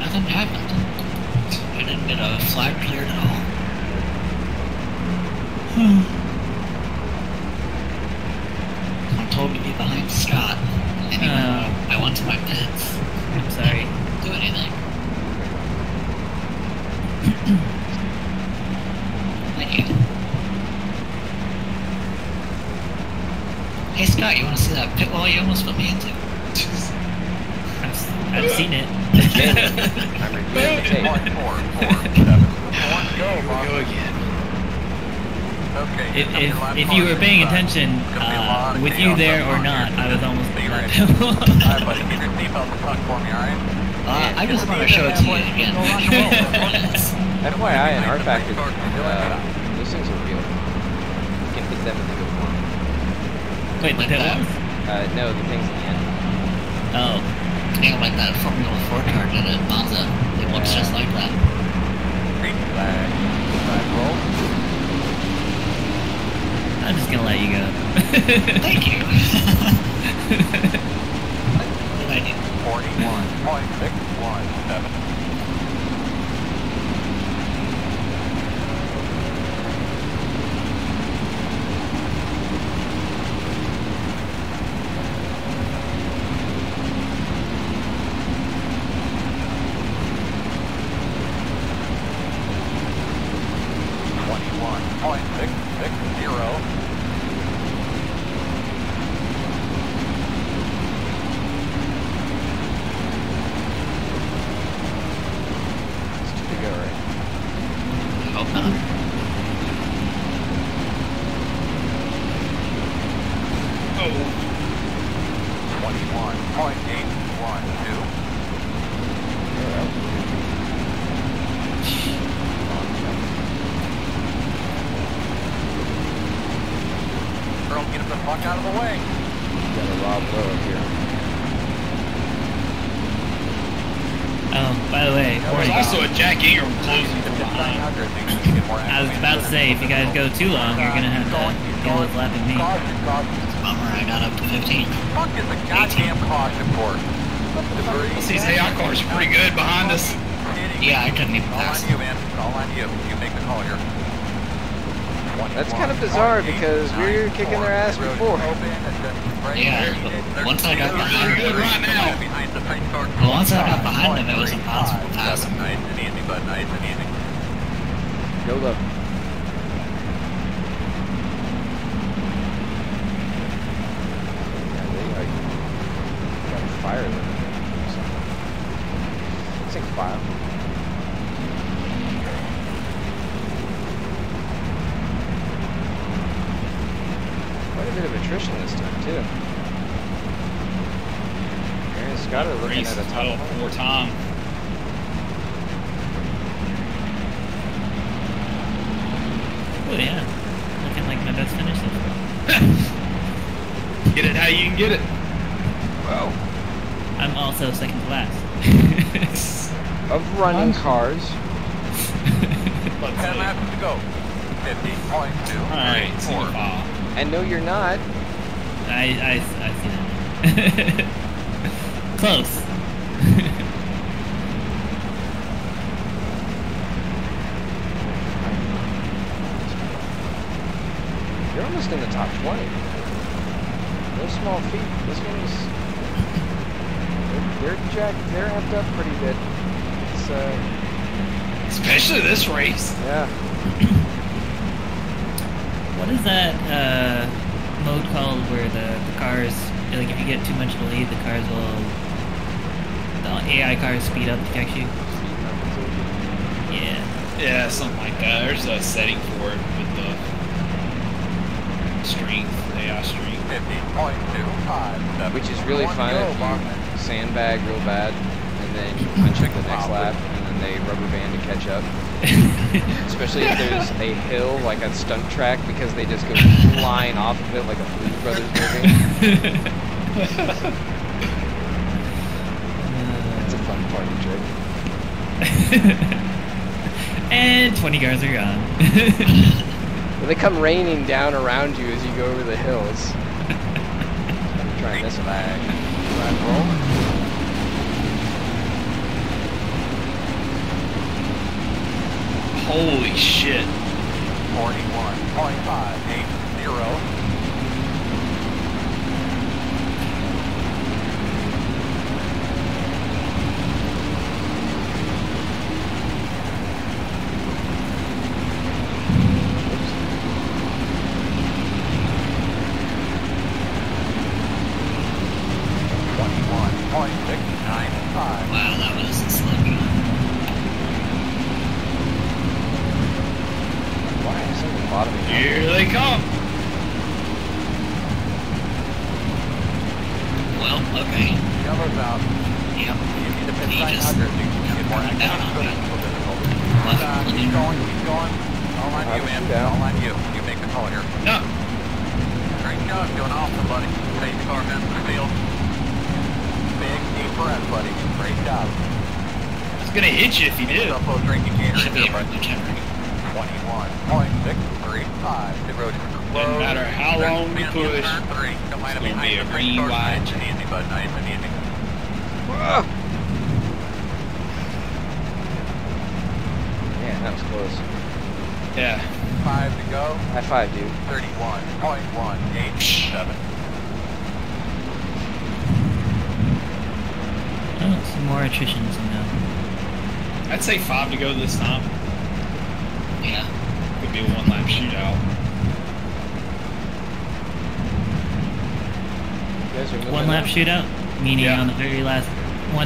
nothing happened. I didn't get a flag cleared at all. [sighs] I'm told to be behind Scott. Anyway, Oh. I went to my pits. I'm sorry. Do anything. [clears throat] Thank you. Hey Scott, you want to see that pit wall you almost put me into? I've, I've seen it. I'm reviewing the tape. Point four four [laughs] seven. One go, Here we Bob. go again. Okay. If, here comes your if, if you were paying attention, It's gonna be a uh, with you there or not. I was almost Be [laughs] in that ready. [laughs] pit wall. Alright, buddy, keep your seatbelt tucked for me, alright? Uh, I just want to show it to you again. FYI, in our factory, uh, those things are real. You can hit them and they go wrong. Wait, the pit walls? Uh, no, the things in the end. Oh anything like that Formula 4 car did at Mazda. It looks just like that. Green flag. Flag roll. I'm just gonna let you go. Thank you. [laughs] I did 41.617. Girl, get him the fuck out of the way. Got a Rob Lowe up here. Oh, by the way, there's also a Jack Ingram closing from behind. 900, things can get more I was about to to say, if you guys go too long, you're gonna have to deal with lapping me. Caution, caution. Bummer, I got up to 15. Fuck is a goddamn caution for? Debris. These AI cars are pretty good behind us. Yeah, I couldn't even All on pass you, man. All on you. You make the call here. That's kind of bizarre because we were kicking their ass before. Yeah, once I got behind them, right now. The train car. well, once I got behind them, it was impossible to pass them. And easy, bud. Nice and. Go low. Yeah, they like got a fire limit or something. Sync file. Quite a bit of attrition this time too. Aaron Scott are looking Race at a top title one. more time. Oh yeah, looking like my best finish so far. Get it how you can get it. Wow. I'm also second to last. Of running cars. Let's 10 see. laps to go. 50.2. Alright, single file. And no, you're not. I, I, I see that. [laughs] Close. [laughs] You're almost in the top 20. No small feat. This one's. They're, they're jacked. They're amped up pretty good. It's, uh, Especially this race. yeah. [coughs] What is that uh, mode called where the, the cars, like if you get too much of a lead, the cars will, the AI cars speed up to catch you? Yeah. Yeah, something like that. There's a setting for it with the strength, AI strength. 50.25. Which is really fun if you sandbag real bad and then you punch up the next lap and then they rubber band to catch up. [laughs] Especially if there's a hill like a stunt track because they just go [laughs] flying off of it like a Blues Brothers movie. [laughs] That's a fun party trick. [laughs] and 20 guards are gone. well, they come raining down around you as you go over the hills. I'm trying this lag. Holy shit. 41, 45, 8, 0.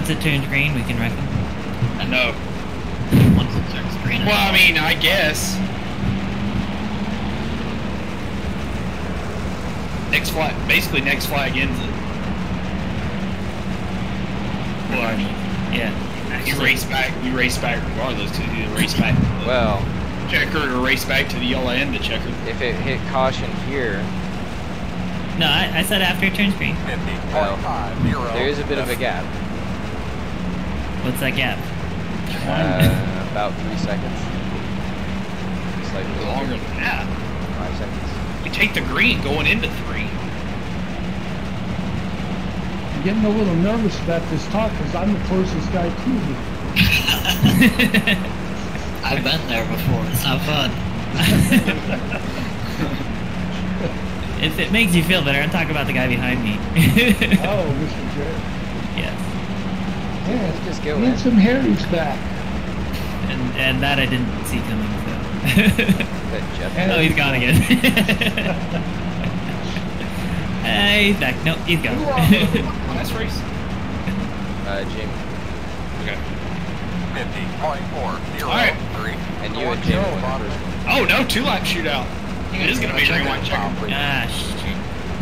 Once it turns green, we can wreck them. I know. Once it turns green. Well, I mean, I guess. Next flag, basically next flag ends it. Well, I mean, Yeah. you race back, you race back regardless to either race back Well, checker or race back to the yellow and the checker. if it hit caution here, No, I, I said after it turns green. [laughs] 50, Well, 45, 0. there is a bit of a gap. What's that gap? Uh, about three seconds. It's Slightly Longer than that. Five seconds. We take the green going into three. I'm getting a little nervous about this talk because I'm the closest guy to you. [laughs] I've been there before. It's not fun. [laughs] if it makes you feel better, I'm talking about the guy behind me. [laughs] Oh, Mr. Jarrett. Yes. Yeah, Just go, need man. some Harry's back. And and that I didn't see coming, so. That jet. Oh, he's gone again. hey, [laughs] he's back. No, he's gone. [laughs] Last race. Uh, Jamie. Okay. 50, 0, Alright. 3. And you and Jamie won the Bottom. first one. Oh no, two lap shootout. It is gonna be a green white checker. ah, shit.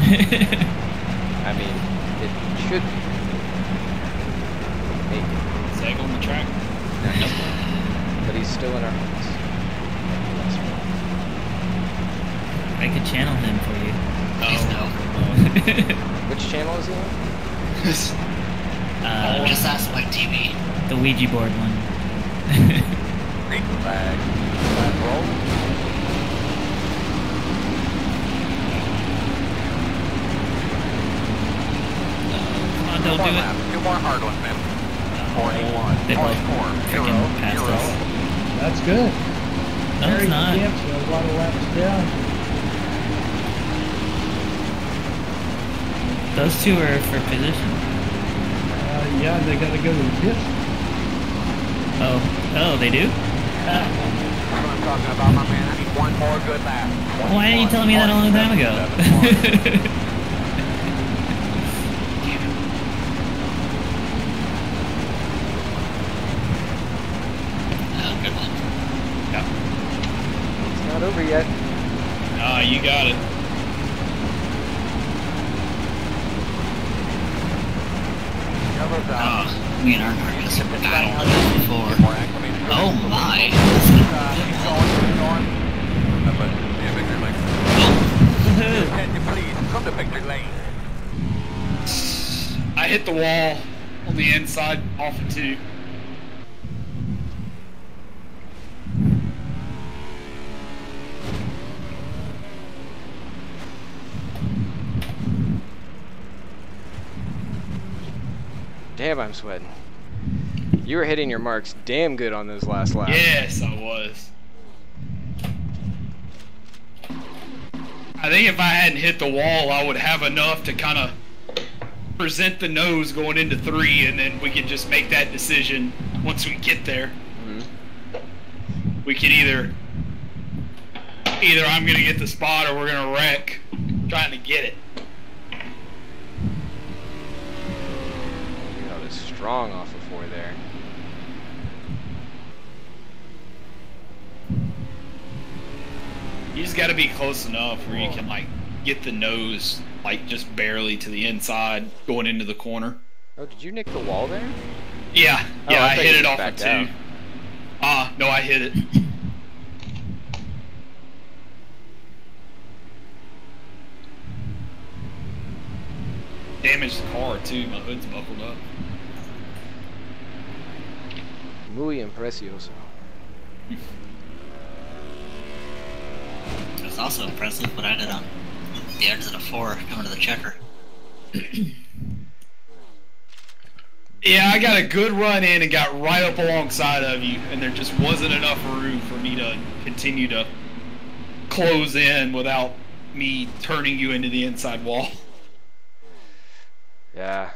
[laughs] I mean, it should be. Maybe. Zag on the track. [sighs] But he's still in our hearts. I could channel him for you. Please no. [laughs] Which channel is he on? [laughs] uh, Just ask my TV. the Ouija board one. Green flag. Flag roll. Don't Two more do it. laps. Two more hard ones, man. 41, They both 44, 0, freaking passed 0. us. That's good. No, Harry it's not. Camp's a lot of laps down. Those two are for position. Uh, yeah, they got to go to the pit. Oh, oh, they do. That's what I'm talking about, my man. I need one more good lap. Why didn't you tell me that a long time ago? [laughs] Oh, good one. It's not over yet. Ah, you got it. Oh, me and Arnor just battled Get this before. Oh my. Keep going, keep going. But, yeah, victory lane. Can you please come to victory lane? I hit the wall on the inside off of two. Damn, I'm sweating. You were hitting your marks damn good on those last laps. Yes, I was. I think if I hadn't hit the wall, I would have enough to kind of present the nose going into three, and then we can just make that decision once we get there. Mhm. We can either either I'm gonna get the spot or we're gonna wreck trying to get it. You know, it's strong off of four there. You just got to be close enough where you can like get the nose like just barely to the inside going into the corner. Oh, did you nick the wall there? Yeah, Oh, yeah, I I, hit it off of two. Ah, no, I hit it. Damaged the car too. My hood's buckled up. Muy imprecioso. It's also impressive what I did on the edge of the four coming to the checker. Yeah, I got a good run in and got right up alongside of you, and there just wasn't enough room for me to continue to close in without me turning you into the inside wall. Yeah.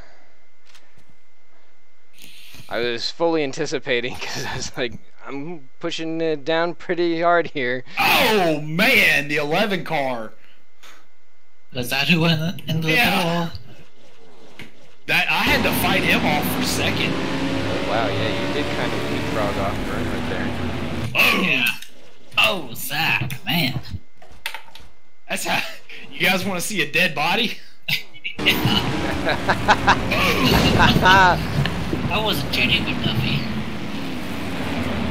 I was fully anticipating [laughs] because I was like, I'm pushing it down pretty hard here. Oh man, the 11 car. Was that who went into the Yeah. pit That I had to fight him off for a second. Oh, wow, yeah, you did kind of leapfrog off Vern right there. Oh, Yeah. Oh, Zach, man. that's how. You guys want to see a dead body? [laughs] [laughs] Oh. I wasn't changing with Duffy.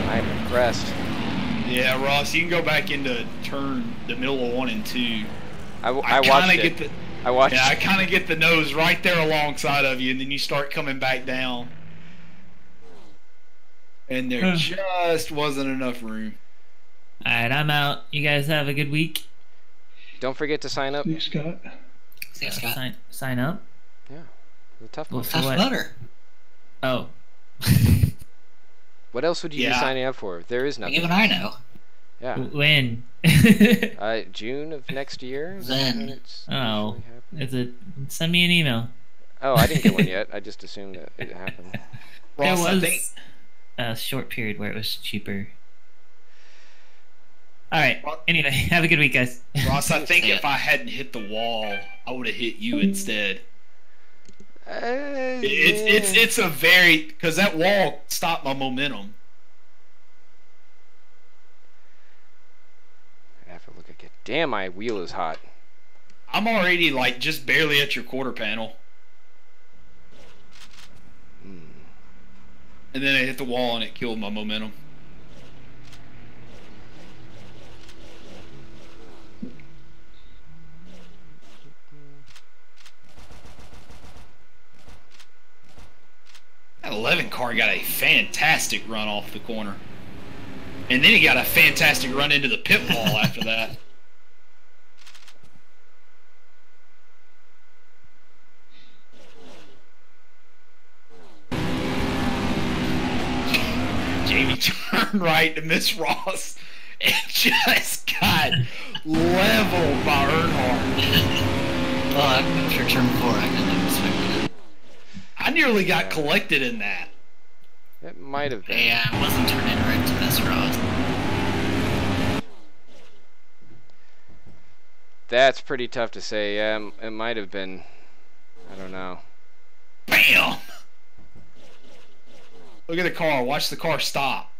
I'm impressed. Yeah, Ross, you can go back into turn the middle of one and two. I, w- I, I watched kind it. of get the. I watched Yeah, I kind of get the nose right there alongside of you, and then you start coming back down. And there just wasn't enough room. Alright, I'm out. You guys have a good week. Don't forget to sign up. See, Scott. Uh, See, Scott. Sign, sign up. The tough Well, one. tough what? Butter. Oh. What else would you be signing up for? There is nothing. Even I know. Yeah. when? [laughs] Uh, June of next year. is Then. it's Oh. Is it? Send me an email. Oh, I didn't get one [laughs] yet. I just assumed that it happened. Ross, there I was think. a short period where it was cheaper. Alright, anyway, [laughs] have a good week, guys. Ross, I think Yeah. if I hadn't hit the wall, I would have hit you instead. It's it's yeah. it's a very because that wall stopped my momentum. I have to look again. Damn, my wheel is hot. I'm already like just barely at your quarter panel, Hmm. and then I hit the wall and it killed my momentum. That 11 car got a fantastic run off the corner. And then he got a fantastic run into the pit wall [laughs] after that. Jamie turned right to Miss Ross and just got leveled by Earnhardt. [laughs] Well, sure turn four I couldn't have expected it. I nearly got collected in that. It might have been. Yeah, I wasn't turning right to Miss Ross. That's pretty tough to say. Yeah, it might have been. I don't know. Bam! Look at the car. Watch the car stop.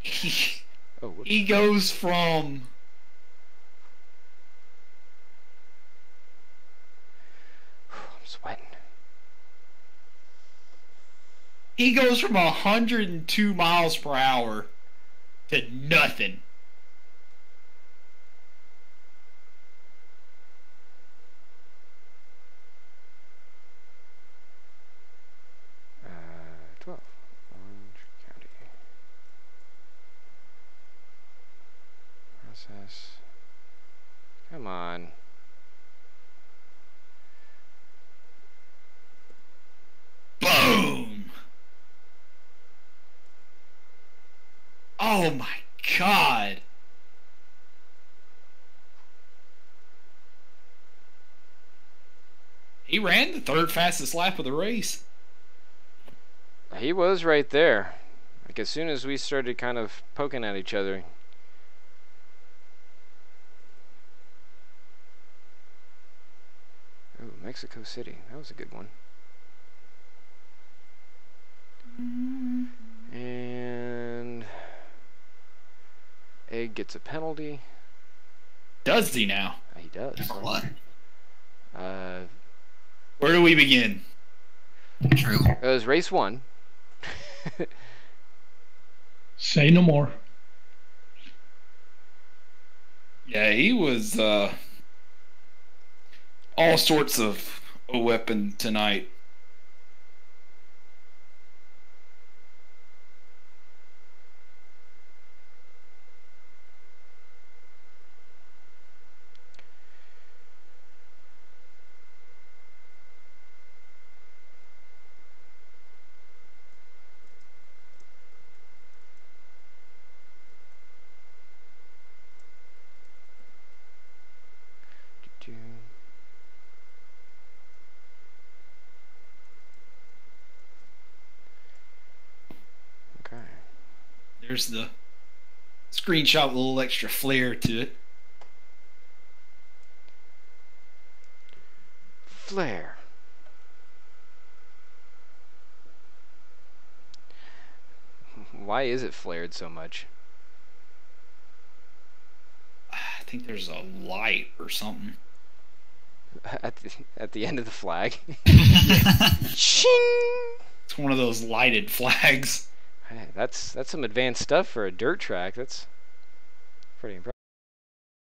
he, [laughs] Oh, he goes from I'm sweating. he goes from 102 miles per hour to nothing. Uh, 12. Orange County. Process. Come on. Boom! Oh my god! He ran the third fastest lap of the race. He was right there. Like as soon as we started kind of poking at each other. Oh, Mexico City. That was a good one. Mm-hmm. And Egg gets a penalty. Does he now? He does. For what? Uh, Where do we begin? True. it was race one. [laughs] Say no more. Yeah, he was uh, all sorts of a weapon tonight. There's the screenshot with a little extra flair to it. Flare. Why is it flared so much? I think there's a light or something. [laughs] At the, at the end of the flag. [laughs] Shing! It's one of those lighted flags. Hey, that's that's some advanced stuff for a dirt track. That's pretty impressive.